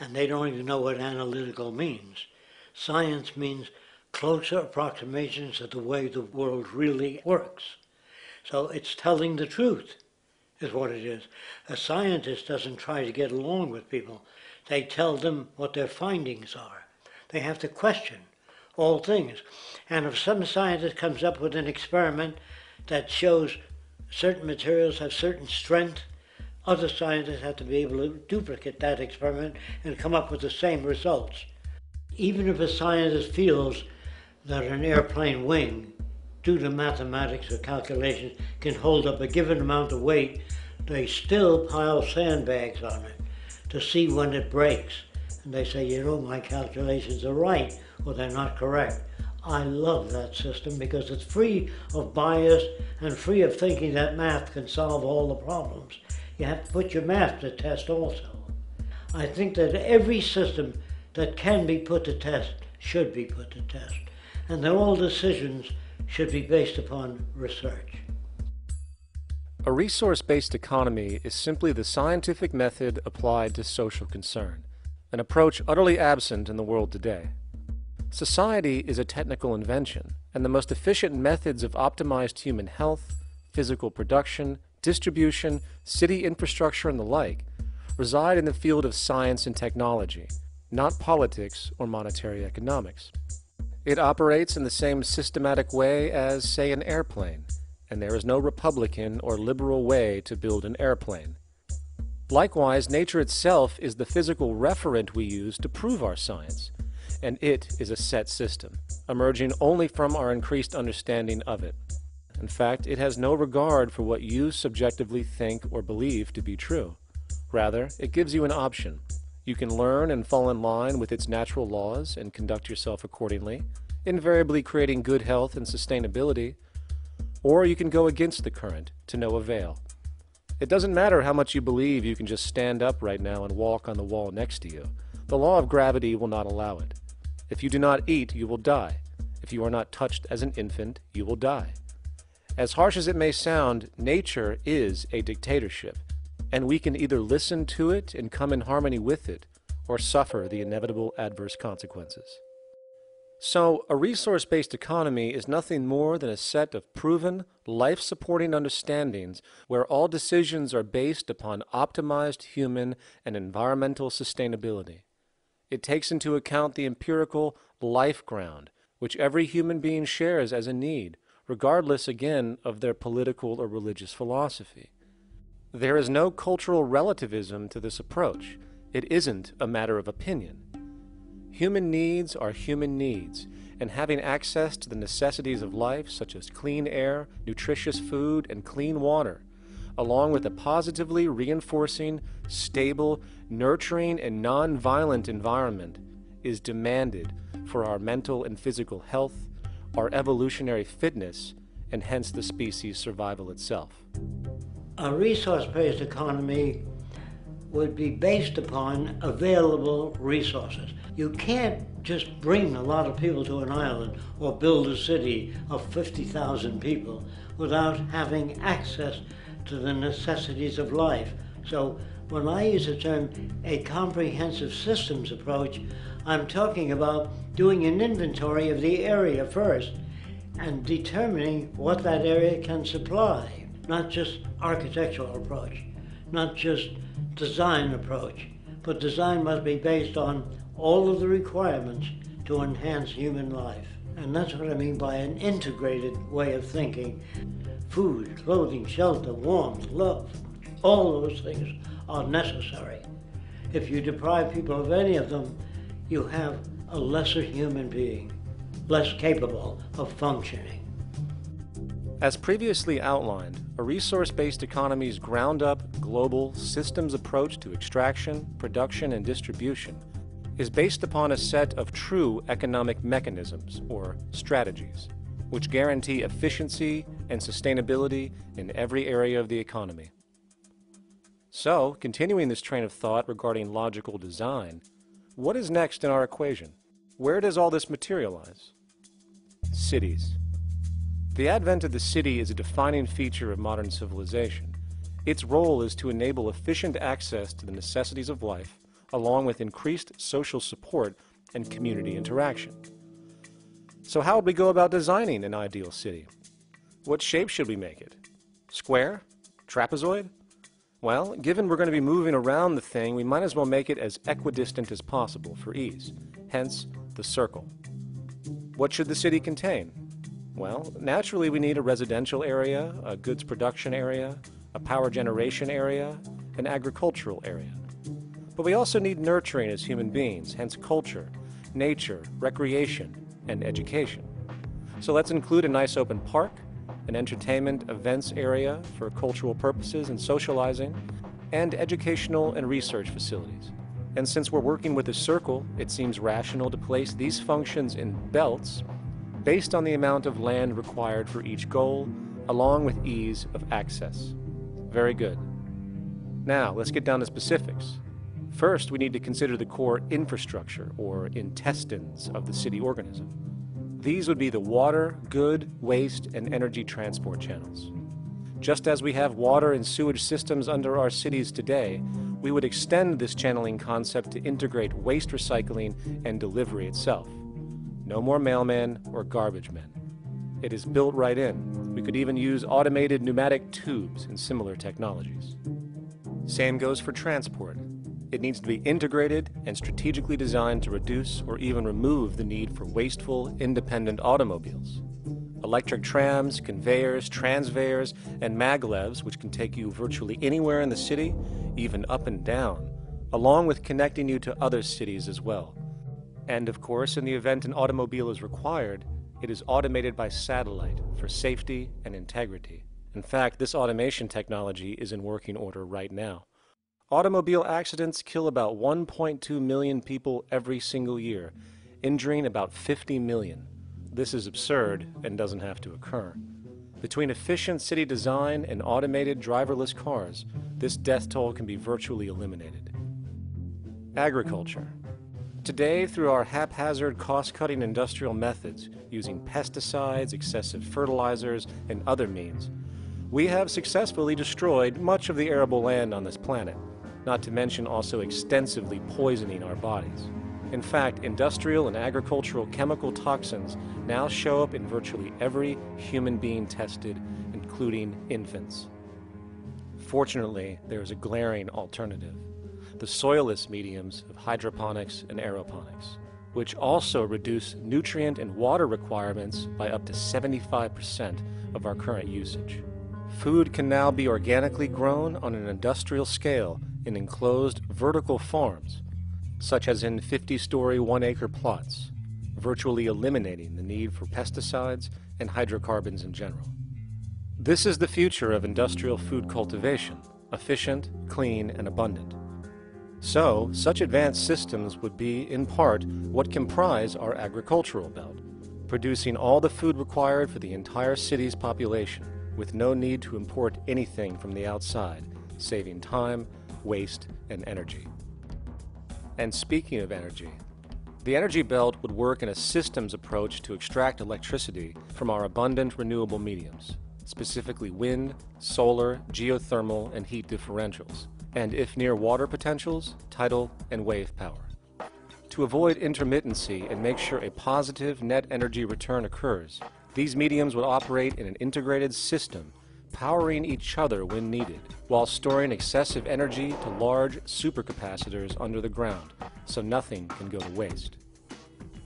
And they don't even know what analytical means. Science means closer approximations of the way the world really works. So it's telling the truth, is what it is. A scientist doesn't try to get along with people, they tell them what their findings are. They have to question all things. And if some scientist comes up with an experiment that shows certain materials have certain strength, other scientists have to be able to duplicate that experiment and come up with the same results. Even if a scientist feels that an airplane wing, due to mathematics or calculations, can hold up a given amount of weight, they still pile sandbags on it to see when it breaks. And they say, you know, my calculations are right, or they're not correct. I love that system because it's free of bias and free of thinking that math can solve all the problems. You have to put your math to test also. I think that every system that can be put to test should be put to test, and that all decisions should be based upon research. A resource based economy is simply the scientific method applied to social concern, an approach utterly absent in the world today. Society is a technical invention, and the most efficient methods of optimized human health, physical production, distribution, city infrastructure, and the like reside in the field of science and technology, not politics or monetary economics. It operates in the same systematic way as, say, an airplane, and there is no Republican or liberal way to build an airplane. Likewise, nature itself is the physical referent we use to prove our science, and it is a set system, emerging only from our increased understanding of it. In fact, it has no regard for what you subjectively think or believe to be true. Rather, it gives you an option. You can learn and fall in line with its natural laws and conduct yourself accordingly, invariably creating good health and sustainability, or you can go against the current to no avail. It doesn't matter how much you believe you can just stand up right now and walk on the wall next to you. The law of gravity will not allow it. If you do not eat, you will die. If you are not touched as an infant, you will die. As harsh as it may sound, nature is a dictatorship, and we can either listen to it and come in harmony with it, or suffer the inevitable adverse consequences. So, a resource based economy is nothing more than a set of proven, life supporting understandings where all decisions are based upon optimized human and environmental sustainability. It takes into account the empirical life ground, which every human being shares as a need, regardless again of their political or religious philosophy. There is no cultural relativism to this approach. It isn't a matter of opinion. Human needs are human needs, and having access to the necessities of life, such as clean air, nutritious food, and clean water, along with a positively reinforcing, stable, nurturing, and non-violent environment, is demanded for our mental and physical health, our evolutionary fitness, and hence the species' survival itself. A resource-based economy would be based upon available resources. You can't just bring a lot of people to an island or build a city of 50,000 people without having access to the necessities of life. So when I use the term a comprehensive systems approach, I'm talking about doing an inventory of the area first and determining what that area can supply, not just architectural approach, not just design approach, but design must be based on all of the requirements to enhance human life. And that's what I mean by an integrated way of thinking. Food, clothing, shelter, warmth, love, all those things are necessary. If you deprive people of any of them, you have a lesser human being, less capable of functioning. As previously outlined, a resource-based economy's ground-up, global, systems approach to extraction, production, and distribution is based upon a set of true economic mechanisms, or strategies, which guarantee efficiency and sustainability in every area of the economy. So, continuing this train of thought regarding logical design, what is next in our equation? Where does all this materialize? Cities. The advent of the city is a defining feature of modern civilization. Its role is to enable efficient access to the necessities of life, along with increased social support and community interaction. So how would we go about designing an ideal city? What shape should we make it? Square? Trapezoid? Well, given we're going to be moving around the thing, we might as well make it as equidistant as possible for ease, hence the circle. What should the city contain? Well, naturally we need a residential area, a goods production area, a power generation area, an agricultural area. But we also need nurturing as human beings, hence culture, nature, recreation, and education. So let's include a nice open park, an entertainment events area for cultural purposes and socializing, and educational and research facilities. And since we're working with a circle, it seems rational to place these functions in belts based on the amount of land required for each goal, along with ease of access. Very good. Now, let's get down to specifics. First, we need to consider the core infrastructure, or intestines, of the city organism. These would be the water, good, waste, and energy transport channels. Just as we have water and sewage systems under our cities today, we would extend this channeling concept to integrate waste recycling and delivery itself. No more mailmen or garbage men. It is built right in. We could even use automated pneumatic tubes and similar technologies. Same goes for transport. It needs to be integrated and strategically designed to reduce or even remove the need for wasteful, independent automobiles. Electric trams, conveyors, transveyors, and maglevs, which can take you virtually anywhere in the city, even up and down, along with connecting you to other cities as well. And of course, in the event an automobile is required, it is automated by satellite for safety and integrity. In fact, this automation technology is in working order right now. Automobile accidents kill about 1.2 million people every single year, injuring about 50 million. This is absurd and doesn't have to occur. Between efficient city design and automated driverless cars, this death toll can be virtually eliminated. Agriculture. Today, through our haphazard, cost cutting industrial methods, using pesticides, excessive fertilizers, and other means, we have successfully destroyed much of the arable land on this planet, not to mention also extensively poisoning our bodies. In fact, industrial and agricultural chemical toxins now show up in virtually every human being tested, including infants. Fortunately, there is a glaring alternative the soilless mediums of hydroponics and aeroponics, which also reduce nutrient and water requirements by up to 75% of our current usage. Food can now be organically grown on an industrial scale in enclosed vertical farms, such as in 50 story, one acre plots, virtually eliminating the need for pesticides and hydrocarbons in general. This is the future of industrial food cultivation efficient, clean, and abundant. So, such advanced systems would be, in part, what comprise our agricultural belt, producing all the food required for the entire city's population, with no need to import anything from the outside, saving time, waste, and energy. And speaking of energy, the energy belt would work in a systems approach to extract electricity from our abundant renewable mediums specifically wind, solar, geothermal, and heat differentials, and if near water potentials, tidal and wave power. To avoid intermittency and make sure a positive net energy return occurs, these mediums would operate in an integrated system, powering each other when needed, while storing excessive energy to large supercapacitors under the ground, so nothing can go to waste.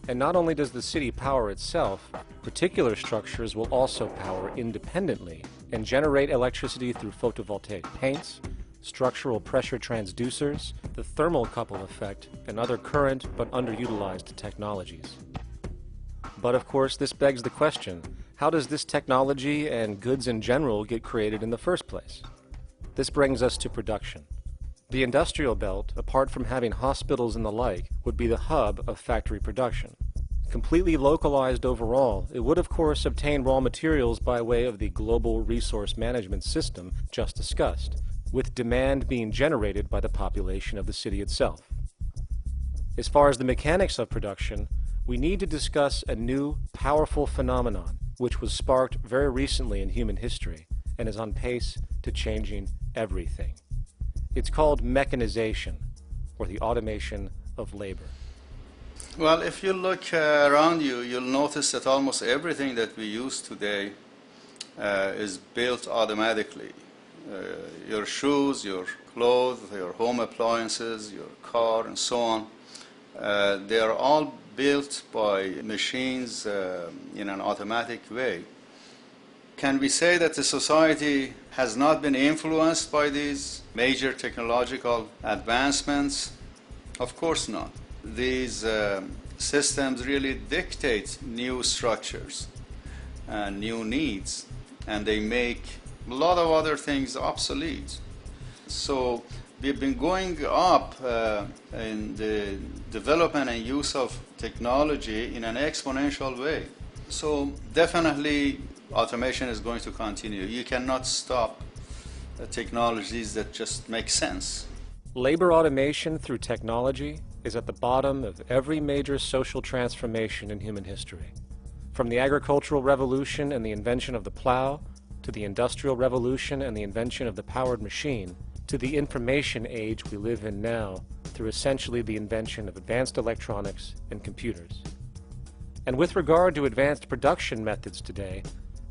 And not only does the city power itself, particular structures will also power independently and generate electricity through photovoltaic paints, structural pressure transducers, the thermocouple effect, and other current but underutilized technologies. But of course, this begs the question how does this technology and goods in general get created in the first place? This brings us to production. The industrial belt, apart from having hospitals and the like, would be the hub of factory production. Completely localized overall, it would of course obtain raw materials by way of the global resource management system just discussed, with demand being generated by the population of the city itself. As far as the mechanics of production, we need to discuss a new, powerful phenomenon which was sparked very recently in human history and is on pace to changing everything. It's called mechanization, or the automation of labor. Well, if you look uh, around you, you'll notice that almost everything that we use today uh, is built automatically. Uh, your shoes, your clothes, your home appliances, your car, and so on, uh, they are all built by machines uh, in an automatic way. Can we say that the society has not been influenced by these major technological advancements? Of course not. These um, systems really dictate new structures and new needs, and they make a lot of other things obsolete. So we've been going up uh, in the development and use of technology in an exponential way. So definitely automation is going to continue. You cannot stop uh, technologies that just make sense. Labor automation through technology is at the bottom of every major social transformation in human history. From the agricultural revolution and the invention of the plow, to the industrial revolution and the invention of the powered machine, to the information age we live in now through essentially the invention of advanced electronics and computers. And with regard to advanced production methods today,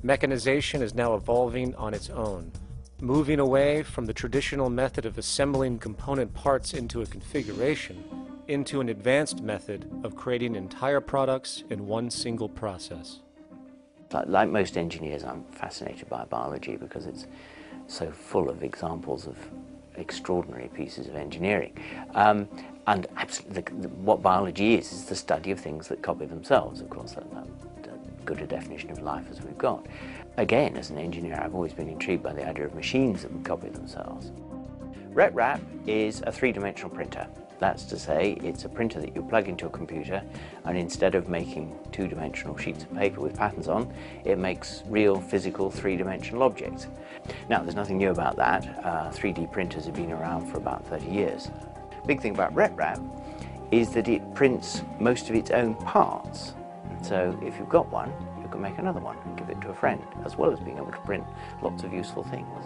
Mechanization is now evolving on its own, moving away from the traditional method of assembling component parts into a configuration into an advanced method of creating entire products in one single process. Like most engineers, I'm fascinated by biology because it's so full of examples of extraordinary pieces of engineering. Um, and absolutely, the, the, what biology is, is the study of things that copy themselves, of course. That, that, good a definition of life as we've got. Again, as an engineer, I've always been intrigued by the idea of machines that would copy themselves. RepRap is a three-dimensional printer. That's to say, it's a printer that you plug into a computer, and instead of making two-dimensional sheets of paper with patterns on, it makes real, physical, three-dimensional objects. Now, there's nothing new about that. Uh, 3D printers have been around for about 30 years. Big thing about RepRap is that it prints most of its own parts. So if you've got one, you can make another one and give it to a friend, as well as being able to print lots of useful things.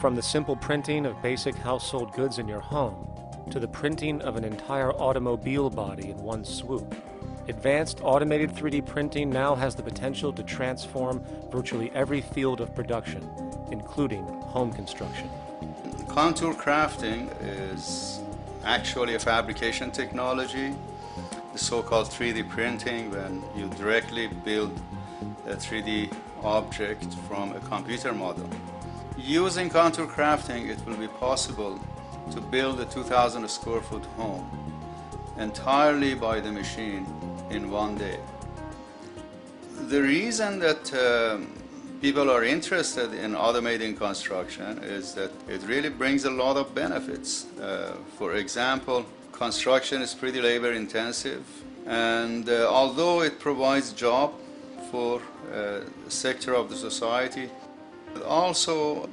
From the simple printing of basic household goods in your home to the printing of an entire automobile body in one swoop, advanced automated 3D printing now has the potential to transform virtually every field of production, including home construction. Contour crafting is actually a fabrication technology the so-called 3D printing when you directly build a 3D object from a computer model. Using contour crafting, it will be possible to build a 2,000 square foot home entirely by the machine in one day. The reason that uh, people are interested in automating construction is that it really brings a lot of benefits. Uh, for example, construction is pretty labor intensive, and uh, although it provides job for a sector of the society, it also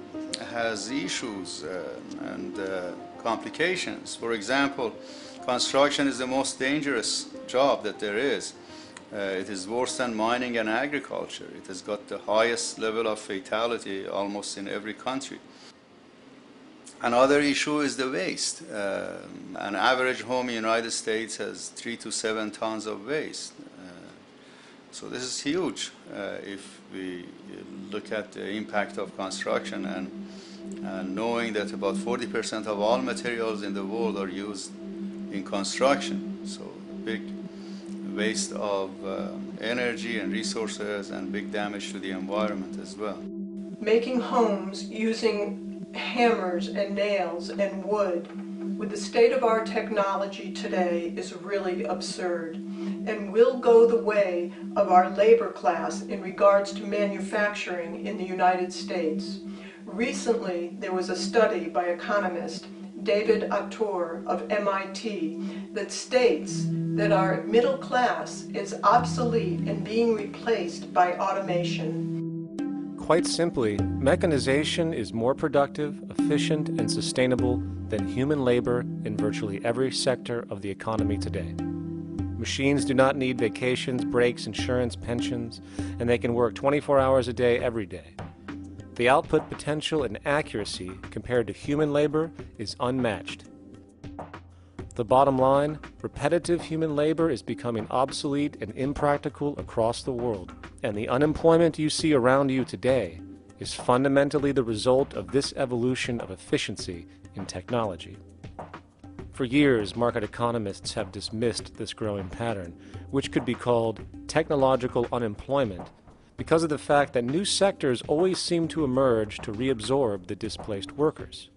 has issues uh, and uh, complications. For example, construction is the most dangerous job that there is. Uh, it is worse than mining and agriculture. It has got the highest level of fatality almost in every country. Another issue is the waste. Uh, an average home in the United States has three to seven tons of waste. Uh, so this is huge uh, if we look at the impact of construction and, and knowing that about 40% of all materials in the world are used in construction. So big waste of uh, energy and resources and big damage to the environment as well. Making homes using hammers and nails and wood with the state of our technology today is really absurd and will go the way of our labor class in regards to manufacturing in the United States. Recently, there was a study by economist David Autor of MIT that states that our middle class is obsolete and being replaced by automation. Quite simply, mechanization is more productive, efficient, and sustainable than human labor in virtually every sector of the economy today. Machines do not need vacations, breaks, insurance, pensions, and they can work 24 hours a day every day. The output potential and accuracy compared to human labor is unmatched. The bottom line repetitive human labor is becoming obsolete and impractical across the world, and the unemployment you see around you today is fundamentally the result of this evolution of efficiency in technology. For years, market economists have dismissed this growing pattern, which could be called technological unemployment, because of the fact that new sectors always seem to emerge to reabsorb the displaced workers.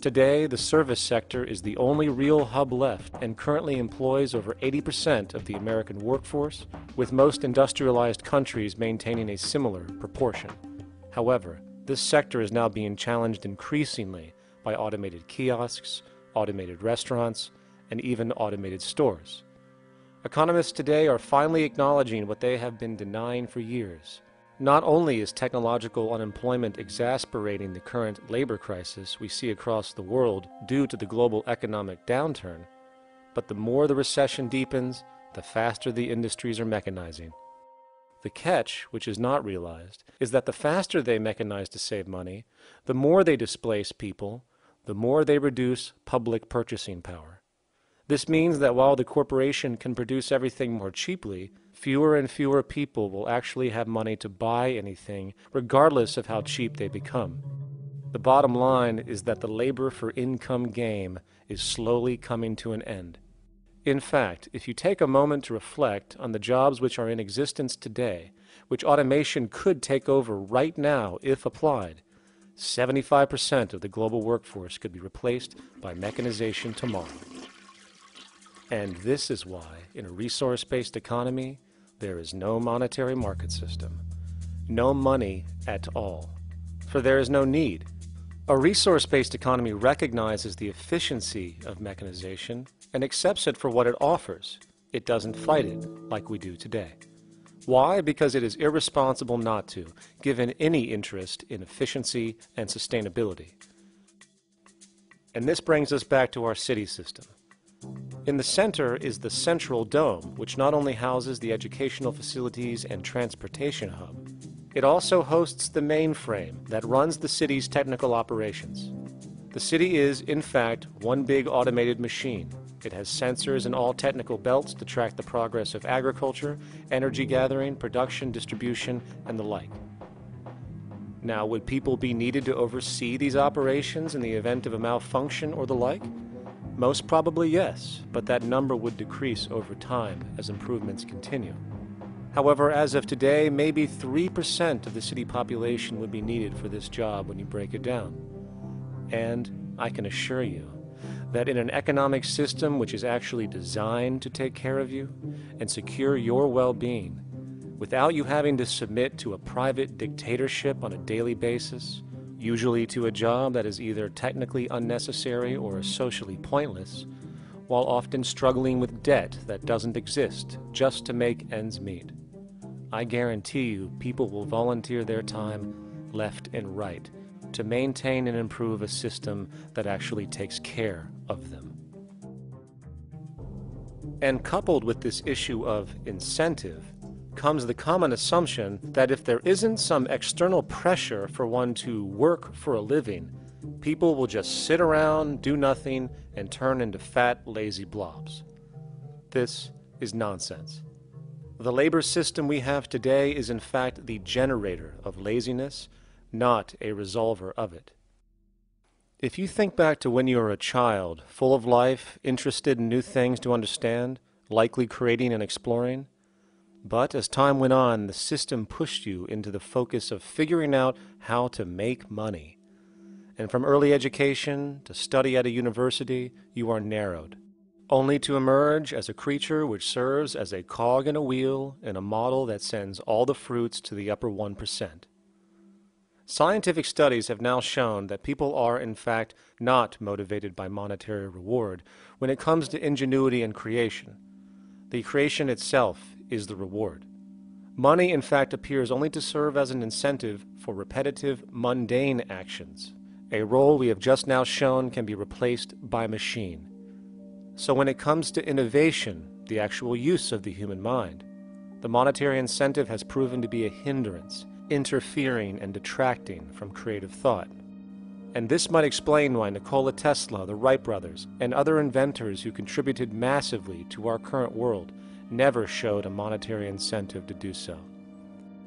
Today, the service sector is the only real hub left and currently employs over 80% of the American workforce, with most industrialized countries maintaining a similar proportion. However, this sector is now being challenged increasingly by automated kiosks, automated restaurants, and even automated stores. Economists today are finally acknowledging what they have been denying for years not only is technological unemployment exasperating the current labor crisis we see across the world due to the global economic downturn, but the more the recession deepens, the faster the industries are mechanizing. The catch, which is not realized, is that the faster they mechanize to save money, the more they displace people, the more they reduce public purchasing power. This means that while the corporation can produce everything more cheaply, fewer and fewer people will actually have money to buy anything, regardless of how cheap they become. The bottom line is that the labor for income game is slowly coming to an end. In fact, if you take a moment to reflect on the jobs which are in existence today, which automation could take over right now if applied, 75% of the global workforce could be replaced by mechanization tomorrow. And this is why, in a resource based economy, there is no monetary market system, no money at all, for there is no need. A resource based economy recognizes the efficiency of mechanization and accepts it for what it offers. It doesn't fight it like we do today. Why? Because it is irresponsible not to, given any interest in efficiency and sustainability. And this brings us back to our city system. In the center is the Central Dome, which not only houses the educational facilities and transportation hub, it also hosts the mainframe that runs the city's technical operations. The city is, in fact, one big automated machine. It has sensors in all technical belts to track the progress of agriculture, energy gathering, production, distribution, and the like. Now, would people be needed to oversee these operations in the event of a malfunction or the like? Most probably yes, but that number would decrease over time as improvements continue. However, as of today, maybe 3% of the city population would be needed for this job when you break it down. And I can assure you that in an economic system which is actually designed to take care of you and secure your well being, without you having to submit to a private dictatorship on a daily basis, usually to a job that is either technically unnecessary or socially pointless, while often struggling with debt that doesn't exist just to make ends meet. I guarantee you people will volunteer their time left and right to maintain and improve a system that actually takes care of them. And coupled with this issue of incentive comes the common assumption that if there isn't some external pressure for one to work for a living, people will just sit around, do nothing, and turn into fat, lazy blobs. This is nonsense. The labor system we have today is in fact the generator of laziness, not a resolver of it. If you think back to when you were a child, full of life, interested in new things to understand, likely creating and exploring, but as time went on, the system pushed you into the focus of figuring out how to make money. And from early education to study at a university, you are narrowed, only to emerge as a creature which serves as a cog in a wheel in a model that sends all the fruits to the upper 1%. Scientific studies have now shown that people are, in fact, not motivated by monetary reward when it comes to ingenuity and creation. The creation itself is the reward. Money, in fact, appears only to serve as an incentive for repetitive, mundane actions, a role we have just now shown can be replaced by machine. So when it comes to innovation, the actual use of the human mind, the monetary incentive has proven to be a hindrance interfering and detracting from creative thought. And this might explain why Nikola Tesla, the Wright brothers, and other inventors who contributed massively to our current world never showed a monetary incentive to do so.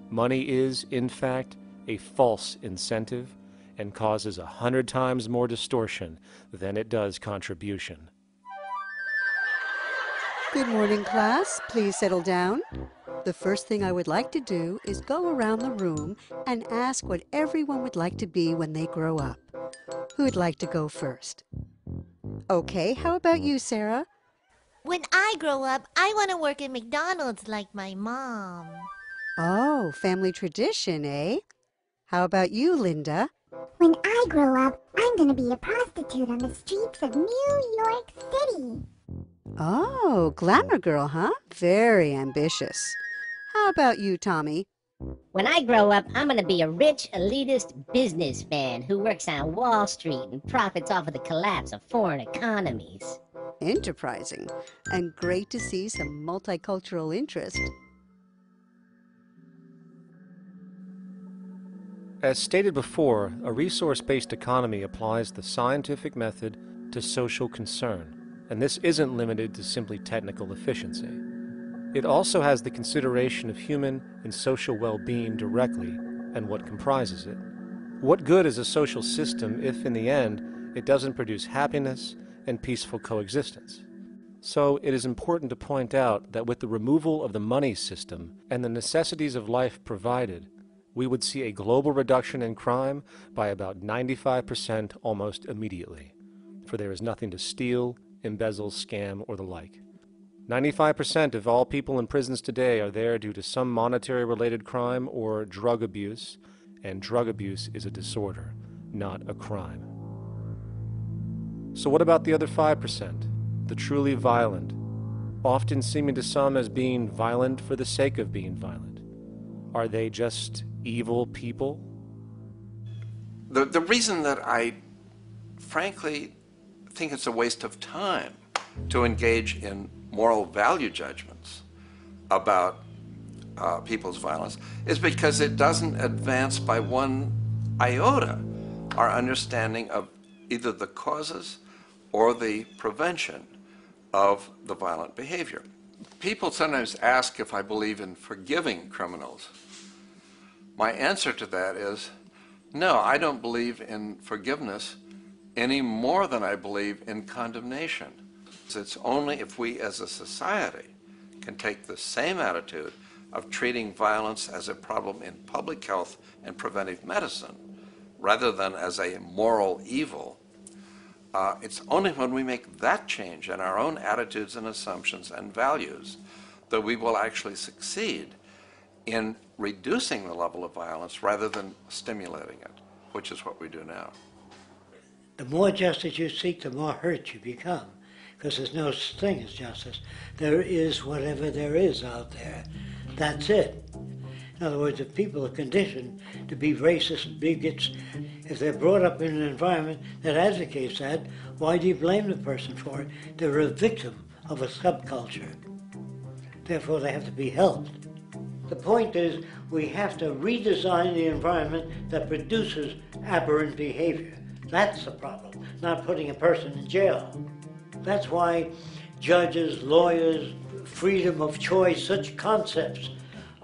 Money is, in fact, a false incentive and causes a hundred times more distortion than it does contribution. Good morning, class. Please settle down. The first thing I would like to do is go around the room and ask what everyone would like to be when they grow up. Who'd like to go first? Okay, how about you, Sarah? When I grow up, I want to work at McDonald's like my mom. Oh, family tradition, eh? How about you, Linda? When I grow up, I'm going to be a prostitute on the streets of New York City. Oh, glamour girl, huh? Very ambitious. How about you, Tommy? When I grow up, I'm going to be a rich, elitist businessman who works on Wall Street and profits off of the collapse of foreign economies. Enterprising. And great to see some multicultural interest. As stated before, a resource-based economy applies the scientific method to social concern, and this isn't limited to simply technical efficiency. It also has the consideration of human and social well-being directly and what comprises it. What good is a social system if, in the end, it doesn't produce happiness and peaceful coexistence? So it is important to point out that with the removal of the money system and the necessities of life provided, we would see a global reduction in crime by about 95% almost immediately, for there is nothing to steal, embezzle, scam, or the like. 95% of all people in prisons today are there due to some monetary related crime or drug abuse, and drug abuse is a disorder, not a crime. So, what about the other 5%? The truly violent, often seeming to some as being violent for the sake of being violent. Are they just evil people? The, the reason that I frankly think it's a waste of time to engage in moral value judgments about uh, people's violence is because it doesn't advance by one iota our understanding of either the causes or the prevention of the violent behavior. People sometimes ask if I believe in forgiving criminals. My answer to that is no, I don't believe in forgiveness any more than I believe in condemnation. It's only if we as a society can take the same attitude of treating violence as a problem in public health and preventive medicine rather than as a moral evil. Uh, it's only when we make that change in our own attitudes and assumptions and values that we will actually succeed in reducing the level of violence rather than stimulating it, which is what we do now. The more justice you seek, the more hurt you become. Because there's no thing as justice. There is whatever there is out there. That's it. In other words, if people are conditioned to be racist bigots, if they're brought up in an environment that advocates that, why do you blame the person for it? They're a victim of a subculture. Therefore, they have to be helped. The point is, we have to redesign the environment that produces aberrant behavior. That's the problem, not putting a person in jail. That's why judges, lawyers, freedom of choice, such concepts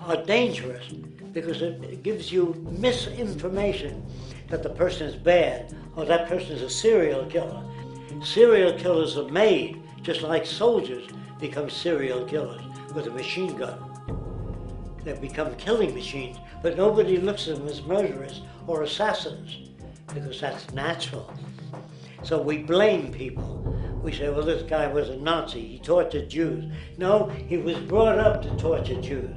are dangerous because it gives you misinformation that the person is bad or that person is a serial killer. Serial killers are made just like soldiers become serial killers with a machine gun. They become killing machines, but nobody looks at them as murderers or assassins because that's natural. So we blame people. We say, well, this guy was a Nazi, he tortured Jews. No, he was brought up to torture Jews.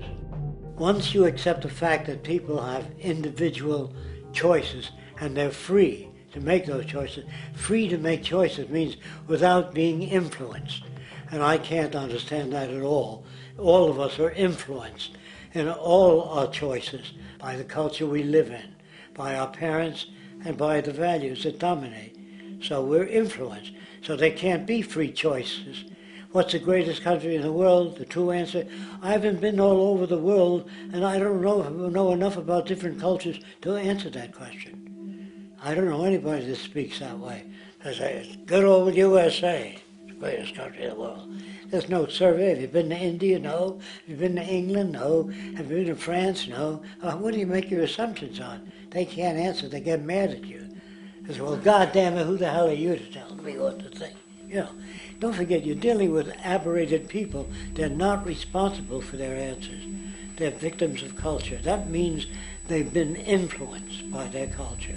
Once you accept the fact that people have individual choices and they're free to make those choices, free to make choices means without being influenced. And I can't understand that at all. All of us are influenced in all our choices by the culture we live in, by our parents, and by the values that dominate. So we're influenced. So there can't be free choices. What's the greatest country in the world? The true answer, I haven't been all over the world, and I don't know, know enough about different cultures to answer that question. I don't know anybody that speaks that way. They say, good old USA, the greatest country in the world. There's no survey. Have you been to India? No. Have you been to England? No. Have you been to France? No. Uh, what do you make your assumptions on? They can't answer. They get mad at you. They say, well, God damn it, who the hell are you to tell me what to think? You know, don't forget, you're dealing with aberrated people. They're not responsible for their answers. They're victims of culture. That means they've been influenced by their culture.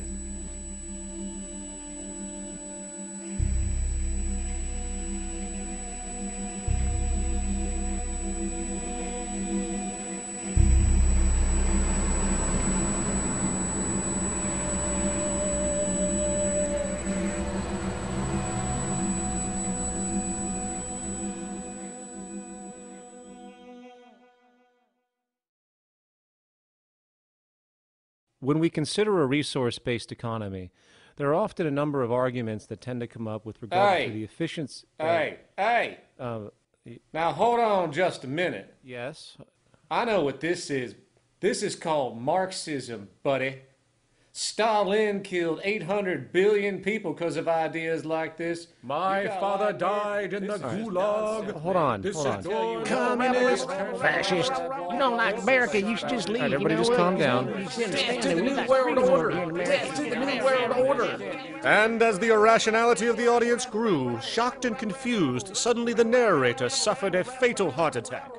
When we consider a resource based economy, there are often a number of arguments that tend to come up with regard Hey. to the efficiency. Hey, hey. Uh, Now hold on just a minute. Yes. I know what this is. This is called Marxism, buddy. Stalin killed 800 billion people because of ideas like this. My father ideas- died in the This is gulag. nonsense, Hold on, This hold is on. Communist, fascist. You don't like America, you should just leave. All right, you everybody know just calm down. know, you should Death to the New World Order. here in America. Death to the New World Order. And as the irrationality of the audience grew, shocked and confused, suddenly the narrator suffered a fatal heart attack.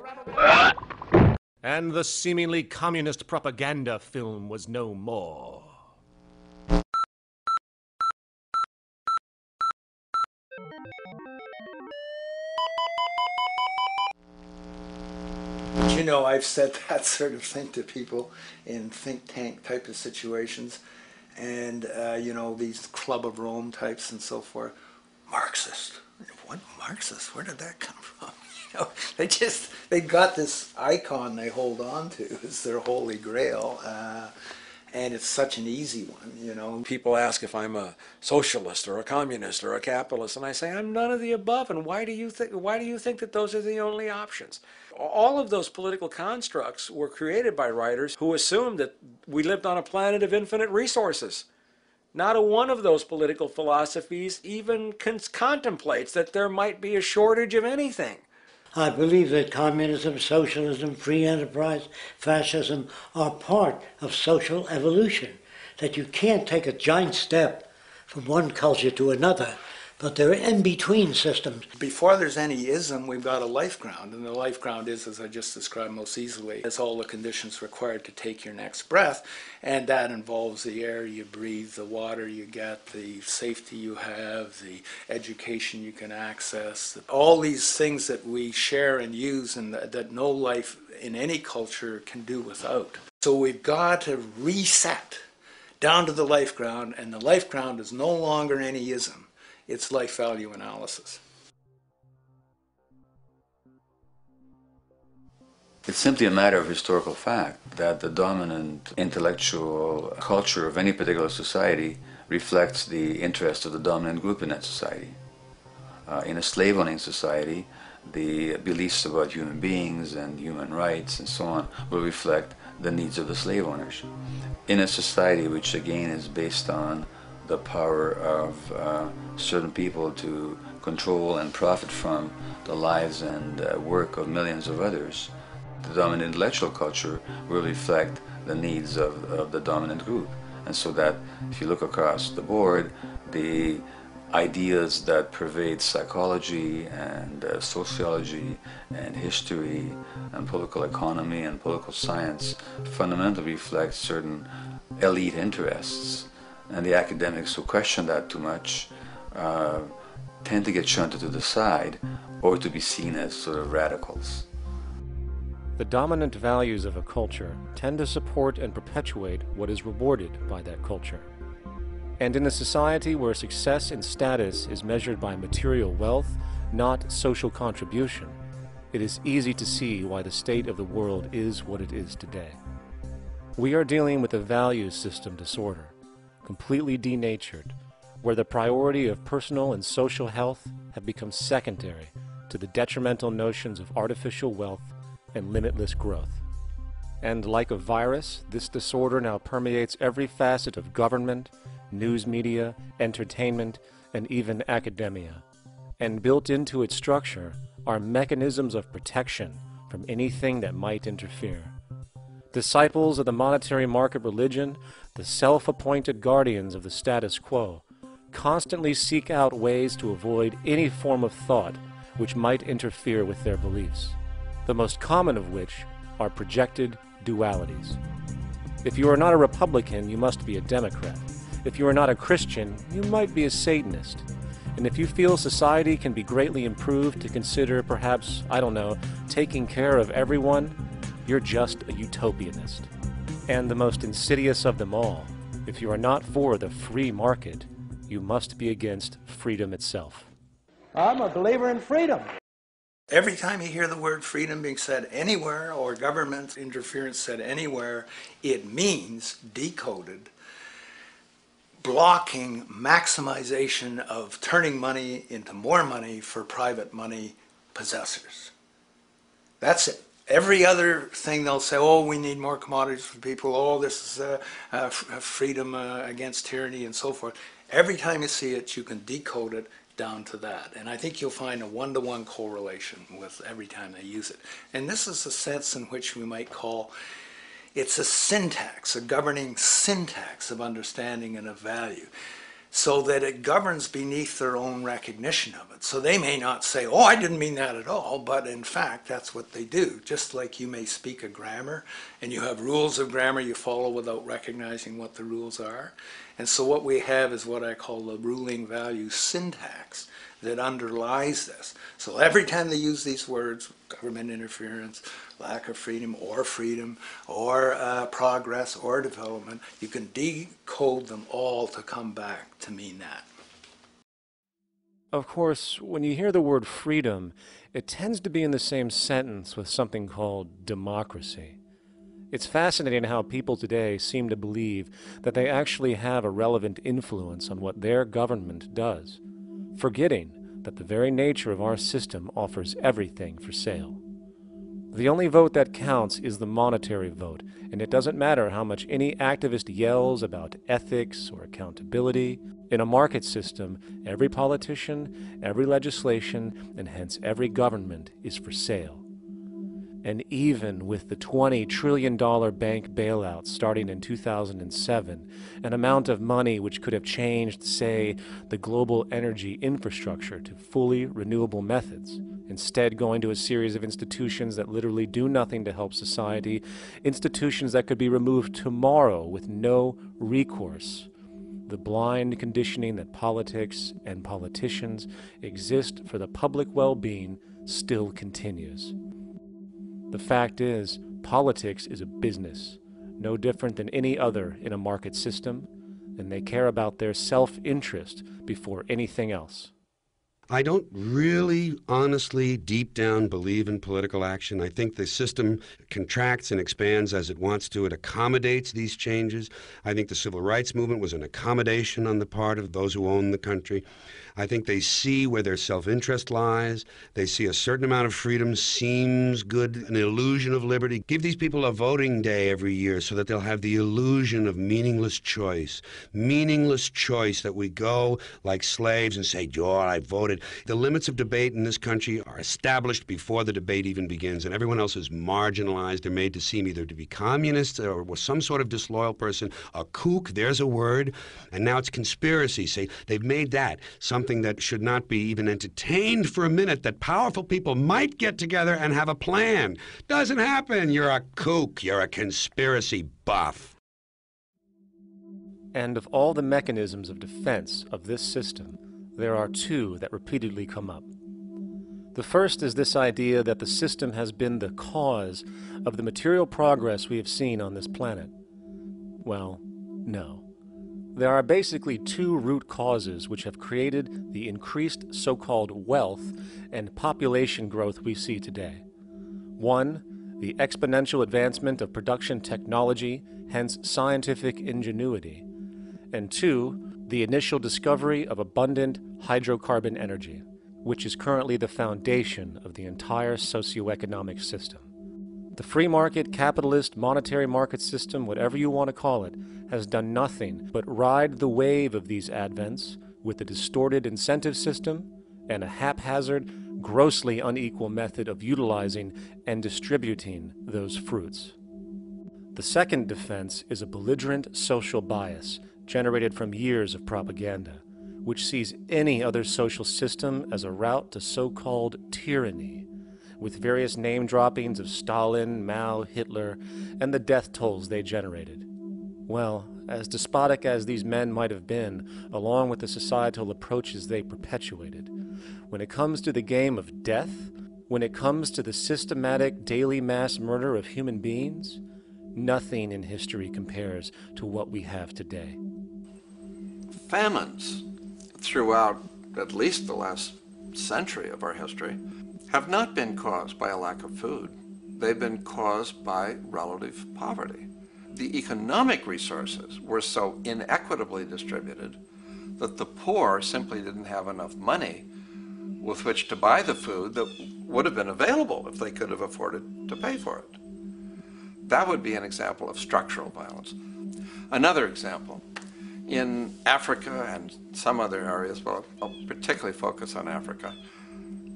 And the seemingly communist propaganda film was no more. You know, I've said that sort of thing to people in think tank type of situations, and uh, you know these Club of Rome types and so forth. Marxist. What Marxist? Where did that come from? You know, they just—they've got this icon they hold on to as their holy grail, uh, and it's such an easy one. You know, People ask if I'm a socialist or a communist or a capitalist, and I say I'm none of the above. And why do you think? Why do you think that those are the only options? All of those political constructs were created by writers who assumed that we lived on a planet of infinite resources. Not a one of those political philosophies even con- contemplates that there might be a shortage of anything. I believe that communism, socialism, free enterprise, fascism are part of social evolution. That you can't take a giant step from one culture to another, But they're in between systems. Before there's any ism, we've got a life ground, and the life ground is, as I just described most easily, it's all the conditions required to take your next breath, and that involves the air you breathe, the water you get, the safety you have, the education you can access, all these things that we share and use and that, that no life in any culture can do without. So we've got to reset down to the life ground, and the life ground is no longer any ism its life value analysis. It's simply a matter of historical fact that the dominant intellectual culture of any particular society reflects the interest of the dominant group in that society. Uh, in a slave owning society, the beliefs about human beings and human rights and so on will reflect the needs of the slave owners. In a society which again is based on the power of uh, certain people to control and profit from the lives and uh, work of millions of others. The dominant intellectual culture will reflect the needs of, of the dominant group. And so that if you look across the board, the ideas that pervade psychology and uh, sociology and history and political economy and political science fundamentally reflect certain elite interests and the academics who question that too much uh, tend to get shunted to the side or to be seen as sort of radicals. The dominant values of a culture tend to support and perpetuate what is rewarded by that culture. And in a society where success and status is measured by material wealth, not social contribution, it is easy to see why the state of the world is what it is today. We are dealing with a value system disorder completely denatured, where the priority of personal and social health have become secondary to the detrimental notions of artificial wealth and limitless growth. And like a virus, this disorder now permeates every facet of government, news media, entertainment, and even academia. And built into its structure are mechanisms of protection from anything that might interfere. Disciples of the monetary market religion the self appointed guardians of the status quo, constantly seek out ways to avoid any form of thought which might interfere with their beliefs, the most common of which are projected dualities. If you are not a Republican, you must be a Democrat. If you are not a Christian, you might be a Satanist. And if you feel society can be greatly improved to consider perhaps, I don't know, taking care of everyone, you're just a utopianist. And the most insidious of them all, if you are not for the free market, you must be against freedom itself. I'm a believer in freedom. Every time you hear the word freedom being said anywhere or government interference said anywhere, it means decoded blocking maximization of turning money into more money for private money possessors. That's it. Every other thing they'll say, oh, we need more commodities for people, oh, this is uh, uh, freedom uh, against tyranny and so forth. Every time you see it, you can decode it down to that. And I think you'll find a one-to-one correlation with every time they use it. And this is a sense in which we might call it's a syntax, a governing syntax of understanding and of value so that it governs beneath their own recognition of it. So they may not say, oh, I didn't mean that at all, but in fact, that's what they do. Just like you may speak a grammar and you have rules of grammar you follow without recognizing what the rules are. And so what we have is what I call the ruling value syntax that underlies this. So every time they use these words, government interference, lack of freedom or freedom or uh, progress or development, you can decode them all to come back to mean that. Of course, when you hear the word freedom, it tends to be in the same sentence with something called democracy. It's fascinating how people today seem to believe that they actually have a relevant influence on what their government does forgetting that the very nature of our system offers everything for sale. The only vote that counts is the monetary vote, and it doesn't matter how much any activist yells about ethics or accountability. In a market system, every politician, every legislation, and hence every government is for sale. And even with the $20 trillion bank bailout starting in 2007, an amount of money which could have changed, say, the global energy infrastructure to fully renewable methods, instead going to a series of institutions that literally do nothing to help society, institutions that could be removed tomorrow with no recourse. The blind conditioning that politics and politicians exist for the public well being still continues. The fact is, politics is a business, no different than any other in a market system, and they care about their self interest before anything else. I don't really, honestly, deep down believe in political action. I think the system contracts and expands as it wants to. It accommodates these changes. I think the civil rights movement was an accommodation on the part of those who own the country. I think they see where their self interest lies. They see a certain amount of freedom seems good, an illusion of liberty. Give these people a voting day every year so that they'll have the illusion of meaningless choice. Meaningless choice that we go like slaves and say, Joe, I voted. The limits of debate in this country are established before the debate even begins, and everyone else is marginalized. They're made to seem either to be communists or some sort of disloyal person. A kook, there's a word. And now it's conspiracy. Say, they've made that some something that should not be even entertained for a minute that powerful people might get together and have a plan. Doesn't happen. You're a kook. You're a conspiracy buff. And of all the mechanisms of defense of this system, there are two that repeatedly come up. The first is this idea that the system has been the cause of the material progress we have seen on this planet. Well, no. There are basically two root causes which have created the increased so called wealth and population growth we see today. One, the exponential advancement of production technology, hence scientific ingenuity. And two, the initial discovery of abundant hydrocarbon energy, which is currently the foundation of the entire socioeconomic system. The free market, capitalist, monetary market system, whatever you want to call it, has done nothing but ride the wave of these advents with a distorted incentive system and a haphazard, grossly unequal method of utilizing and distributing those fruits. The second defense is a belligerent social bias generated from years of propaganda, which sees any other social system as a route to so called tyranny with various name droppings of Stalin, Mao, Hitler, and the death tolls they generated. Well, as despotic as these men might have been, along with the societal approaches they perpetuated, when it comes to the game of death, when it comes to the systematic daily mass murder of human beings, nothing in history compares to what we have today. Famines throughout at least the last century of our history have not been caused by a lack of food. They've been caused by relative poverty. The economic resources were so inequitably distributed that the poor simply didn't have enough money with which to buy the food that would have been available if they could have afforded to pay for it. That would be an example of structural violence. Another example, in Africa and some other areas, but I'll particularly focus on Africa,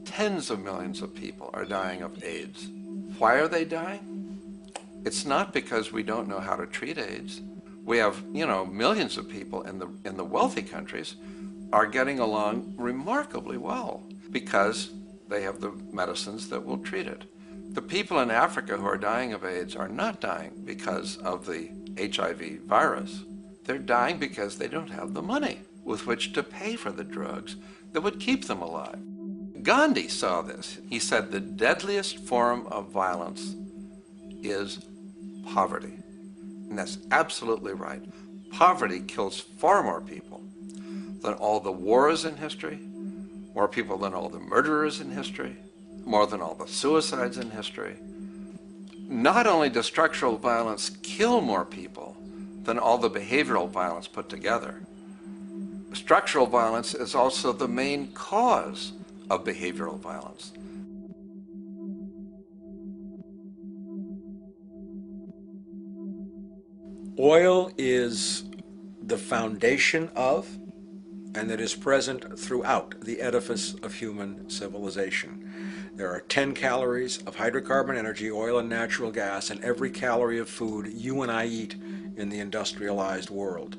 tens of millions of people are dying of AIDS. Why are they dying? It's not because we don't know how to treat AIDS. We have, you know, millions of people in the in the wealthy countries are getting along remarkably well because they have the medicines that will treat it. The people in Africa who are dying of AIDS are not dying because of the HIV virus. They're dying because they don't have the money with which to pay for the drugs that would keep them alive. Gandhi saw this. He said the deadliest form of violence is poverty. And that's absolutely right. Poverty kills far more people than all the wars in history, more people than all the murderers in history, more than all the suicides in history. Not only does structural violence kill more people than all the behavioral violence put together, structural violence is also the main cause of behavioral violence. Oil is the foundation of and that is present throughout the edifice of human civilization. There are 10 calories of hydrocarbon energy, oil, and natural gas in every calorie of food you and I eat in the industrialized world.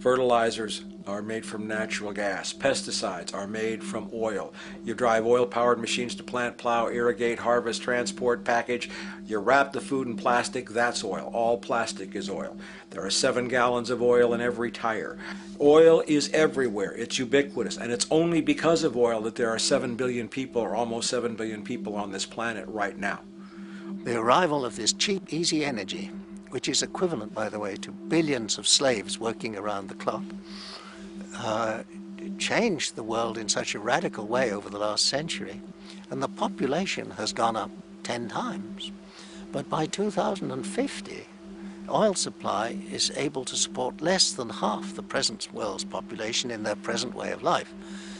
Fertilizers are made from natural gas. Pesticides are made from oil. You drive oil-powered machines to plant, plow, irrigate, harvest, transport, package. You wrap the food in plastic, that's oil. All plastic is oil. There are seven gallons of oil in every tire. Oil is everywhere. It's ubiquitous. And it's only because of oil that there are 7 billion people, or almost 7 billion people on this planet right now. The arrival of this cheap, easy energy, which is equivalent, by the way, to billions of slaves working around the clock, uh, changed the world in such a radical way over the last century. And the population has gone up 10 times. But by 2050, oil supply is able to support less than half the present world's population in their present way of life.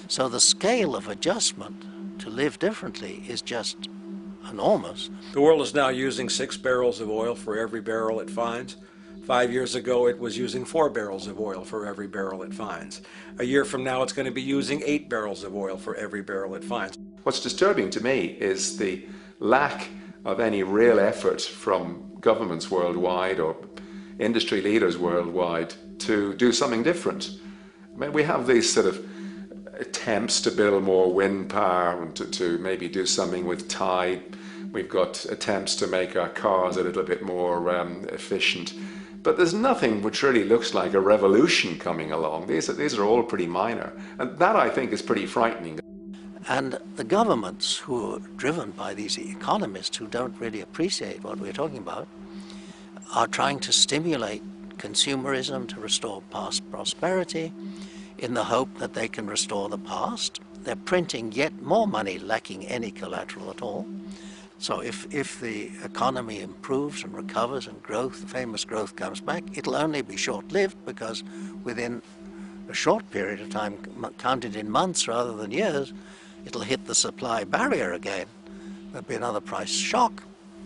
So the scale of adjustment to live differently is just enormous. The world is now using six barrels of oil for every barrel it finds. Five years ago, it was using four barrels of oil for every barrel it finds. A year from now, it's going to be using eight barrels of oil for every barrel it finds. What's disturbing to me is the lack of any real effort from governments worldwide or industry leaders worldwide to do something different. I mean, we have these sort of attempts to build more wind power and to, to maybe do something with tide. We've got attempts to make our cars a little bit more um, efficient. But there's nothing which really looks like a revolution coming along. These are, these are all pretty minor. And that, I think, is pretty frightening. And the governments who are driven by these economists who don't really appreciate what we're talking about are trying to stimulate consumerism to restore past prosperity in the hope that they can restore the past. They're printing yet more money lacking any collateral at all. So if, if the economy improves and recovers and growth, the famous growth comes back, it'll only be short-lived because within a short period of time, counted in months rather than years, it'll hit the supply barrier again. There'll be another price shock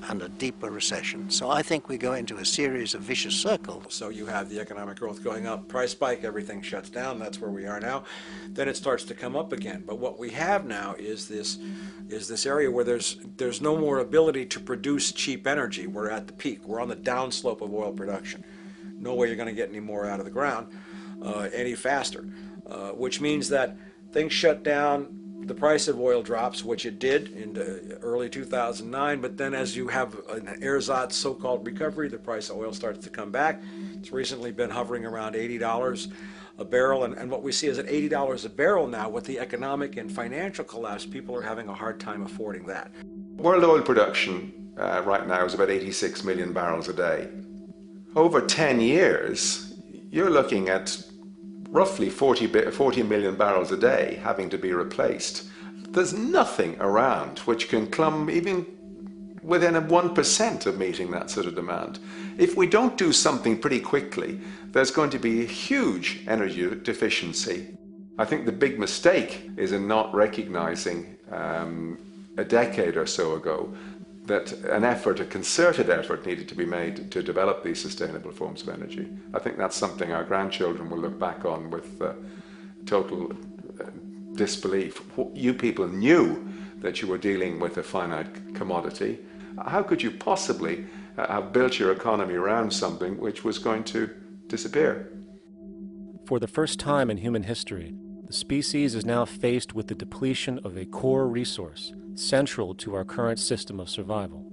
and a deeper recession. So I think we go into a series of vicious circles. So you have the economic growth going up, price spike, everything shuts down. That's where we are now. Then it starts to come up again. But what we have now is this is this area where there's there's no more ability to produce cheap energy. We're at the peak. We're on the downslope of oil production. No way you're going to get any more out of the ground uh, any faster, uh, which means that things shut down, the price of oil drops, which it did in early 2009, but then as you have an ersatz so-called recovery, the price of oil starts to come back. It's recently been hovering around $80 a barrel, and, and what we see is at $80 a barrel now, with the economic and financial collapse, people are having a hard time affording that. World oil production uh, right now is about 86 million barrels a day. Over 10 years, you're looking at roughly 40, 40 million barrels a day having to be replaced. There's nothing around which can come even within a 1% of meeting that sort of demand. If we don't do something pretty quickly, there's going to be a huge energy deficiency. I think the big mistake is in not recognizing um, a decade or so ago that an effort, a concerted effort, needed to be made to develop these sustainable forms of energy. I think that's something our grandchildren will look back on with uh, total uh, disbelief. You people knew that you were dealing with a finite commodity. How could you possibly uh, have built your economy around something which was going to disappear? For the first time in human history, the species is now faced with the depletion of a core resource central to our current system of survival.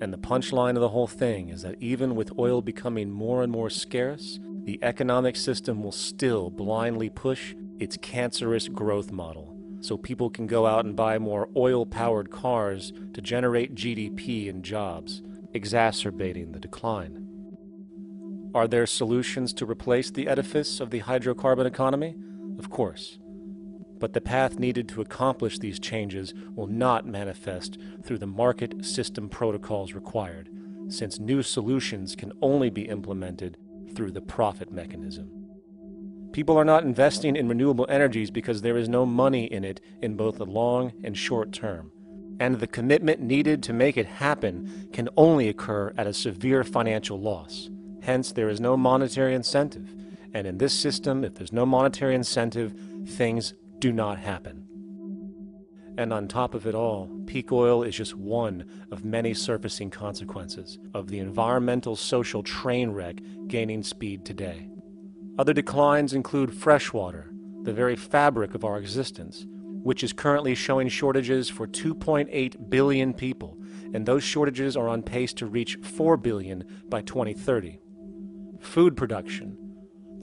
And the punchline of the whole thing is that even with oil becoming more and more scarce, the economic system will still blindly push its cancerous growth model so people can go out and buy more oil powered cars to generate GDP and jobs, exacerbating the decline. Are there solutions to replace the edifice of the hydrocarbon economy? Of course but the path needed to accomplish these changes will not manifest through the market system protocols required, since new solutions can only be implemented through the profit mechanism. People are not investing in renewable energies because there is no money in it in both the long and short term, and the commitment needed to make it happen can only occur at a severe financial loss. Hence, there is no monetary incentive. And in this system, if there's no monetary incentive, things do not happen. And on top of it all, peak oil is just one of many surfacing consequences of the environmental social train wreck gaining speed today. Other declines include freshwater, the very fabric of our existence, which is currently showing shortages for 2.8 billion people, and those shortages are on pace to reach 4 billion by 2030. Food production,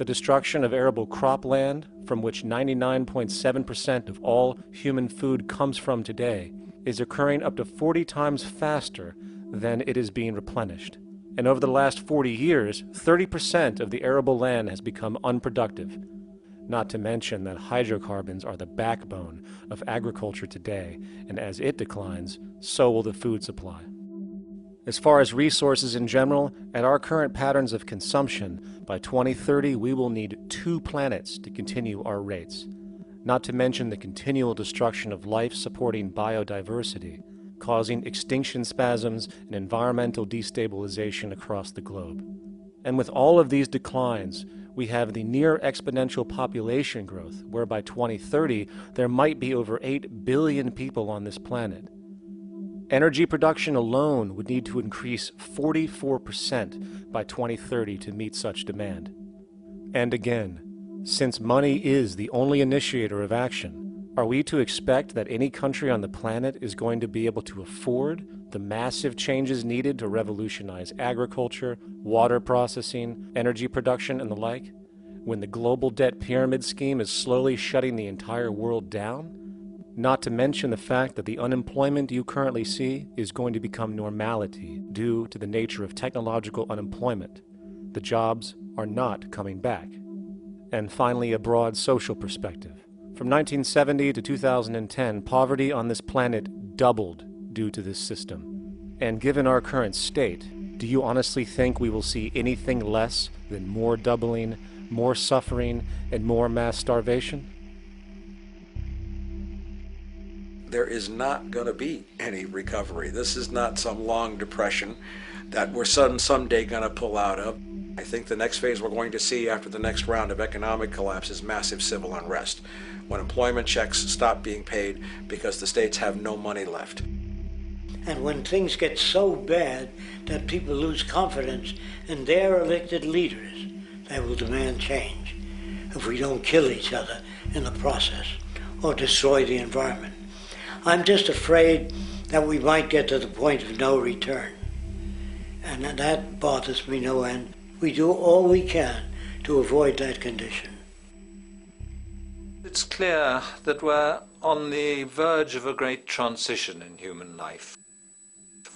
the destruction of arable cropland, from which 99.7% of all human food comes from today, is occurring up to 40 times faster than it is being replenished. And over the last 40 years, 30% of the arable land has become unproductive. Not to mention that hydrocarbons are the backbone of agriculture today, and as it declines, so will the food supply. As far as resources in general, at our current patterns of consumption, by 2030 we will need two planets to continue our rates, not to mention the continual destruction of life supporting biodiversity, causing extinction spasms and environmental destabilization across the globe. And with all of these declines, we have the near exponential population growth, where by 2030 there might be over 8 billion people on this planet. Energy production alone would need to increase 44% by 2030 to meet such demand. And again, since money is the only initiator of action, are we to expect that any country on the planet is going to be able to afford the massive changes needed to revolutionize agriculture, water processing, energy production, and the like, when the global debt pyramid scheme is slowly shutting the entire world down? Not to mention the fact that the unemployment you currently see is going to become normality due to the nature of technological unemployment. The jobs are not coming back. And finally, a broad social perspective. From 1970 to 2010, poverty on this planet doubled due to this system. And given our current state, do you honestly think we will see anything less than more doubling, more suffering, and more mass starvation? There is not going to be any recovery. This is not some long depression that we're some, someday going to pull out of. I think the next phase we're going to see after the next round of economic collapse is massive civil unrest, when employment checks stop being paid because the states have no money left. And when things get so bad that people lose confidence in their elected leaders, they will demand change if we don't kill each other in the process or destroy the environment. I'm just afraid that we might get to the point of no return. And that bothers me no end. We do all we can to avoid that condition. It's clear that we're on the verge of a great transition in human life.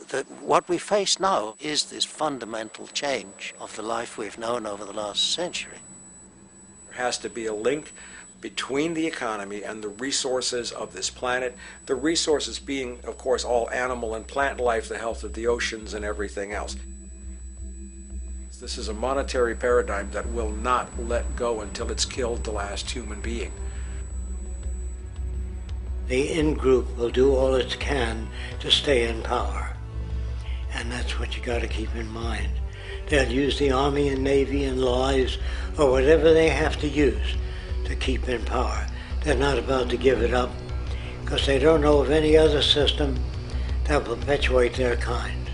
That what we face now is this fundamental change of the life we've known over the last century. There has to be a link between the economy and the resources of this planet. The resources being, of course, all animal and plant life, the health of the oceans, and everything else. This is a monetary paradigm that will not let go until it's killed the last human being. The in group will do all it can to stay in power. And that's what you got to keep in mind. They'll use the Army and Navy and lies or whatever they have to use to keep in power. They're not about to give it up because they don't know of any other system that will perpetuate their kind.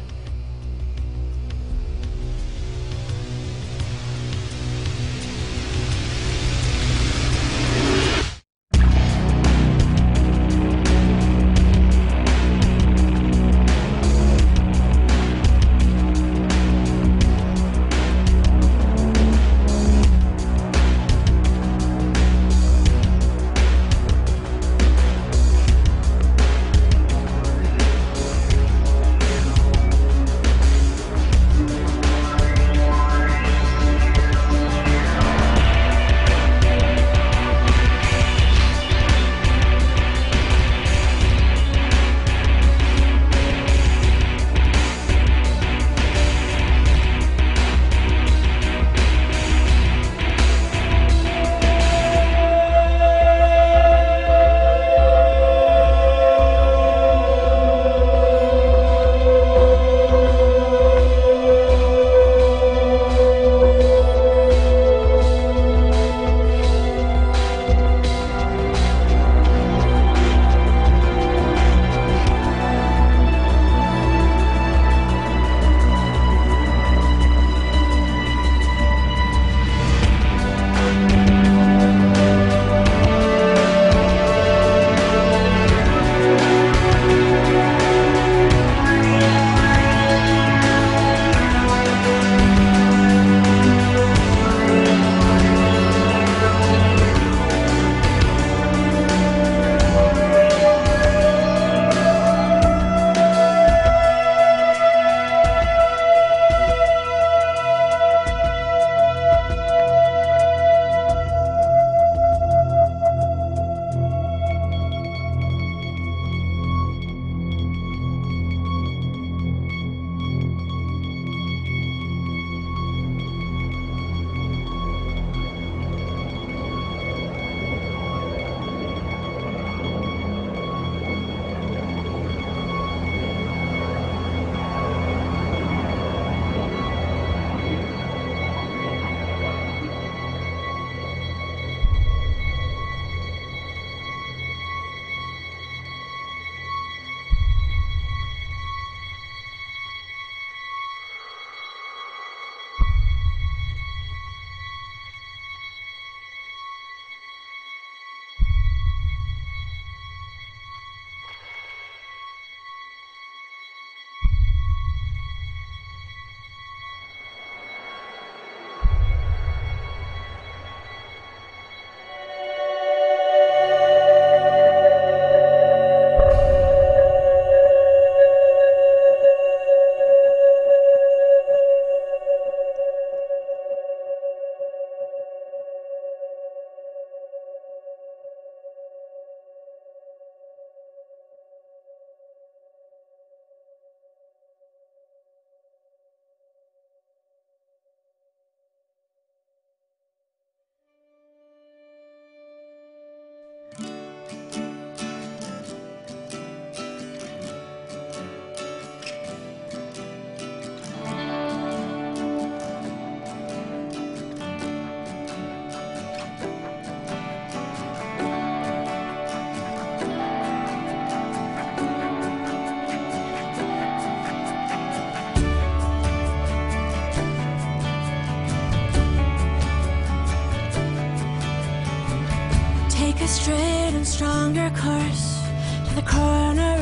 stronger course to the corner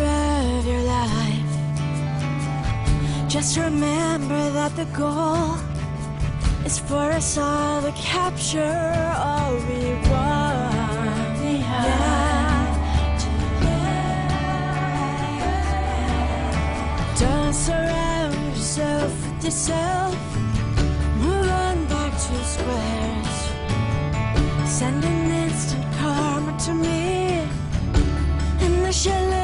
of your life. Just remember that the goal is for us all to capture all we want. Yeah. Don't surround yourself with yourself. Move on back to squares. Send an instant karma to me. 现了